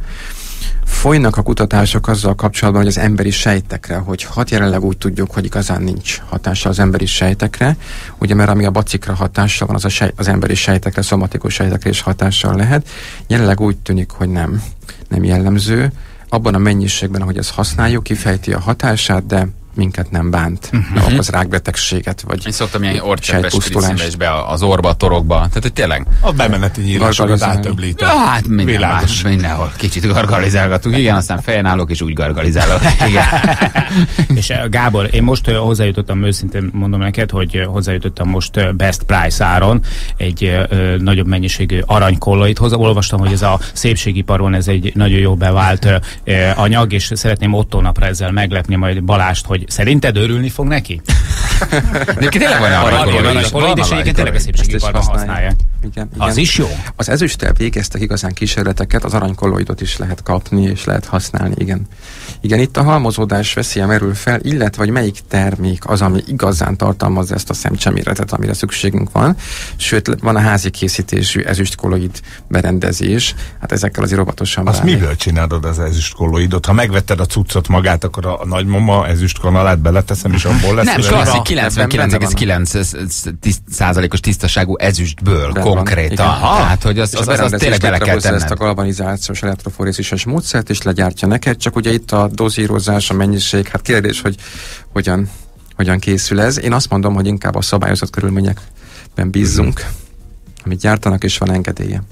Speaker 10: Folynak a kutatások azzal kapcsolatban, hogy az emberi sejtekre, hogy hat jelenleg úgy tudjuk, hogy igazán nincs hatása az emberi sejtekre, ugye mert ami a bacikra hatással van, az a sej, az emberi sejtekre, szomatikus sejtekre is hatással lehet. Jelenleg úgy tűnik, hogy nem, nem jellemző. Abban a mennyiségben, ahogy ezt használjuk, kifejti a hatását, de minket nem bánt, uh-huh. nem okoz rákbetegséget, vagy
Speaker 4: Én szoktam ilyen orcseppes
Speaker 10: sejtpusztulást.
Speaker 4: kriszimesbe az orba, a torokba. Tehát, hogy tényleg
Speaker 6: A bemeneti nyílásokat átöblítem.
Speaker 4: Ja, hát minden,
Speaker 6: Világos.
Speaker 4: más, mindenhol kicsit gargalizálgatunk. Igen, aztán fejen állok, és úgy gargalizálok. Igen.
Speaker 5: És eh, Gábor, én most eh, hozzájutottam, őszintén mondom neked, hogy eh, hozzájutottam most best price áron egy ö, nagyobb mennyiségű aranykolloit hozzá. Olvastam, hogy ez a szépségiparon ez egy nagyon jó bevált ö, anyag, és szeretném Otto napra ezzel meglepni majd Balást, hogy szerinted örülni fog neki?
Speaker 4: Egyébként tényleg van arra kolloid.
Speaker 5: aranykolloid, és egyébként tényleg a szépségiparban használják.
Speaker 10: Igen, igen.
Speaker 5: Az is jó?
Speaker 10: Az ezüsttel végeztek igazán kísérleteket, az aranykolloidot is lehet kapni, és lehet használni, igen. Igen, itt a halmozódás veszélye merül fel, illetve, hogy melyik termék az, ami igazán tartalmazza ezt a szemcseméretet, amire szükségünk van. Sőt, van a házi készítésű ezüstkolloid berendezés, hát ezekkel azért óvatosan
Speaker 6: Azt
Speaker 10: bánni.
Speaker 6: miből csinálod az ezüst kolloidot? Ha megvetted a cuccot magát, akkor a, a nagymama ezüst kanalát beleteszem, és abból lesz
Speaker 4: Nem,
Speaker 6: az
Speaker 4: klasszik
Speaker 6: elég?
Speaker 10: Ebben benne van.
Speaker 4: 99,9%-os tisztaságú ezüstből
Speaker 10: Benne van.
Speaker 4: konkrétan.
Speaker 10: Igen.
Speaker 4: Tehát, hogy az, az, az, az
Speaker 10: berendezés
Speaker 4: tényleg bele kell tenned.
Speaker 10: ezt a galvanizációs elektroforézises módszert, és legyártja neked, csak ugye itt a dozírozás, a mennyiség, hát kérdés, hogy hogyan, hogyan készül ez. Én azt mondom, hogy inkább a szabályozott körülményekben bízzunk,
Speaker 4: Mhm.
Speaker 10: amit gyártanak, és van engedélye.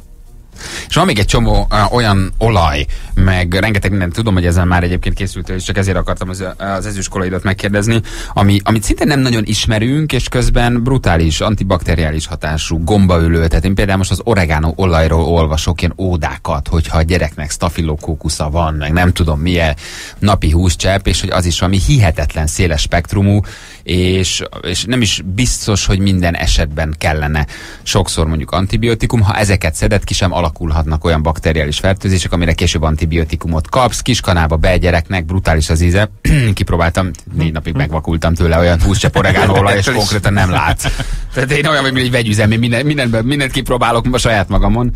Speaker 4: És van még egy csomó uh, olyan olaj, meg rengeteg mindent tudom, hogy ezen már egyébként készült, és csak ezért akartam az, az ezüstkolaidat megkérdezni, ami, amit szinte nem nagyon ismerünk, és közben brutális, antibakteriális hatású gombaölő. Tehát én például most az oregano olajról olvasok ilyen ódákat, hogyha a gyereknek stafilokókusza van, meg nem tudom milyen napi húscsepp, és hogy az is valami hihetetlen széles spektrumú, és, és nem is biztos, hogy minden esetben kellene sokszor mondjuk antibiotikum, ha ezeket szedett ki sem alakulhatnak olyan bakteriális fertőzések, amire később antibiotikumot kapsz, kiskanába be gyereknek, brutális az íze, kipróbáltam, négy napig megvakultam tőle olyan húscsepp oregánóolaj, és konkrétan nem látsz. Tehát én olyan, mint egy vegyüzem, én minden, mindenben, mindent kipróbálok a saját magamon.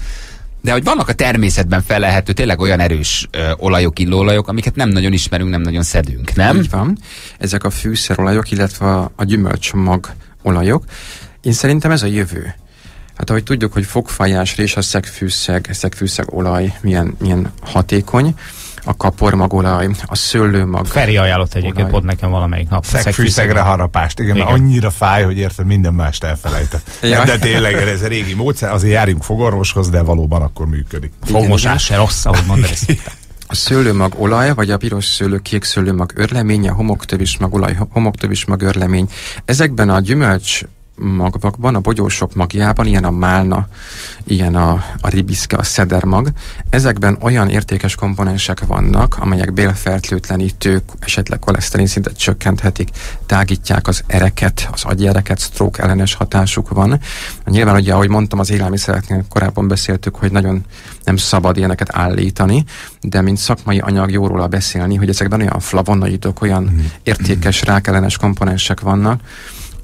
Speaker 4: De hogy vannak a természetben felelhető tényleg olyan erős ö, olajok, illóolajok, amiket nem nagyon ismerünk, nem nagyon szedünk, nem?
Speaker 10: Így van. Ezek a fűszerolajok, illetve a, a gyümölcsmag olajok. Én szerintem ez a jövő. Hát ahogy tudjuk, hogy és a szegfűszeg, szegfűszeg olaj milyen, milyen hatékony, a kapormagolaj, a szőlőmag.
Speaker 5: Feri ajánlott egyébként
Speaker 10: olaj.
Speaker 5: pont nekem valamelyik nap.
Speaker 6: Szegfűszegre harapást. Igen,
Speaker 5: Igen.
Speaker 6: annyira fáj, hogy érted, minden mást elfelejtett.
Speaker 10: Ja.
Speaker 6: De tényleg ez a régi módszer, azért járjunk fogorvoshoz, de valóban akkor működik.
Speaker 5: Fogmosás se rossz, ahogy mondod ezt.
Speaker 10: A szőlőmag olaj, vagy a piros szőlő, kék szőlőmag örleménye, a homoktövis olaj, homoktövis mag örlemény. Ezekben a gyümölcs magvakban, a bogyósok magjában, ilyen a málna, ilyen a, a ribiszke, a szedermag, ezekben olyan értékes komponensek vannak, amelyek bélfertőtlenítők, esetleg koleszterin szintet csökkenthetik, tágítják az ereket, az agyereket, stroke ellenes hatásuk van. Nyilván ugye, ahogy mondtam, az élelmiszereknél korábban beszéltük, hogy nagyon nem szabad ilyeneket állítani, de mint szakmai anyag jó róla beszélni, hogy ezekben olyan flavonoidok, olyan értékes rákellenes komponensek vannak,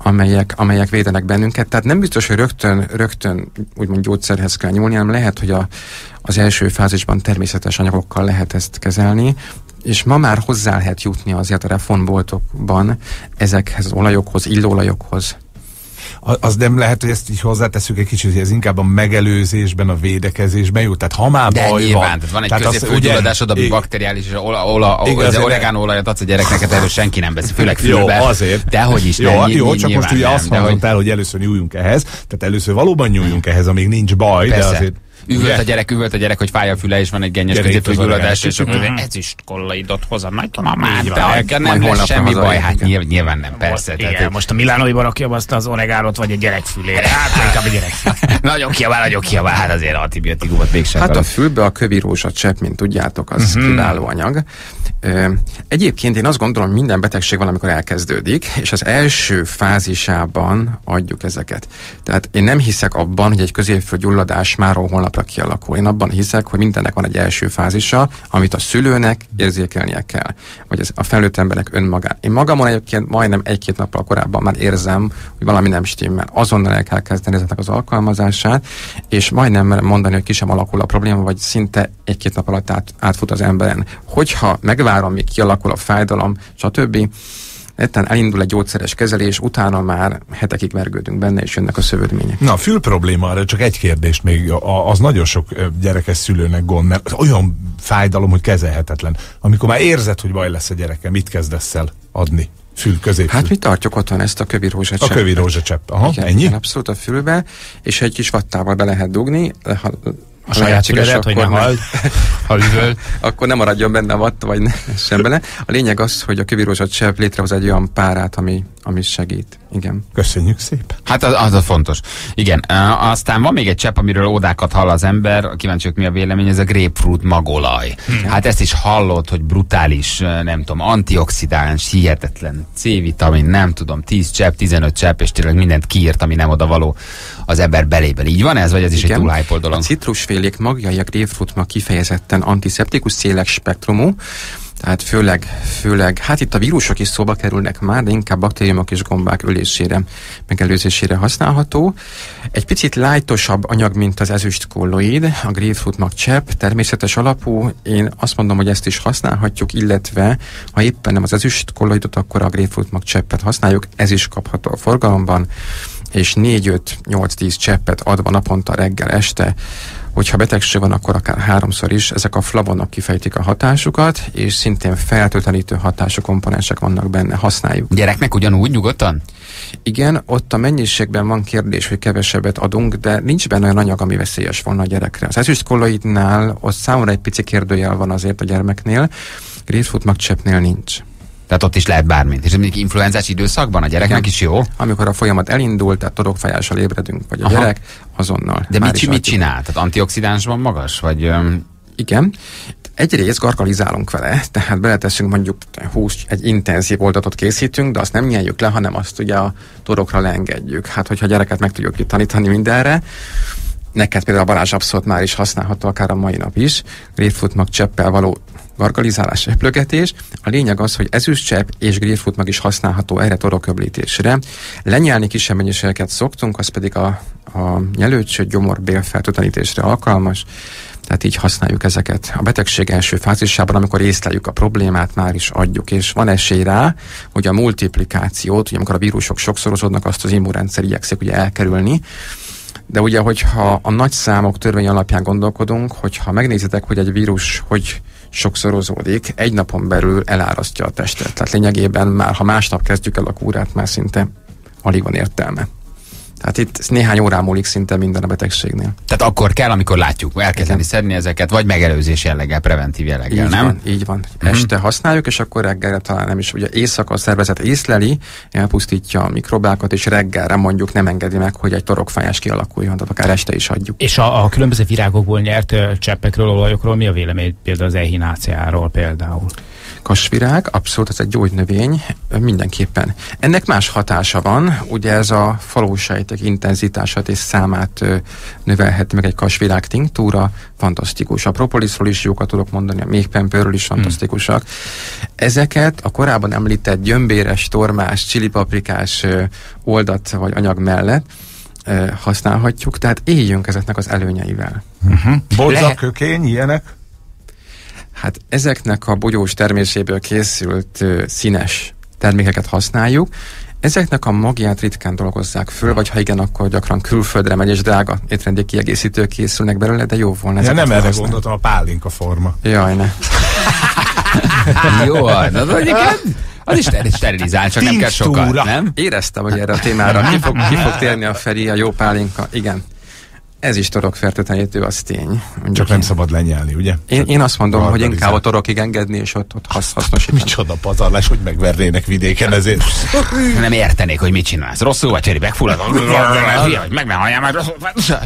Speaker 10: amelyek, amelyek védenek bennünket. Tehát nem biztos, hogy rögtön, rögtön úgymond gyógyszerhez kell nyúlni, hanem lehet, hogy a, az első fázisban természetes anyagokkal lehet ezt kezelni, és ma már hozzá lehet jutni azért a reformboltokban ezekhez az olajokhoz, illóolajokhoz.
Speaker 6: Az nem lehet, hogy ezt így hozzáteszünk egy kicsit, hogy ez inkább a megelőzésben, a védekezésben jó. Tehát ha már
Speaker 4: De
Speaker 6: baj
Speaker 4: nyilván,
Speaker 6: van.
Speaker 4: tehát van egy
Speaker 6: az,
Speaker 4: középfőgyulladásod, ami bakteriális, és ola, ola,
Speaker 6: Igen,
Speaker 4: ola,
Speaker 6: azért ne-
Speaker 4: oregánolajat adsz a gyereknek, erről senki nem veszi, főleg
Speaker 6: Jó,
Speaker 4: fülbe.
Speaker 6: azért.
Speaker 4: Dehogy is,
Speaker 6: Jó,
Speaker 4: nem,
Speaker 6: jó csak most ugye azt
Speaker 4: de
Speaker 6: hangzott
Speaker 4: hogy-
Speaker 6: el, hogy először nyúljunk ehhez, tehát először valóban nyúljunk ehhez, amíg nincs baj, de azért...
Speaker 4: Üvölt
Speaker 6: ugye?
Speaker 4: a gyerek, üvölt a gyerek, hogy fáj a füle, és van egy gennyes középfőgyulladás, és akkor ezüst kollaidot hoz a nagymamát,
Speaker 5: Így van.
Speaker 4: de
Speaker 5: Majd
Speaker 4: nem, lesz
Speaker 10: holnap
Speaker 4: semmi baj, hát nyilván, nyilván nem, persze.
Speaker 5: Igen,
Speaker 4: Tehát,
Speaker 5: most a Milánóiba rakja be azt az oregánot, vagy a gyerek fülére. Hát inkább a gyerek
Speaker 4: nagyon kiabál, nagyon kiabál, hát azért antibiotikumot mégsem.
Speaker 10: Hát a fülbe a kövi rózsacsepp, mint tudjátok, az
Speaker 4: Mhm.
Speaker 10: kiváló anyag. Egyébként én azt gondolom, hogy minden betegség van, amikor elkezdődik, és az első fázisában adjuk ezeket. Tehát én nem hiszek abban, hogy egy középfőgyulladás máról holnapra kialakul. Én abban hiszek, hogy mindennek van egy első fázisa, amit a szülőnek érzékelnie kell. Vagy ez a felnőtt emberek önmagán. Én magamon egyébként majdnem egy-két nappal korábban már érzem, hogy valami nem stimmel. Azonnal el kell kezdeni ezeknek az alkalmazását, és majdnem mondani, hogy ki sem alakul a probléma, vagy szinte egy-két nap alatt át, átfut az emberen. Hogyha megvárom, míg kialakul a fájdalom, stb., Etten elindul egy gyógyszeres kezelés, utána már hetekig vergődünk benne, és jönnek a szövődmények.
Speaker 6: Na, a fül probléma, arra csak egy kérdést még, a- az nagyon sok gyerekes szülőnek gond, mert az olyan fájdalom, hogy kezelhetetlen. Amikor már érzed, hogy baj lesz a gyereke, mit kezdesz el adni? Fül, középfül.
Speaker 10: Hát mi tartjuk otthon ezt a kövi
Speaker 6: a
Speaker 10: rózsacseppet.
Speaker 6: kövi rózsacsepp. Aha,
Speaker 10: igen,
Speaker 6: ennyi?
Speaker 10: Igen, abszolút a fülbe, és egy kis vattával be lehet dugni. Ha,
Speaker 5: A saját füledet, hogy ne halld, ha üvöl.
Speaker 10: akkor nem maradjon benne a vatt, vagy ne sem bele. A lényeg az, hogy a kövi rózsacsepp létrehoz egy olyan párát, ami, ami segít. Igen.
Speaker 6: Köszönjük szépen.
Speaker 4: Hát az, az a fontos. Igen. Aztán van még egy csepp, amiről ódákat hall az ember, kíváncsi vagyok, mi a vélemény, ez a grapefruit magolaj. Hmm. Hát ezt is hallott, hogy brutális, nem tudom, antioxidáns, hihetetlen C-vitamin, nem tudom, 10 csepp, 15 csepp, és tényleg mindent kiírt, ami nem oda való az ember belében. Így van ez, vagy ez is egy túl hype
Speaker 10: A
Speaker 4: dolog?
Speaker 10: citrusfélék magjai a grapefruit mag kifejezetten antiszeptikus, széles spektrumú, Tehát főleg, főleg, hát itt a vírusok is szóba kerülnek már, de inkább baktériumok és gombák ölésére, megelőzésére használható. Egy picit lájtosabb anyag, mint az ezüst kolloid, a grapefruit magcsepp, természetes alapú. Én azt mondom, hogy ezt is használhatjuk, illetve ha éppen nem az ezüst kolloidot, akkor a grapefruit magcseppet használjuk, ez is kapható a forgalomban és 4-5-8-10 cseppet adva naponta reggel, este, hogyha betegség van, akkor akár háromszor is, ezek a flavonok kifejtik a hatásukat, és szintén feltöltenítő hatású komponensek vannak benne, használjuk.
Speaker 4: Gyereknek ugyanúgy nyugodtan?
Speaker 10: Igen, ott a mennyiségben van kérdés, hogy kevesebbet adunk, de nincs benne olyan anyag, ami veszélyes volna a gyerekre. Az ezüst kolloidnál ott számomra egy pici kérdőjel van azért a gyermeknél, grapefruit magcseppnél nincs.
Speaker 4: Tehát ott is lehet bármit. És mondjuk influenzás időszakban a gyereknek
Speaker 10: Igen.
Speaker 4: is jó?
Speaker 10: Amikor a folyamat elindult, tehát torokfájással ébredünk, vagy a
Speaker 4: Aha.
Speaker 10: gyerek, azonnal.
Speaker 4: De mit, mit csinál? Tehát antioxidánsban magas? Vagy öm,
Speaker 10: Igen. Egyrészt gargalizálunk vele, tehát beleteszünk mondjuk 20, egy intenzív oldatot készítünk, de azt nem nyeljük le, hanem azt ugye a torokra leengedjük. Hát, hogyha a gyereket meg tudjuk itt tanítani mindenre, neked például a Balázs abszolút már is használható, akár a mai nap is, grapefruit cseppel való gargalizálás, öplögetés. A lényeg az, hogy ezüstcsepp és grapefruit is használható erre toroköblítésre. Lenyelni kisebb mennyiségeket szoktunk, az pedig a, a nyelőcső gyomor bélfertőtlenítésre alkalmas. Tehát így használjuk ezeket. A betegség első fázisában, amikor észleljük a problémát, már is adjuk, és van esély rá, hogy a multiplikációt, ugye amikor a vírusok sokszorozódnak, azt az immunrendszer igyekszik ugye elkerülni, de ugye, hogyha a nagy számok törvény alapján gondolkodunk, hogyha megnézitek, hogy egy vírus hogy sokszorozódik, egy napon belül elárasztja a testet. Tehát lényegében már, ha másnap kezdjük el a kúrát, már szinte alig van értelme. Tehát itt néhány órán múlik szinte minden a betegségnél.
Speaker 4: tehát akkor kell, amikor látjuk, elkezdeni szedni ezeket, vagy megelőzés jelleggel, preventív jelleggel,
Speaker 10: Így
Speaker 4: nem?
Speaker 10: van, így van. Este használjuk, és akkor reggelre talán nem is. Ugye éjszaka a szervezet észleli, elpusztítja a mikrobákat, és reggelre mondjuk nem engedi meg, hogy egy torokfájás kialakuljon, tehát akár este is adjuk.
Speaker 5: És a, a különböző virágokból nyert cseppekről, olajokról mi a vélemény például az ehináceáról például?
Speaker 10: Kasvirág, abszolút ez egy gyógynövény, mindenképpen. Ennek más hatása van, ugye ez a falósejtek intenzitását és számát ö, növelheti meg egy kasvirág tinktúra, fantasztikus. A propolisról is jókat tudok mondani, a méhpempőről is fantasztikusak. Ezeket a korábban említett gyömbéres, tormás, csilipaprikás oldat vagy anyag mellett használhatjuk, tehát éljünk ezeknek az előnyeivel.
Speaker 6: Bodza,
Speaker 5: Lehet-
Speaker 6: kökény, ilyenek?
Speaker 10: Hát ezeknek a bogyós terméséből készült ö, színes termékeket használjuk. Ezeknek a magját ritkán dolgozzák föl, vagy ha igen, akkor gyakran külföldre megy, és drága étrendi kiegészítők készülnek belőle, de jó volna
Speaker 6: Ja, nem erre gondoltam, a pálinka forma.
Speaker 10: Jaj, ne.
Speaker 4: Jó, az egyébként az is ster- sterilizál, csak nem kell sokat,
Speaker 6: Tinktúra.
Speaker 4: nem?
Speaker 10: Éreztem, hogy erre a témára ki fog, ki fog térni a Feri, a jó pálinka. Igen. Ez is torokfertőtlenítő, az tény. Mondjuk
Speaker 6: Csak nem
Speaker 10: én.
Speaker 6: szabad lenyelni, ugye?
Speaker 10: Én, én azt mondom, hogy inkább a torokig engedni, és ott, ott hasz, hasznosítani.
Speaker 6: Micsoda pazarlás, hogy megvernének vidéken ezért.
Speaker 4: Nem értenék, hogy mit csinálsz. Rosszul vagy, Cseri, megfullad. Vagy, meg ne halljál rosszul-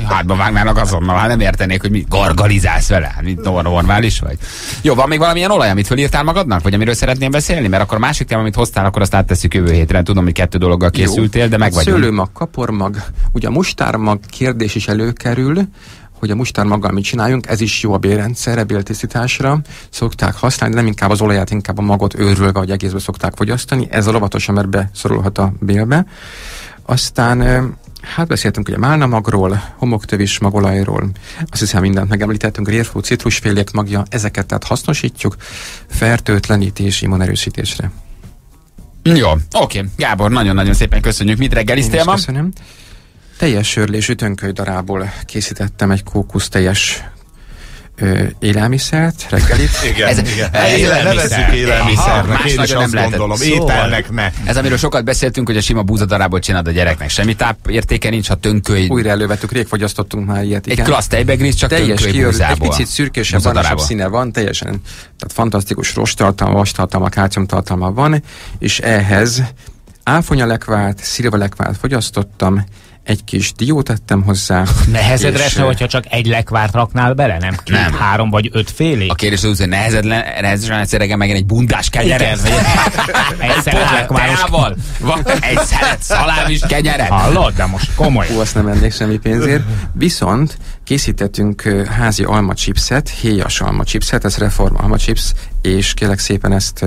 Speaker 4: Hátba vágnának azonnal, hát nem értenék, hogy mit gargalizálsz vele. Hát mit nor- normális vagy. Jó, van még valamilyen olaj, amit fölírtál magadnak? Vagy amiről szeretnél beszélni? Mert akkor a másik téma, amit hoztál, akkor azt áttesszük jövő hétre. Tudom, hogy kettő dologgal készültél, de meg vagyunk.
Speaker 10: Szőlőmag, kapormag, ugye a mustármag kérdés is előkerül, hogy a mustármaggal mit csináljunk, ez is jó a bélrendszerre, béltisztításra. Szokták használni, nem inkább az olaját, inkább a magot őrülve, vagy egészbe szokták fogyasztani. Ez a lovatosan, mert beszorulhat a bélbe. Aztán Hát beszéltünk ugye málnamagról, homoktövis magolajról, azt hiszem mindent megemlítettünk, rérfú, citrusfélék magja, ezeket tehát hasznosítjuk fertőtlenítés, immunerősítésre.
Speaker 4: Jó, oké. Gábor, nagyon-nagyon szépen köszönjük. Mit reggeliztél ma?
Speaker 10: Köszönöm. Teljes sörlés ütönköly darából készítettem egy kókusz teljes ö, élelmiszert, reggelit.
Speaker 6: Igen,
Speaker 4: Ez-
Speaker 6: igen.
Speaker 4: ez
Speaker 6: Éle,
Speaker 4: élelmiszer.
Speaker 6: nevezzük élelmiszernek,
Speaker 4: Aha,
Speaker 6: én is
Speaker 4: nagyon
Speaker 6: azt
Speaker 4: nem lehetett.
Speaker 6: gondolom.
Speaker 4: Szóval-
Speaker 6: Ételnek ne.
Speaker 4: Ez, amiről sokat beszéltünk, hogy a sima búzadarából csinálod a gyereknek. Semmi tápértéke nincs, ha tönköly.
Speaker 10: Újra elővettük, rég fogyasztottunk már ilyet.
Speaker 4: Egy
Speaker 10: igen.
Speaker 4: klassz tejbegríz, csak
Speaker 10: teljes
Speaker 4: tönköly
Speaker 10: egy picit szürkésebb,
Speaker 4: Búzadarából.
Speaker 10: színe van, teljesen, tehát fantasztikus rostartalma, vastartalma, kálciumtartalma van, és ehhez áfonyalekvált, szilvalekvált fogyasztottam, egy kis diót tettem hozzá.
Speaker 5: Nehezedre esne, hogyha csak egy lekvárt raknál bele, nem két,
Speaker 4: Nem.
Speaker 5: három vagy öt félig?
Speaker 4: A kérdés az, hogy nehezed le, nehezesen egyszer reggel megint egy bundás kenyeret.
Speaker 5: Igen, egy szelet lekváros.
Speaker 4: Teával, egy szelet szalámis kenyeret.
Speaker 5: Hallod? De most komoly.
Speaker 10: Hú, azt nem vennék semmi pénzért. Viszont készítettünk házi alma chipset, héjas alma chipset, ez reform alma chips, és kérlek szépen ezt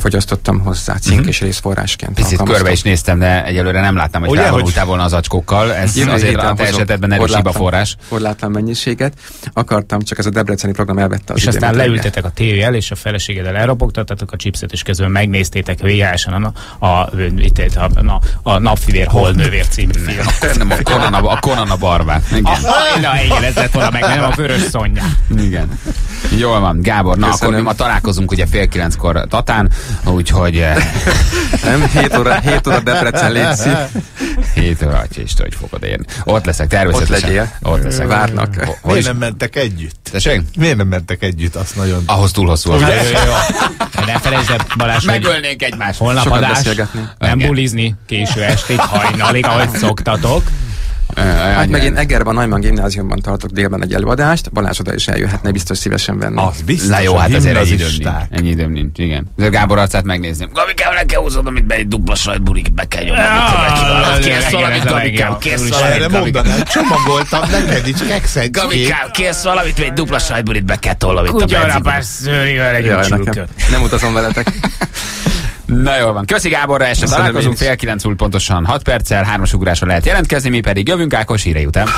Speaker 10: fogyasztottam hozzá cink és részforrásként.
Speaker 4: Picit körbe is néztem, de egyelőre nem láttam, hogy
Speaker 6: Ugye,
Speaker 4: felvonultál volna az acskókkal. Ez
Speaker 10: Jövő
Speaker 4: azért a te esetedben erős
Speaker 10: korlátlan-
Speaker 4: forrás.
Speaker 10: Korlátlan mennyiséget. Akartam, csak ez a debreceni program elvette az
Speaker 5: És aztán leültetek a tévé el, és a feleségeddel elropogtattatok a chipset, és közben megnéztétek végigesen a, a, a, a, a, a Napfivér Holnővér című film.
Speaker 4: Nem, a Conan a, a, Conan a barbár. Igen.
Speaker 5: Na, igen, ez lett volna meg, nem a vörös szonya.
Speaker 4: Igen. Jól van, Gábor. Na,
Speaker 10: Köszönöm.
Speaker 4: akkor mi ma találkozunk ugye fél kilenckor Tatán, úgyhogy eh,
Speaker 10: Nem, 7 óra, 7 óra Debrecen létszi.
Speaker 4: 7 óra, atya Isten, hogy fogod érni. Ott leszek, természetesen.
Speaker 10: Ott legyél.
Speaker 4: Ott leszek.
Speaker 10: Várnak.
Speaker 4: Ho- Hol
Speaker 6: Miért nem mentek együtt?
Speaker 4: Tessék?
Speaker 6: Miért nem mentek együtt? Azt nagyon...
Speaker 4: Ahhoz túl hosszú. a
Speaker 5: Jó,
Speaker 4: műsor.
Speaker 5: jó, jó. Ne felejtsd el, Balázs, hogy
Speaker 4: Megölnénk egymást.
Speaker 5: holnap adás, nem bulizni késő estig, hajnalig, ahogy szoktatok.
Speaker 10: Hát meg én Egerben, Neumann gimnáziumban tartok délben egy előadást, Balázs oda is eljöhetne, biztos szívesen venni.
Speaker 6: Az biztos,
Speaker 4: Na jó, hát azért ennyi időm nincs. Ennyi időm nincs, igen. De Gábor arcát megnézném. Gabikám, le kell húzod, amit be egy dupla sajtburik, be kell nyomni.
Speaker 5: Ah,
Speaker 4: Kész valamit, Gabikám, kész valamit,
Speaker 6: mondanám, csomagoltam neked is kekszet.
Speaker 4: Gabikám, kész valamit, egy dupla sajtburit be kell tolnom itt a
Speaker 5: Kutyarapás
Speaker 4: benzinkbe.
Speaker 5: szőrivel egy.
Speaker 10: Nem utazom veletek.
Speaker 4: Na jól van. Köszi Gáborra, este találkozunk fél kilenc pontosan 6 perccel, hármas ugrásra lehet jelentkezni, mi pedig jövünk Ákos hírei után.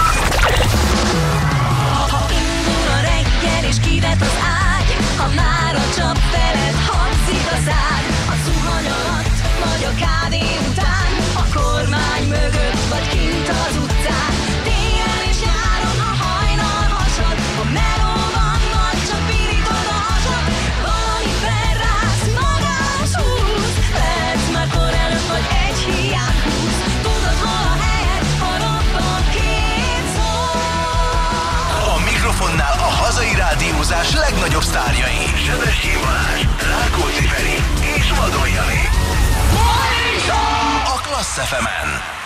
Speaker 3: FM-en.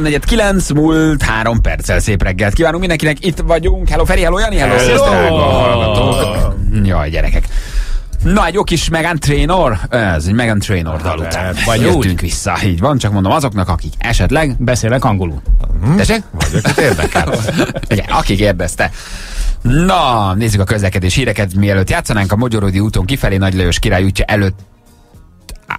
Speaker 4: 3.49 múlt 3 perccel szép reggelt kívánunk mindenkinek, itt vagyunk. Hello Feri, hello Jani, hello,
Speaker 5: Hello.
Speaker 4: Jaj, gyerekek. Na, egy jó kis Megan Trainor, ez egy Megan Trainor dal után.
Speaker 5: vagy
Speaker 4: Jöttünk
Speaker 5: úgy.
Speaker 4: vissza, így van, csak mondom azoknak, akik esetleg...
Speaker 5: Beszélek angolul.
Speaker 4: Tessék? Vagy akit érdekel. Igen, akik érdezte. Na, nézzük a közlekedés híreket, mielőtt játszanánk a Magyarodi úton kifelé Nagy Lajos király útja előtt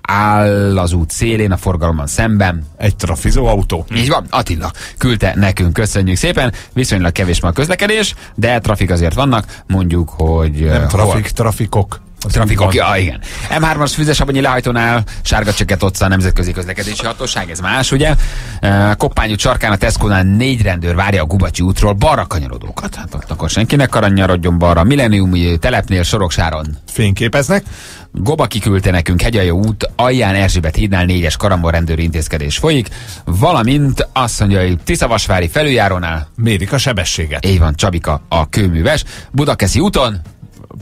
Speaker 4: áll az út szélén, a forgalomban szemben.
Speaker 6: Egy trafizó autó.
Speaker 4: Így van, Attila küldte nekünk, köszönjük szépen. Viszonylag kevés ma a közlekedés, de trafik azért vannak, mondjuk, hogy...
Speaker 6: Nem
Speaker 4: eh,
Speaker 6: trafik, trafikok. Az
Speaker 4: Trafikok,
Speaker 6: így van.
Speaker 4: ja, igen. M3-as Füzesabonyi lehajtónál sárga csökket ott a Nemzetközi Közlekedési Hatóság, ez más, ugye? E, Koppány út sarkán a Tesco-nál négy rendőr várja a Gubacsi útról balra kanyarodókat. Hát ott akkor senkinek karanyarodjon balra. Millennium telepnél Soroksáron
Speaker 6: Fényképeznek.
Speaker 4: Goba kiküldte nekünk Hegyalja út, alján Erzsébet hídnál négyes karambol rendőri intézkedés folyik, valamint azt mondja, hogy Tiszavasvári felüljárónál,
Speaker 6: Mérik a sebességet.
Speaker 4: így van Csabika a kőműves, Budakeszi úton,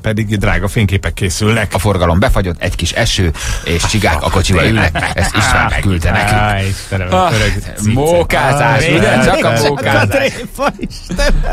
Speaker 6: Pedig drága fényképek készülnek.
Speaker 4: a forgalom befagyott, egy kis eső, és csigák a kocsiba ülnek. Ezt István küldte nekünk.
Speaker 5: Á, Istenem,
Speaker 4: Ah,
Speaker 5: cica.
Speaker 4: mókázás, ugye? Csak a mókázás.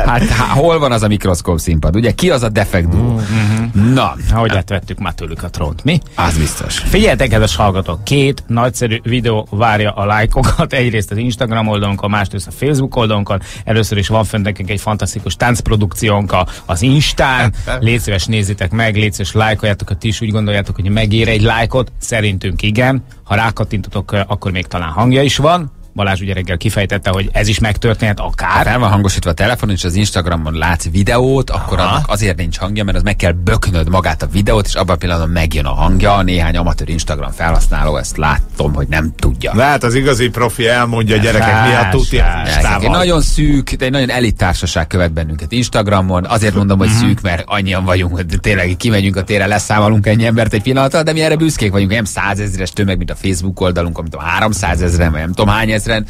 Speaker 4: Hát há, hol van az a mikroszkóp színpad? Ugye ki az a defekt duo?
Speaker 5: Mm-hmm.
Speaker 4: Na,
Speaker 5: Hogy átvettük már tőlük a trónt, mi?
Speaker 4: az biztos.
Speaker 5: Figyeljetek, kedves hallgatók, két nagyszerű videó várja a lájkokat. Egyrészt az Instagram oldalunkon, másrészt a Facebook oldalunkon. Először is van fent nekünk egy fantasztikus táncprodukciónk az Instán. Légy szíves, nézzétek meg, légy szíves, lájkoljátok, ha ti is úgy gondoljátok, hogy megér egy lájkot. Szerintünk igen. Ha rákattintotok, akkor még talán hangja is van. Balázs ugye reggel kifejtette, hogy ez is megtörténhet
Speaker 4: Ha
Speaker 5: akár.
Speaker 4: fel van hangosítva a telefon, és az Instagramon látsz videót, akkor annak azért nincs hangja, mert az meg kell böknöd magát a videót, és abban a pillanatban megjön a hangja. Néhány amatőr Instagram felhasználó ezt látom, hogy nem tudja.
Speaker 6: De hát az igazi profi elmondja a gyerekek mi a
Speaker 4: Gyerekek, Egy nagyon szűk, de egy nagyon elit társaság követ bennünket Instagramon. Azért mondom, hogy szűk, mert annyian vagyunk, hogy tényleg kimegyünk a térre, leszámolunk ennyi embert egy pillanatra, de mi erre büszkék vagyunk. Nem százezres tömeg, mint a Facebook oldalunk, amit a 300 ezeren, vagy nem tudom hány ezeren.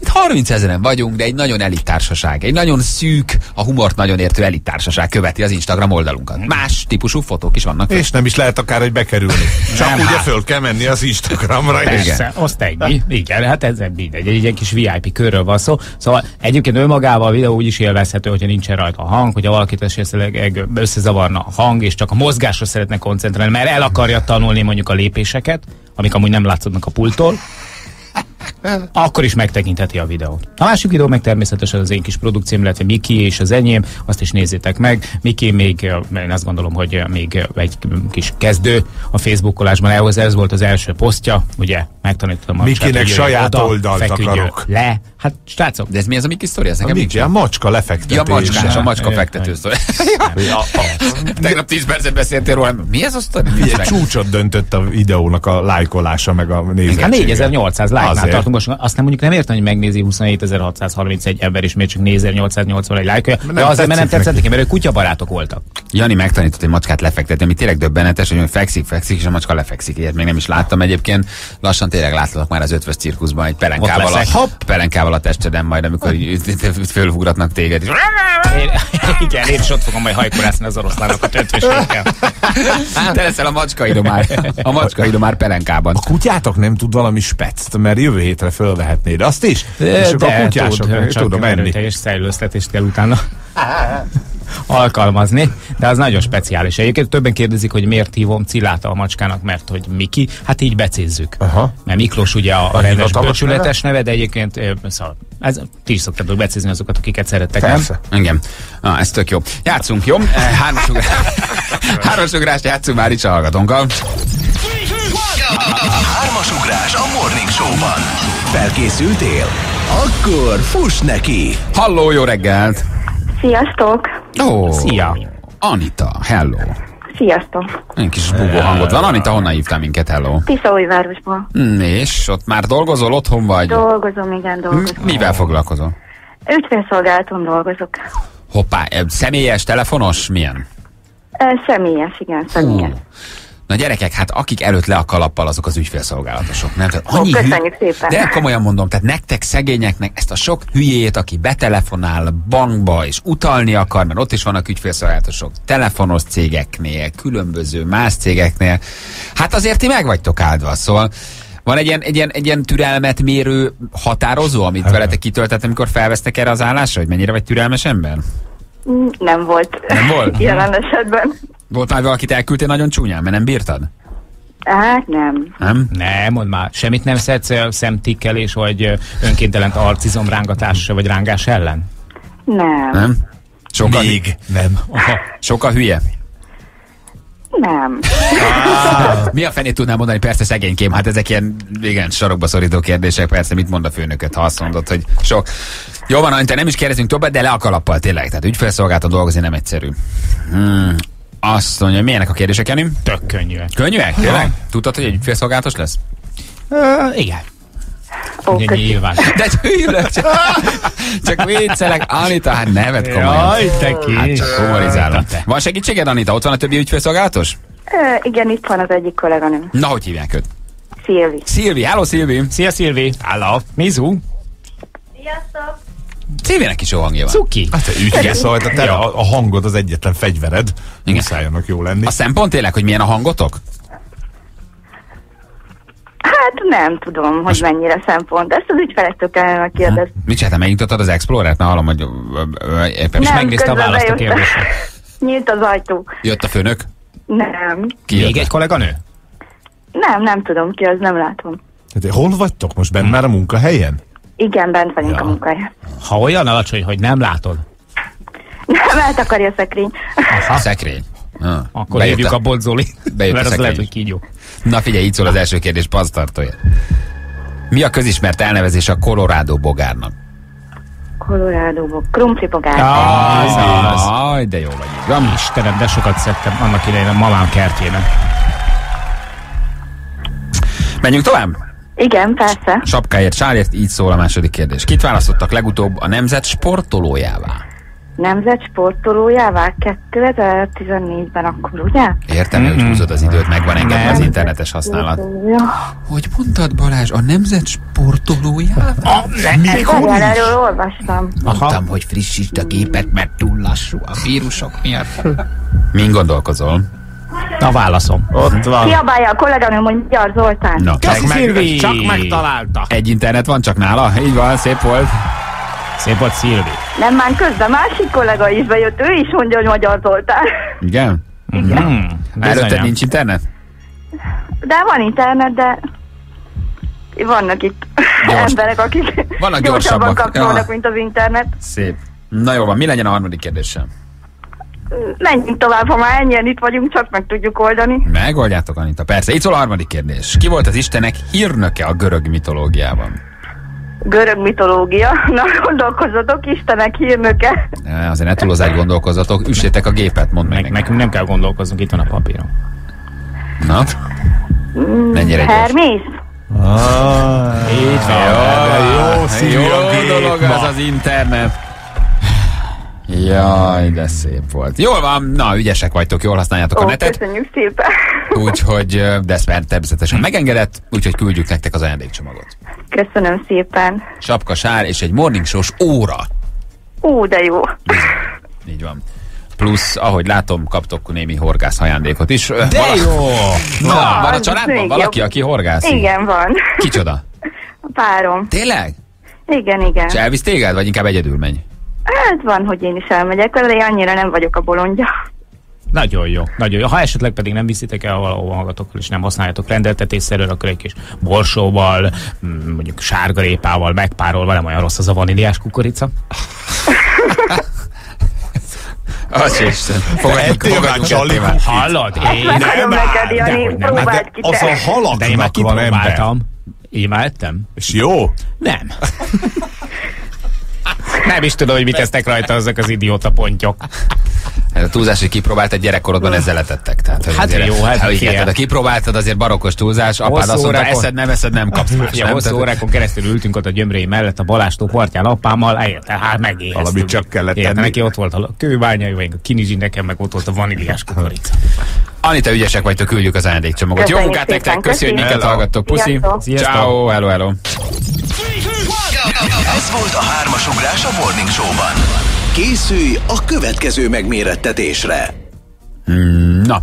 Speaker 4: Itt 30 ezeren vagyunk, de egy nagyon elit társaság. Egy nagyon szűk, a humort nagyon értő elit társaság követi az Instagram oldalunkat. Más típusú fotók is vannak.
Speaker 6: És nem is lehet akár, hogy bekerülni. Csak
Speaker 5: Nem,
Speaker 6: ugye
Speaker 5: hát.
Speaker 6: föl kell menni az Instagramra. És
Speaker 5: Persze, azt ennyi. Igen, hát ez mindegy. Egy ilyen kis VIP körről van szó. Szóval egyébként önmagával a videó úgy is élvezhető, hogyha nincsen rajta a hang, hogyha valakit esetleg összezavarna a hang, és csak a mozgásra szeretne koncentrálni, mert el akarja tanulni mondjuk a lépéseket, amik amúgy nem látszódnak a pulttól, akkor is megtekintheti a videót. A másik videó meg természetesen az én kis produkcióm, illetve Miki és az enyém, azt is nézzétek meg. Miki még, eh, én azt gondolom, hogy eh, még eh, egy kis kezdő a Facebookolásban, ehhez ez volt az első posztja, ugye, megtanítottam a
Speaker 6: Mikinek saját
Speaker 5: oda,
Speaker 6: oldalt akarok.
Speaker 5: Le, hát srácok,
Speaker 4: De ez mi az a Miki sztori? Ez
Speaker 6: A
Speaker 4: nekem.
Speaker 6: Miki, a macska lefektetés.
Speaker 4: Ja, macskás, a macska fektető sztori. Tegnap 10 percet beszéltél róla. Mi ez a sztori?
Speaker 6: Egy csúcsot döntött a videónak a lájkolása, meg a nézettsége.
Speaker 5: Hát 4800 like-nál
Speaker 6: Azért.
Speaker 5: tartunk most. Azt nem mondjuk nem értem, hogy megnézi 27631 ember, és miért csak 4881 like De
Speaker 6: Nem
Speaker 5: azért, mert nem tetszett
Speaker 6: neki.
Speaker 5: mert ők kutyabarátok voltak.
Speaker 4: Jani megtanított egy macskát lefektetni, ami tényleg döbbenetes, hogy fekszik, fekszik, és a macska lefekszik. Ilyet még nem is láttam egyébként. Lassan tényleg láthatok már az ötvös cirkuszban egy pelenkával, a, pelenkával a testeden, majd amikor fölugratnak téged. És
Speaker 5: Én, igen, én is ott fogom majd hajkorászni az oroszlánokat ötvösökkel.
Speaker 4: te leszel a macskaidó már. A macskaidó már pelenkában.
Speaker 6: A kutyátok nem tud valami speczt, mert jövő hétre fölvehetnéd azt is, és akkor a kutyások nem tudom menni.
Speaker 5: teljes szejlőztetést kell utána alkalmazni, de az nagyon speciális. Egyébként többen kérdezik, hogy miért hívom Ciláta a macskának, mert hogy Miki, hát így becézzük.
Speaker 6: Aha.
Speaker 5: Mert Miklós ugye a,
Speaker 6: A
Speaker 5: rendes
Speaker 6: hivatalos
Speaker 5: becsületes neve, de egyébként szóval, ez, ti is szoktatok becézni azokat, akiket szerettek, nem?
Speaker 6: Persze.
Speaker 4: Igen. Ah, ez tök jó. Játszunk, jó? Eh, Hármas, ugrás, hármas ugrást játszunk már itt a hallgatónkkal.
Speaker 3: Hármas ugrás a Morning Show-ban. Felkészültél? Akkor fuss neki!
Speaker 4: Halló, jó reggelt!
Speaker 7: Sziasztok!
Speaker 4: Ó,
Speaker 5: Szia!
Speaker 4: Anita, hello.
Speaker 7: Sziasztok!
Speaker 4: Egy kis búgó hangod van. Anita, honnan hívtál minket, hello?
Speaker 7: Tiszaújvárosból.
Speaker 4: Mm, és ott már dolgozol, otthon vagy?
Speaker 7: Dolgozom, igen, dolgozom.
Speaker 4: Mivel foglalkozol?
Speaker 7: Ügyfélszolgálaton dolgozok.
Speaker 4: Hoppá, személyes, telefonos, milyen?
Speaker 7: Személyes, igen, személyes.
Speaker 4: Na gyerekek, hát akik előtt le a kalappal, azok az ügyfélszolgálatosok. Nem? Tehát
Speaker 7: Ó, köszönjük szépen.
Speaker 4: De komolyan mondom, tehát nektek szegényeknek ezt a sok hülyét, aki betelefonál bankba és utalni akar, mert ott is vannak ügyfélszolgálatosok, telefonos cégeknél, különböző más cégeknél, hát azért ti meg vagytok áldva, szóval van egy ilyen, egy ilyen, egy ilyen türelmet mérő határozó, amit veletek kitöltett, amikor felvesztek erre az állásra, hogy mennyire vagy türelmes ember?
Speaker 7: Mm, Nem volt.
Speaker 4: Nem volt?
Speaker 7: Jelen esetben.
Speaker 4: Volt már valakit elküldtél nagyon csúnyán, mert nem bírtad?
Speaker 7: Hát nem.
Speaker 4: Nem?
Speaker 5: Nem, mondd már, semmit nem szedsz szemtikkelés, vagy önkéntelen arcizom rángatás, vagy rángás ellen?
Speaker 7: Nem.
Speaker 4: Nem? Sokkal,
Speaker 6: Még nem.
Speaker 5: Aha.
Speaker 4: sokkal hülye?
Speaker 7: Nem.
Speaker 4: Mi a fenét tudnám mondani? Persze szegénykém, hát ezek ilyen igen, sarokba szorító kérdések, persze mit mond a főnököt, ha azt mondod, hogy sok. Jó van, Anita, nem is kérdezünk többet, de le a kalappal tényleg. Tehát ügyfélszolgáltató dolgozni nem egyszerű. Hmm. Azt mondja, milyenek a kérdések, Jani?
Speaker 5: Tök könnyű.
Speaker 4: Könnyűek? Tényleg? Tudtad, hogy egy ügyfélszolgálatos lesz?
Speaker 5: Uh, igen.
Speaker 7: Ó,
Speaker 5: Ugye, nyilván.
Speaker 4: De hűlök, csak, csak viccelek. Anita, hát nevet komolyan.
Speaker 5: Jaj, te kis.
Speaker 4: Hát csak humorizálom. Van segítséged, Anita? Ott van a többi ügyfélszolgálatos?
Speaker 7: Ö, igen, itt van az egyik kolléganőm.
Speaker 4: Na, hogy hívják őt?
Speaker 7: Szilvi.
Speaker 4: Szilvi, hello Szilvi.
Speaker 5: Szia, Szilvi. Hello. Mizu.
Speaker 7: Sziasztok!
Speaker 4: Szilvinek is jó hangja van.
Speaker 5: Cuki.
Speaker 6: Hát vagy, a, te, a, a hangod az egyetlen fegyvered.
Speaker 4: Igen.
Speaker 6: Muszáj jó lenni.
Speaker 4: A szempont tényleg, hogy milyen a hangotok?
Speaker 7: Hát nem tudom, hogy mennyire szempont. Ezt az ügyfelektől kellene megkérdezni.
Speaker 4: Mit csináltál, megnyitottad az Explorer-t? Mert hallom, hogy éppen
Speaker 5: És
Speaker 7: Nem,
Speaker 5: megnézte a választ a kérdésre.
Speaker 7: Nyílt az ajtó.
Speaker 4: jött a főnök.
Speaker 7: Nem.
Speaker 4: Ki
Speaker 5: Még
Speaker 4: jött?
Speaker 5: egy kolléganő?
Speaker 7: Nem, nem tudom ki, az nem látom.
Speaker 6: Hát, hol vagytok most? Bent már a munkahelyen?
Speaker 7: Igen, bent vagyunk
Speaker 6: Ja.
Speaker 7: a munkahelyen.
Speaker 5: Ha olyan alacsony, hogy nem látod,
Speaker 7: Nem eltakarja a szekrény.
Speaker 4: A szekrény. Ah,
Speaker 5: akkor
Speaker 4: bejött
Speaker 5: hívjuk a Bodzoli.
Speaker 4: bejött a
Speaker 5: Mert az
Speaker 4: szekrény.
Speaker 5: lehet, hogy kígyó.
Speaker 4: Na figyelj, így szól az első kérdés, pasztartója. Mi a közismert elnevezés a Colorado bogárnak?
Speaker 7: Colorado-ból. Krumpli bogár.
Speaker 5: Az, az.
Speaker 4: Aj, de jó vagy. van.
Speaker 5: Istenem, de sokat szedtem annak idején a mamám kertjében.
Speaker 4: Menjünk tovább?
Speaker 7: Igen, persze.
Speaker 4: Sapkáért, sárért, így szól a második kérdés. Kit választottak legutóbb a nemzet sportolójává?
Speaker 7: Nemzet sportolójává 2014-ben akkor, ugye?
Speaker 4: Értem, hogy húzod az időt, megvan engedve az internetes használat. Hogy mondtad Balázs, a nemzet sportolójává?
Speaker 7: Várjál, erről olvastam.
Speaker 4: Mondtam, hogy frissítsd a gépet, mert túl lassú a vírusok miatt. Min gondolkozol?
Speaker 5: Na válaszom.
Speaker 6: Ott van.
Speaker 7: Kiabálja a kolléganőm, hogy Magyar Zoltán.
Speaker 4: Na,
Speaker 5: Köszi,
Speaker 4: meg-
Speaker 5: Szilvi!
Speaker 6: Csak megtalálta.
Speaker 4: Egy internet van csak nála? Így van, szép volt.
Speaker 5: Szép volt Szilvi.
Speaker 7: Nem, már közben másik kollega is bejött, ő is mondja, hogy Magyar Zoltán.
Speaker 4: Igen?
Speaker 5: Hmm,
Speaker 4: Előtted
Speaker 5: bizonyám.
Speaker 4: nincs internet?
Speaker 7: De van internet, de vannak itt
Speaker 4: Gyors.
Speaker 7: emberek, akik
Speaker 4: Vannak
Speaker 7: gyorsabban
Speaker 4: gyorsabbak.
Speaker 7: kapcsolnak,
Speaker 4: Ja.
Speaker 7: mint az internet.
Speaker 4: Szép. Na jó van, mi legyen a harmadik kérdésem?
Speaker 7: Menjünk tovább, ha már ennyien itt vagyunk, csak meg tudjuk oldani.
Speaker 4: Megoldjátok, Anita. Persze, itt szól a harmadik kérdés. Ki volt az istenek hírnöke a görög mitológiában?
Speaker 7: Görög mitológia. Na, gondolkozzatok, Istenek hírnöke.
Speaker 4: Ne, Azért ne túlozáig gondolkozzatok, üssétek a gépet, mondd meg
Speaker 5: Meg, nekünk nem kell gondolkoznunk, itt van a papírom.
Speaker 4: Na? Mennyire gyors?
Speaker 7: Hermész?
Speaker 5: Így van.
Speaker 6: Jó,
Speaker 4: Jó
Speaker 6: gép
Speaker 4: dolog
Speaker 6: ma.
Speaker 4: az az internet. Jaj, de szép volt. Jól van, na, ügyesek vagytok, jól használjátok a
Speaker 7: Ó,
Speaker 4: netet.
Speaker 7: köszönjük szépen.
Speaker 4: Úgyhogy, de ezt már természetesen megengedett, úgyhogy küldjük nektek az ajándékcsomagot.
Speaker 7: Köszönöm szépen.
Speaker 4: Sapka, sár és egy morning shows óra.
Speaker 7: Ó, de jó.
Speaker 4: Így van. Plusz, ahogy látom, kaptok némi horgász ajándékot is.
Speaker 5: De
Speaker 4: vala-
Speaker 5: jó!
Speaker 4: Na, van a
Speaker 7: az
Speaker 4: családban valaki, aki horgász?
Speaker 7: Igen, van.
Speaker 4: Kicsoda?
Speaker 7: A párom.
Speaker 4: Tényleg?
Speaker 7: Igen, igen.
Speaker 4: És elvisz téged, vagy inkább egyedül menj?
Speaker 7: Hát van, hogy én is elmegyek de én annyira nem vagyok a bolondja.
Speaker 5: Nagyon jó, nagyon jó. Ha esetleg pedig nem viszitek el valahova magatokkal, és nem használjátok rendeltetésszerűen, akkor egy kis borsóval, mm, mondjuk sárgarépával megpárolva, nem olyan rossz az a vaníliás kukorica.
Speaker 4: Az Isten.
Speaker 6: Már
Speaker 4: ettél már.
Speaker 6: kukit?
Speaker 5: Hallod? Én
Speaker 7: Megadom neked, Jani,
Speaker 5: nem.
Speaker 7: ki
Speaker 6: az a
Speaker 5: De én már
Speaker 6: halaknak van ember.
Speaker 5: kipróbáltam. Imádtam.
Speaker 6: És jó?
Speaker 5: Nem. Nem is tudom, hogy mit tesznek rajta azok az idióta pontyok.
Speaker 4: Ez a túlzás, hogy kipróbáltad gyerekkorodban, ezzel letettek. Tehát, hogy
Speaker 5: Hát
Speaker 4: azért,
Speaker 5: jó, hát
Speaker 4: ha igen, ha kipróbáltad, azért barokkos túlzás, apád
Speaker 5: Hosszú
Speaker 4: azt mondta,
Speaker 5: órákon-
Speaker 4: eszed, nem eszed, nem kapsz más.
Speaker 5: Ugye
Speaker 4: nem?
Speaker 5: hosszú órákon keresztül ültünk ott a gyömrei mellett a Balástó partján apámmal, érte, hát megéheztünk.
Speaker 6: Valamit csak kellett
Speaker 5: Érte, neki ott volt a kőbányai, vagy a kinizsi, nekem meg ott volt a vaníliás kukorica.
Speaker 4: Anita, ügyesek vagytok, küldjük az ajándékcsomagot. Jó munkát nektek, köszi, hogy minket hallgattok. Puszi. Ciao, hello, hello.
Speaker 3: Ez volt a hármas ugrás a Morning Show-ban. Készülj a következő megmérettetésre.
Speaker 4: Na.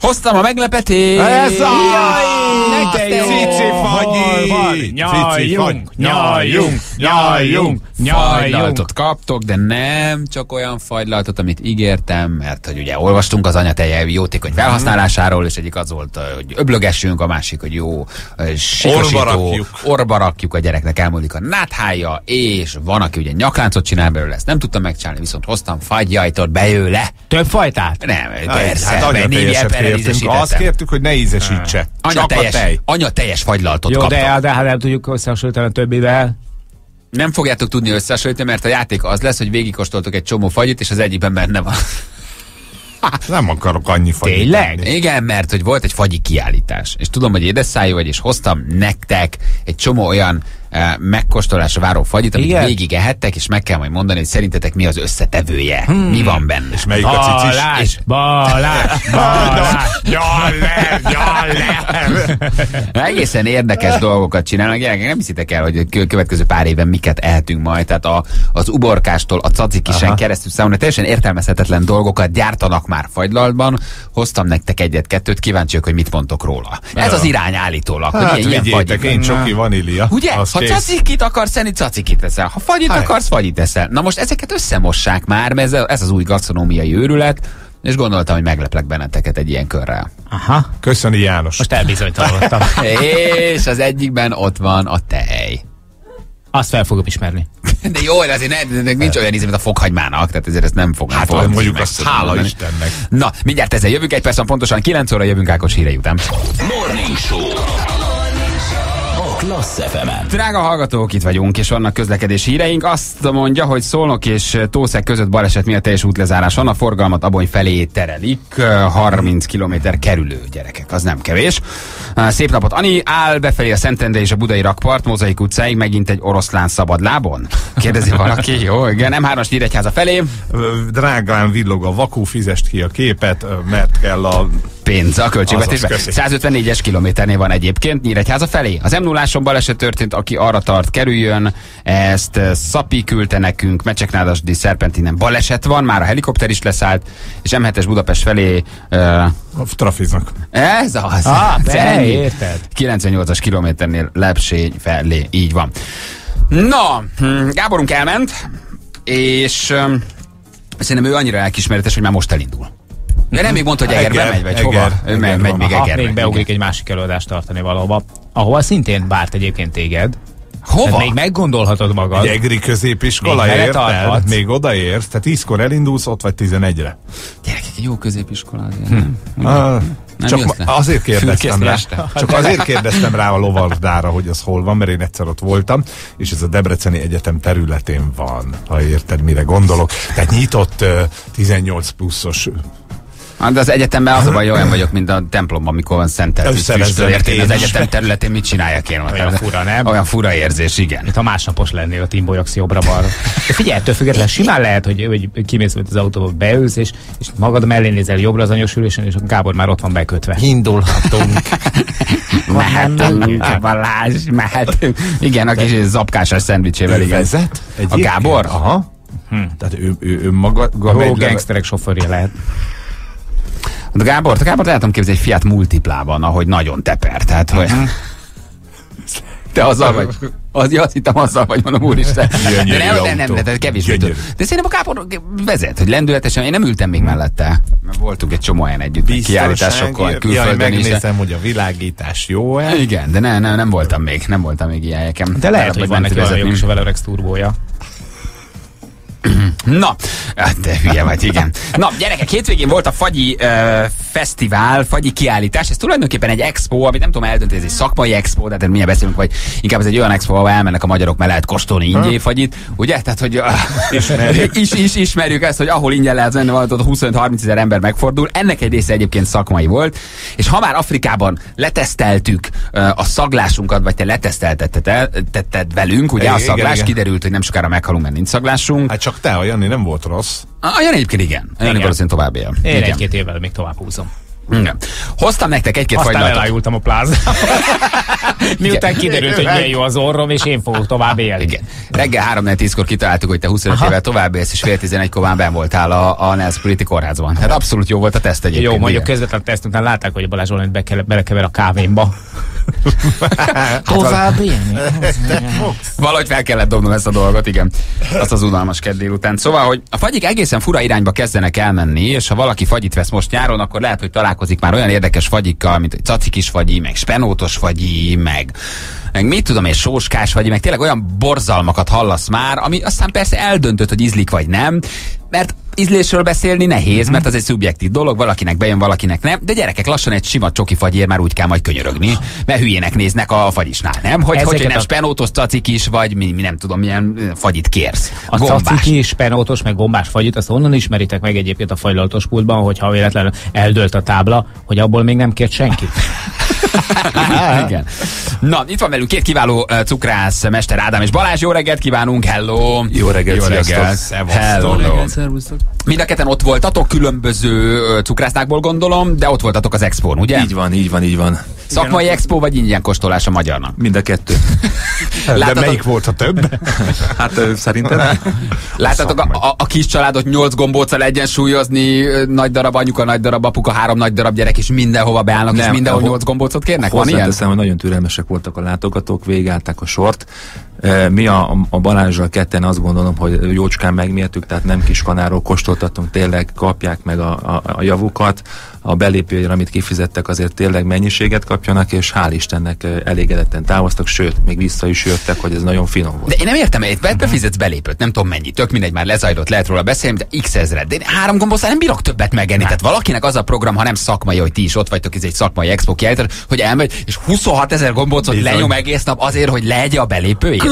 Speaker 4: Hoztam a meglepetést.
Speaker 6: Ez a... Cici fagyi!
Speaker 5: Nyaljunk,
Speaker 6: fagy.
Speaker 5: nyaljunk, nyaljunk, nyaljunk.
Speaker 4: Fagylaltot kaptok, de nem csak olyan fagylaltot, amit ígértem, mert hogy ugye olvastunk az anyateje jótékony felhasználásáról, és egyik az volt, hogy öblögessünk, a másik, hogy jó sikosító,
Speaker 6: Orba rakjuk.
Speaker 4: orba rakjuk a gyereknek, elmúlik a náthája, és van, aki ugye nyakláncot csinál belőle, ezt nem tudtam megcsinálni, viszont hoztam fagyjajtot belőle.
Speaker 5: Több fajtát?
Speaker 4: Nem,
Speaker 6: Hát
Speaker 4: persze,
Speaker 6: anya
Speaker 4: mert
Speaker 6: kértünk. Azt kértük, hogy ne ízesítse. Csak
Speaker 4: Anya
Speaker 6: a
Speaker 4: teljes,
Speaker 6: tej.
Speaker 4: anya teljes fagylaltot
Speaker 5: Jó,
Speaker 4: kaptok.
Speaker 5: de, de hát nem tudjuk összehasonlítani a többivel.
Speaker 4: Nem fogjátok tudni összehasonlítani, mert a játék az lesz, hogy végigkóstoltok egy csomó fagyit, és az egyikben benne van.
Speaker 6: Nem akarok annyi fagyit.
Speaker 5: Tényleg?
Speaker 6: tenni.
Speaker 4: Igen, mert hogy volt egy fagyi kiállítás, és tudom, hogy édesszájú vagy, és hoztam nektek egy csomó olyan megkóstolásra váró fagyit, amit
Speaker 5: Igen?
Speaker 4: végig ehettek, és meg kell majd mondani, hogy szerintetek mi az összetevője, hmm. mi van benne. És
Speaker 6: Melyik a cicis?
Speaker 4: És-
Speaker 5: Balázs, Balázs.
Speaker 6: Jaller, jaller!
Speaker 4: Egészen érdekes dolgokat csinálnak. Gyerekek, nem hiszitek el, hogy a kö- következő pár évben miket ehetünk majd. Tehát a, az uborkástól a cacikisen
Speaker 5: Aha.
Speaker 4: keresztül számomra teljesen értelmezhetetlen dolgokat gyártanak már fagylaltban. Hoztam nektek egyet-kettőt, kíváncsiak, hogy mit mondtok róla. Ez az irány állítólag,
Speaker 6: Hát
Speaker 4: hogy ilyen, ilyen
Speaker 6: vigyétek, én csoki vanília.
Speaker 4: Ugye?
Speaker 6: Az
Speaker 4: ha
Speaker 6: kész.
Speaker 4: cacikit akarsz enni, cacikit eszel. Ha fagyit
Speaker 6: Hát.
Speaker 4: akarsz, fagyit eszel. Na most ezeket összemossák már, mert ez, ez az új gasztronómiai őrület, és gondoltam, hogy megleplek benneteket egy ilyen körrel.
Speaker 5: Aha,
Speaker 6: Köszöni János.
Speaker 5: most elbizonytalanodtam.
Speaker 4: és az egyikben ott van a tej.
Speaker 5: Azt fel fogom ismerni.
Speaker 4: De jó, de azért ne, de nincs olyan íze, mint a fokhagymának, tehát ezért ezt nem fogom.
Speaker 6: Hát,
Speaker 4: fogom
Speaker 6: mondjuk azt hála
Speaker 4: mondani.
Speaker 6: Istennek.
Speaker 4: Na, mindjárt ezzel jövünk, egy perc van pontosan 9 óra jövünk Ákos hírei után.
Speaker 3: Morning Show.
Speaker 1: Klassz fm
Speaker 4: Drága hallgatók, itt vagyunk, és vannak közlekedési híreink. Azt mondja, hogy Szolnok és Tószek között baleset miatt teljes útlezárás van. A forgalmat Abony felé terelik. 30 km kerülő gyerekek, az nem kevés. Szép napot, Ani. Áll befelé a Szentendre és a Budai rakpart, Mozaik utcáig, megint egy oroszlán szabad lábon? Kérdezi valaki. Jó, igen, nem hármas Nyíregyháza felé.
Speaker 6: Drágán villog a vakú, fizest ki a képet, mert kell a
Speaker 4: pénz a költségvetésben.
Speaker 6: Azaz, köszi.
Speaker 4: 154-es kilométernél van egyébként Nyíregyháza felé. Az m 0 baleset történt, aki arra tart, kerüljön. Ezt eh, Szapi küldte nekünk, Mecseknádasdi Szerpentinen baleset van, már a helikopter is leszállt, és M7-es Budapest felé uh,
Speaker 6: a trafiznak.
Speaker 4: ez az.
Speaker 5: Ah, be, érted.
Speaker 4: 98-as kilométernél Lepsény felé, így van. Na, hm, Gáborunk elment, és um, szerintem ő annyira elkismeretes, hogy már most elindul. De nem még mondta, hogy Egerbe
Speaker 6: Eger,
Speaker 4: megy, vagy
Speaker 6: Eger,
Speaker 4: hova?
Speaker 6: Eger
Speaker 4: megy, megy
Speaker 6: van.
Speaker 4: még
Speaker 5: Ha
Speaker 4: Egerbe.
Speaker 5: még beugrik egy másik előadást tartani valahova, ahova szintén várt egyébként téged.
Speaker 4: Hova?
Speaker 5: Tehát még meggondolhatod magad.
Speaker 6: Egy egri középiskola,
Speaker 5: Még
Speaker 6: érted? Még odaérsz, tehát 10-kor elindulsz, ott vagy 11-re.
Speaker 4: Gyerekek, egy jó középiskola azért. nem?
Speaker 6: Ah,
Speaker 4: Nem
Speaker 6: csak azért kérdeztem rá, csak azért kérdeztem rá a lovardára, hogy az hol van, mert én egyszer ott voltam, és ez a Debreceni Egyetem területén van, ha érted, mire gondolok. Tehát nyitott ö, 18 pluszos
Speaker 4: De az egyetemben az a baj, olyan vagyok, mint a templomban, amikor van szentelt
Speaker 6: Összerezzenek
Speaker 4: füstről, érted?
Speaker 6: én
Speaker 4: Az egyetem területén mit csináljak én? ott?
Speaker 5: Olyan fura, nem?
Speaker 4: Olyan fura érzés, igen.
Speaker 5: Mint ha másnapos lennél, a timbolyogsz jobbra-balra. De figyelj, ettől függetlenül simán lehet, hogy, hogy kimész az autóba, beülsz, és, és magad mellé nézel jobbra az anyosülésen, és a Gábor már ott van bekötve.
Speaker 10: Indulhatunk.
Speaker 4: Mehetünk, Balázs, mehetünk. Igen, a kis zapkásás szendvicsével, igen.
Speaker 6: vezet?
Speaker 4: A? Gábor?
Speaker 6: Aha. Hm. Tehát ő, ő, ő maga, maga
Speaker 5: Ó,
Speaker 6: megy le-
Speaker 5: gangsterek sofőrje lehet.
Speaker 4: A Gábor, Gábor tudom képzelni egy Fiat Multiplában, ahogy nagyon teper, tehát hogy... Te azzal vagy? Az, ja, azt hittem azzal vagy, mondom, úristen. De
Speaker 6: Gyönyörű
Speaker 4: nem, nem, nem, de kevés
Speaker 6: Gyönyörű.
Speaker 4: De szerintem a Gábor vezet, hogy lendületesen, én nem ültem még mellette. Mert voltunk egy csomó helyen együtt, meg kiállításokkal,
Speaker 6: Jaj,
Speaker 4: külföldön is. de-
Speaker 6: megnézem, hogy a világítás jó-e.
Speaker 4: Igen, de nem, nem, nem voltam még, nem voltam még ilyen helyeken.
Speaker 5: De lehet, hogy van neki olyan Velerex turbója.
Speaker 4: Na, hát te hülye vagy, igen. Na, gyerekek, hétvégén volt a Fagyi uh, Fesztivál, Fagyi kiállítás. Ez tulajdonképpen egy expo, amit nem tudom eldönteni, ez egy szakmai expo, de hát mindjárt beszélünk, vagy inkább ez egy olyan expo, ahol elmennek a magyarok, mert lehet kóstolni ingyen fagyit, ugye? Tehát, hogy ismerjük. is, is, ismerjük ezt, hogy ahol ingyen lehet venni valamit, ott 25-30 ezer ember megfordul. Ennek egy része egyébként szakmai volt, és ha már Afrikában leteszteltük uh, a szaglásunkat, vagy te leteszteltetted el- tetted velünk, ugye
Speaker 6: Igen,
Speaker 4: a
Speaker 6: igen,
Speaker 4: szaglás,
Speaker 6: igen.
Speaker 4: kiderült, hogy nem sokára meghalunk, mert nincs szaglásunk.
Speaker 6: Hát csak te, a Jani nem volt rossz.
Speaker 4: Ah, Jani egyébként igen. Jani
Speaker 5: Igen.
Speaker 4: valószínűleg tovább él.
Speaker 5: Én
Speaker 4: igen.
Speaker 5: egy-két évvel még tovább húzom.
Speaker 4: igen. Hoztam nektek egy-két
Speaker 5: Aztán
Speaker 4: fagylatot.
Speaker 5: elájultam a plázába. Miután kiderült, hogy milyen jó az orrom, és én fogok tovább élni.
Speaker 4: Igen. Reggel 3 10 kor kitaláltuk, hogy te 25
Speaker 5: Aha.
Speaker 4: éve tovább élsz, és fél 11-kor már ben voltál a, a Nelspiriti kórházban. Hát abszolút jó volt a teszt egyébként.
Speaker 5: Jó, mondjuk közvetlen teszt után látták, hogy a Balázs valamit beke- belekever a kávémba.
Speaker 4: Tovább élni? Valahogy fel kellett dobnom ezt a dolgot, igen. Azt az unalmas kedd délután. Szóval, hogy a fagyik egészen fura irányba kezdenek elmenni, és ha valaki fagyit vesz most nyáron, akkor lehet, hogy találkozik már olyan érdekes fagyikkal, mint cacikis fagyi, meg spenótos fagyi, meg meg mit tudom, és sóskás vagy, meg tényleg olyan borzalmakat hallasz már, ami aztán persze eldöntött, hogy ízlik vagy nem, mert ízlésről beszélni nehéz, mert az egy szubjektív dolog, valakinek bejön, valakinek nem, de gyerekek, lassan egy sima csoki fagyér már úgy kell majd könyörögni, mert hülyének néznek a fagyisnál, nem? Hogy, hogy, nem
Speaker 5: a-
Speaker 4: spenótos cacik is, vagy mi, mi nem tudom, milyen fagyit kérsz.
Speaker 5: A caciki, spenótos, meg gombás fagyit, azt onnan ismeritek meg egyébként a fagylaltos pultban, hogyha véletlenül eldőlt a tábla, hogy abból még nem kért senki.
Speaker 4: Igen. Na, itt van velünk két kiváló cukrász, Mester Ádám és Balázs. Jó reggelt kívánunk, hello!
Speaker 6: Jó reggelt,
Speaker 4: Jó reggelt, hello! Mind a ketten ott voltatok, különböző cukrásznákból gondolom, de ott voltatok az expón, ugye?
Speaker 11: Így van, így van, így van.
Speaker 4: Szakmai expo vagy ingyen kóstolás a magyarnak?
Speaker 11: Mind a kettő.
Speaker 6: De
Speaker 4: Láttatok-
Speaker 6: melyik volt a több?
Speaker 11: Hát szerintem
Speaker 4: Láttatok a, a, a kis családot nyolc gombóccal egyensúlyozni, nagy darab anyuka, nagy darab apuka, három nagy darab gyerek, és mindenhova beállnak, és
Speaker 11: Nem,
Speaker 4: mindenhol
Speaker 11: ho-
Speaker 4: nyolc gombócot kérnek? Van ilyen?
Speaker 11: hozzáteszem, hogy nagyon türelmesek voltak a látogatók, végigállták a sort. Mi a, a Balázsral ketten azt gondolom, hogy jócskán megmértük, tehát nem kis kanáról kóstoltatunk, tényleg kapják meg a, a, a javukat. A belépőjére, amit kifizettek, azért tényleg mennyiséget kapjanak, és hál' Istennek elégedetten távoztak, sőt, még vissza is jöttek, hogy ez nagyon finom volt.
Speaker 4: De én nem értem, egy be- befizetsz belépőt, nem tudom mennyi, tök mindegy, már lezajlott, lehet róla beszélni, de x ezred. De én három gombószal nem bírok többet megenni. Tehát valakinek az a program, ha nem szakmai, hogy ti is ott vagytok, ez egy szakmai expo kiállítás, hogy elmegy, és 26 ezer gombócot
Speaker 6: Bizony.
Speaker 4: lenyom egész nap azért, hogy legye a belépőjét.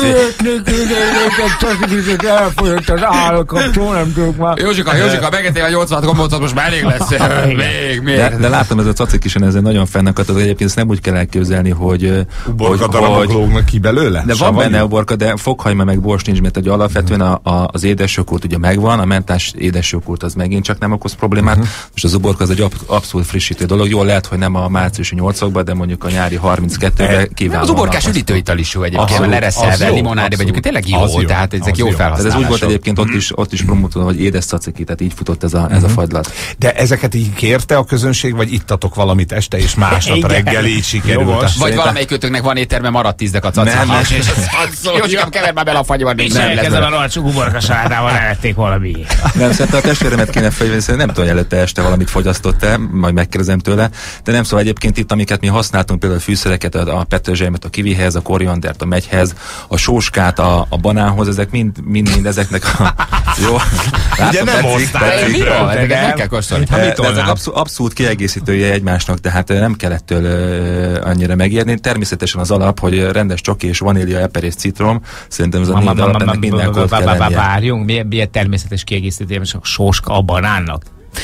Speaker 5: elfogyott az állkapcsol, nem tudok már.
Speaker 4: Józsika, Józsika, megettél a 86 gombócot, most már elég lesz. még, még.
Speaker 11: De, de látom, ez a cacik is ezzel nagyon fennakadt, egyébként ezt nem úgy kell elképzelni, hogy,
Speaker 6: Uborka
Speaker 11: hogy,
Speaker 6: darabok
Speaker 11: hogy
Speaker 6: lógnak ki belőle?
Speaker 11: de van benne uborka, de fokhajma meg bors nincs, mert ugye alapvetően a, a, az édesjoghurt ugye megvan, a mentás édesjoghurt az megint csak nem okoz problémát,
Speaker 6: Mhm.
Speaker 11: uh-huh. most az uborka az egy ab, abszolút frissítő dolog, jól lehet, hogy nem a márciusi 8 de mondjuk a nyári 32-ben kiváló.
Speaker 4: Az uborkás üdítőital is jó egyébként, lereszelve,
Speaker 6: jó, abszolút.
Speaker 4: egyébként tényleg jó,
Speaker 6: jó,
Speaker 4: tehát ezek jó
Speaker 6: jó.
Speaker 11: Tehát ez úgy volt
Speaker 4: felhasználások.
Speaker 11: egyébként ott is, ott is promotálva, hogy édes caciki, tehát így futott ez a, ez a fagylat.
Speaker 6: De ezeket így kérte a közönség, vagy ittatok valamit este, és másnap reggel így sikerült?
Speaker 5: Jogos.
Speaker 4: Vagy valamelyik kötöknek van étterme, maradt tízdek a caca.
Speaker 11: Nem.
Speaker 4: Józsikám, kever már bele a fagyban, nincs nem lesz
Speaker 5: Elkezdem a rohadt uborka salátával levették valami.
Speaker 11: Nem, szerintem a testvéremet kéne fejlődni, nem tudom, hogy előtte este valamit fogyasztott-e, majd megkérdezem tőle. De nem szóval egyébként itt, amiket mi használtunk, például a fűszereket, a, a petrezselymet a kivihez, a koriandert a megyhez, a sóskát a, a banánhoz, ezek mind, mind, mind ezeknek a... Jó,
Speaker 6: Ugye nem
Speaker 11: tetszik,
Speaker 6: hoztál
Speaker 11: tetszik.
Speaker 6: egy
Speaker 4: Mi van?
Speaker 6: Tényleg,
Speaker 4: Ezeket meg
Speaker 6: nem?
Speaker 4: kell kóstolni.
Speaker 11: De, de ezek
Speaker 5: tolnám?
Speaker 11: abszol, abszolút kiegészítője egymásnak, tehát nem kell ettől annyira megérni. Természetesen az alap, hogy rendes csoki és vanília, eper és citrom, szerintem ez a négy alap, ennek mindenkor kell lennie.
Speaker 5: Várjunk, milyen, természetes kiegészítés a sóska a banánnak.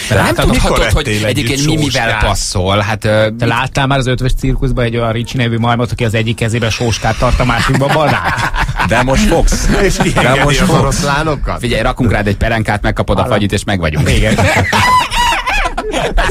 Speaker 5: Te
Speaker 4: Nem
Speaker 6: mikor
Speaker 4: hogy
Speaker 6: ettél
Speaker 4: egyébként mi mivel passzol. Hát
Speaker 5: te láttál már az ötvös cirkuszban egy olyan Ricsi nevű majmot, aki az egyik kezébe sóskát tart, a másikban banán?
Speaker 11: De most fogsz.
Speaker 6: És
Speaker 11: De most
Speaker 6: az
Speaker 11: fogsz.
Speaker 6: oroszlánokat?
Speaker 4: figyelj, rakunk rád egy perenkát, megkapod a fagyit, és meg vagyunk.
Speaker 5: Igen.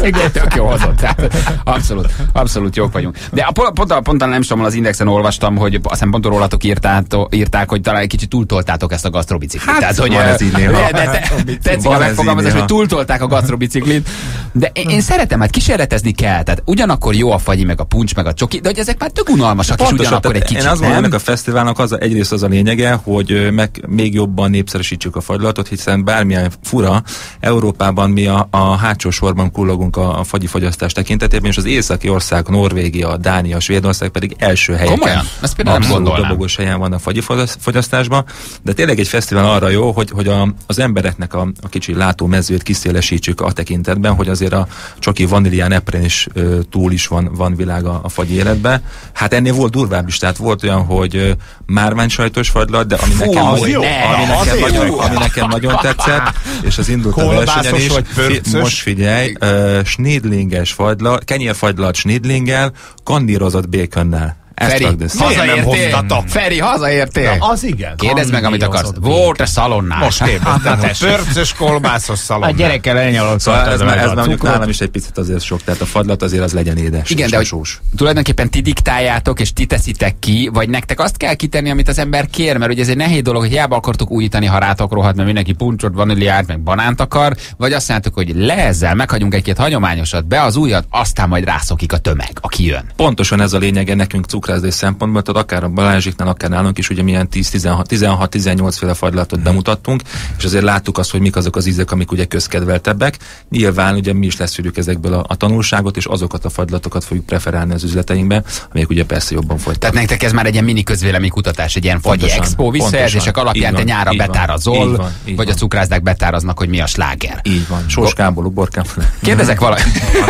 Speaker 4: Egy tök jó hozott. Tehát abszolút, abszolút jók vagyunk. De a, pont, pont, pont nem is tudom, az Indexen olvastam, hogy hiszem pont rólatok írtátok, írták, hogy talán egy kicsit túltoltátok ezt a gasztrobiciklit.
Speaker 11: Hát,
Speaker 4: Tehát, hogy
Speaker 11: ez így
Speaker 4: de, de, te, tetszik a megfogalmazás, hogy túltolták a gasztrobiciklit. De én, én szeretem, hát kísérletezni kell. Tehát ugyanakkor jó a fagyi, meg a puncs, meg a csoki, de hogy ezek már tök unalmasak, és
Speaker 11: Pontosan,
Speaker 4: ugyanakkor egy kicsit
Speaker 11: én azt gondolom, ennek a fesztiválnak az a, egyrészt az a lényege, hogy meg még jobban népszerűsítsük a fagylatot, hiszen bármilyen fura, Európában mi a, a hátsó sorban kullogunk a, a fagyi fogyasztás tekintetében, és az északi ország, Norvégia, Dánia, Svédország pedig első helyen.
Speaker 4: Komolyan? Ezt például nem gondolnám.
Speaker 11: dobogós helyen van a fagyi fogyas- fogyasztásban, de tényleg egy fesztivál arra jó, hogy, hogy a, az embereknek a, a kicsi látómezőt kiszélesítsük a tekintetben, hogy azért a csoki vanílián epren is ö, túl is van, van világ a, a fagy életbe. Hát ennél volt durvább is, tehát volt olyan, hogy márvány sajtos fagylat, de ami
Speaker 4: Fú,
Speaker 11: nekem,
Speaker 4: az jó.
Speaker 11: ami, nekem nagyon, ami nekem nagyon tetszett, és az indult a versenyen is. Fi- most figyelj, uh, snidlinges fagylat, kenyérfagylat snidlinggel, kandírozott békönnel.
Speaker 4: Feri, hazaértél? Feri, hazaértél?
Speaker 6: Na, az igen.
Speaker 4: Kérdezd meg, amit akarsz. Volt a szalonnál.
Speaker 6: Most ébredtem, hogy pörcös kolbászos szalon.
Speaker 5: A gyerekkel elnyalott
Speaker 11: Szóval ez, már, ez már mondjuk nálam is egy picit azért sok, tehát a fagylat azért az legyen édes.
Speaker 4: Igen, de
Speaker 11: sós.
Speaker 4: tulajdonképpen ti diktáljátok, és ti teszitek ki, vagy nektek azt kell kitenni, amit az ember kér, mert ugye ez egy nehéz dolog, hogy hiába akartok újítani, ha rátok rohadt, mert mindenki puncsot, vaníliát, meg banánt akar, vagy azt mondjátok, hogy le ezzel, meghagyunk egy-két hagyományosat, be az újat, aztán majd rászokik a tömeg, aki jön.
Speaker 11: Pontosan ez a lényege nekünk cukrászás szempontból, tehát akár a Balázsiknál, akár nálunk is ugye milyen 10-16-18 féle fagylatot bemutattunk, és azért láttuk azt, hogy mik azok az ízek, amik ugye közkedveltebbek. Nyilván ugye mi is leszűrjük ezekből a, a tanulságot, és azokat a fagylatokat fogjuk preferálni az üzleteinkben, amelyek ugye persze jobban folytak.
Speaker 4: Tehát nektek ez már egy ilyen mini közvéleménykutatás, egy ilyen fagyi expo visszajelzések alapján te nyára betárazol,
Speaker 11: így van, így
Speaker 4: vagy a cukrászdák betáraznak, hogy mi a sláger.
Speaker 11: Így van. Sóskából, uborkából.
Speaker 4: Kérdezek, vala...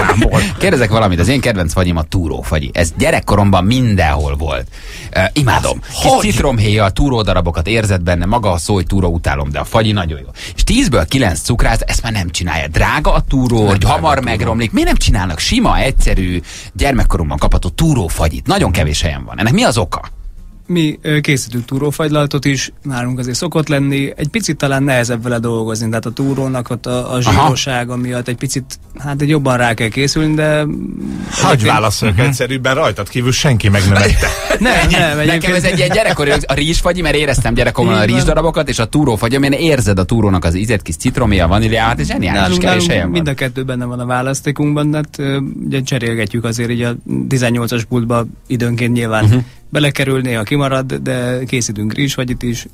Speaker 4: Kérdezek valamit, az én kedvenc fagyim a túrófagyi. Ez gyerekkoromban mindenhol volt. Uh, imádom. Kis citromhéja, túródarabokat érzed benne, maga a szó, hogy túró utálom, de a fagyi nagyon jó. És 10-ből 9 cukrász ezt már nem csinálja. Drága a túró, hogy hamar megromlik. Miért nem csinálnak sima, egyszerű, gyermekkoromban kapható túrófagyit? Nagyon kevés helyen van. Ennek mi az oka?
Speaker 12: Mi készítünk túrófagylaltot is, nálunk azért szokott lenni, egy picit talán nehezebb vele dolgozni, tehát a túrónak ott a, a zsírosága miatt egy picit, hát egy jobban rá kell készülni, de...
Speaker 6: Hagy válaszoljak egyszerűbben, rajtad kívül senki meg nem ette.
Speaker 12: Nem, nem,
Speaker 4: Nekem ez egy ilyen gyerekkori, a rizsfagyi, mert éreztem gyerekkoromban a rizsdarabokat, és a túrófagy, amilyen érzed a túrónak az ízet, kis citromia, vaníliát, és zseniális, kevés helyen van.
Speaker 12: mind a kettő benne van a választékunkban, de hát ö, ugye cserélgetjük azért így a 18-as pultba időnként nyilván uh-huh. Belekerül, néha kimarad, de készítünk rizsfagyit is,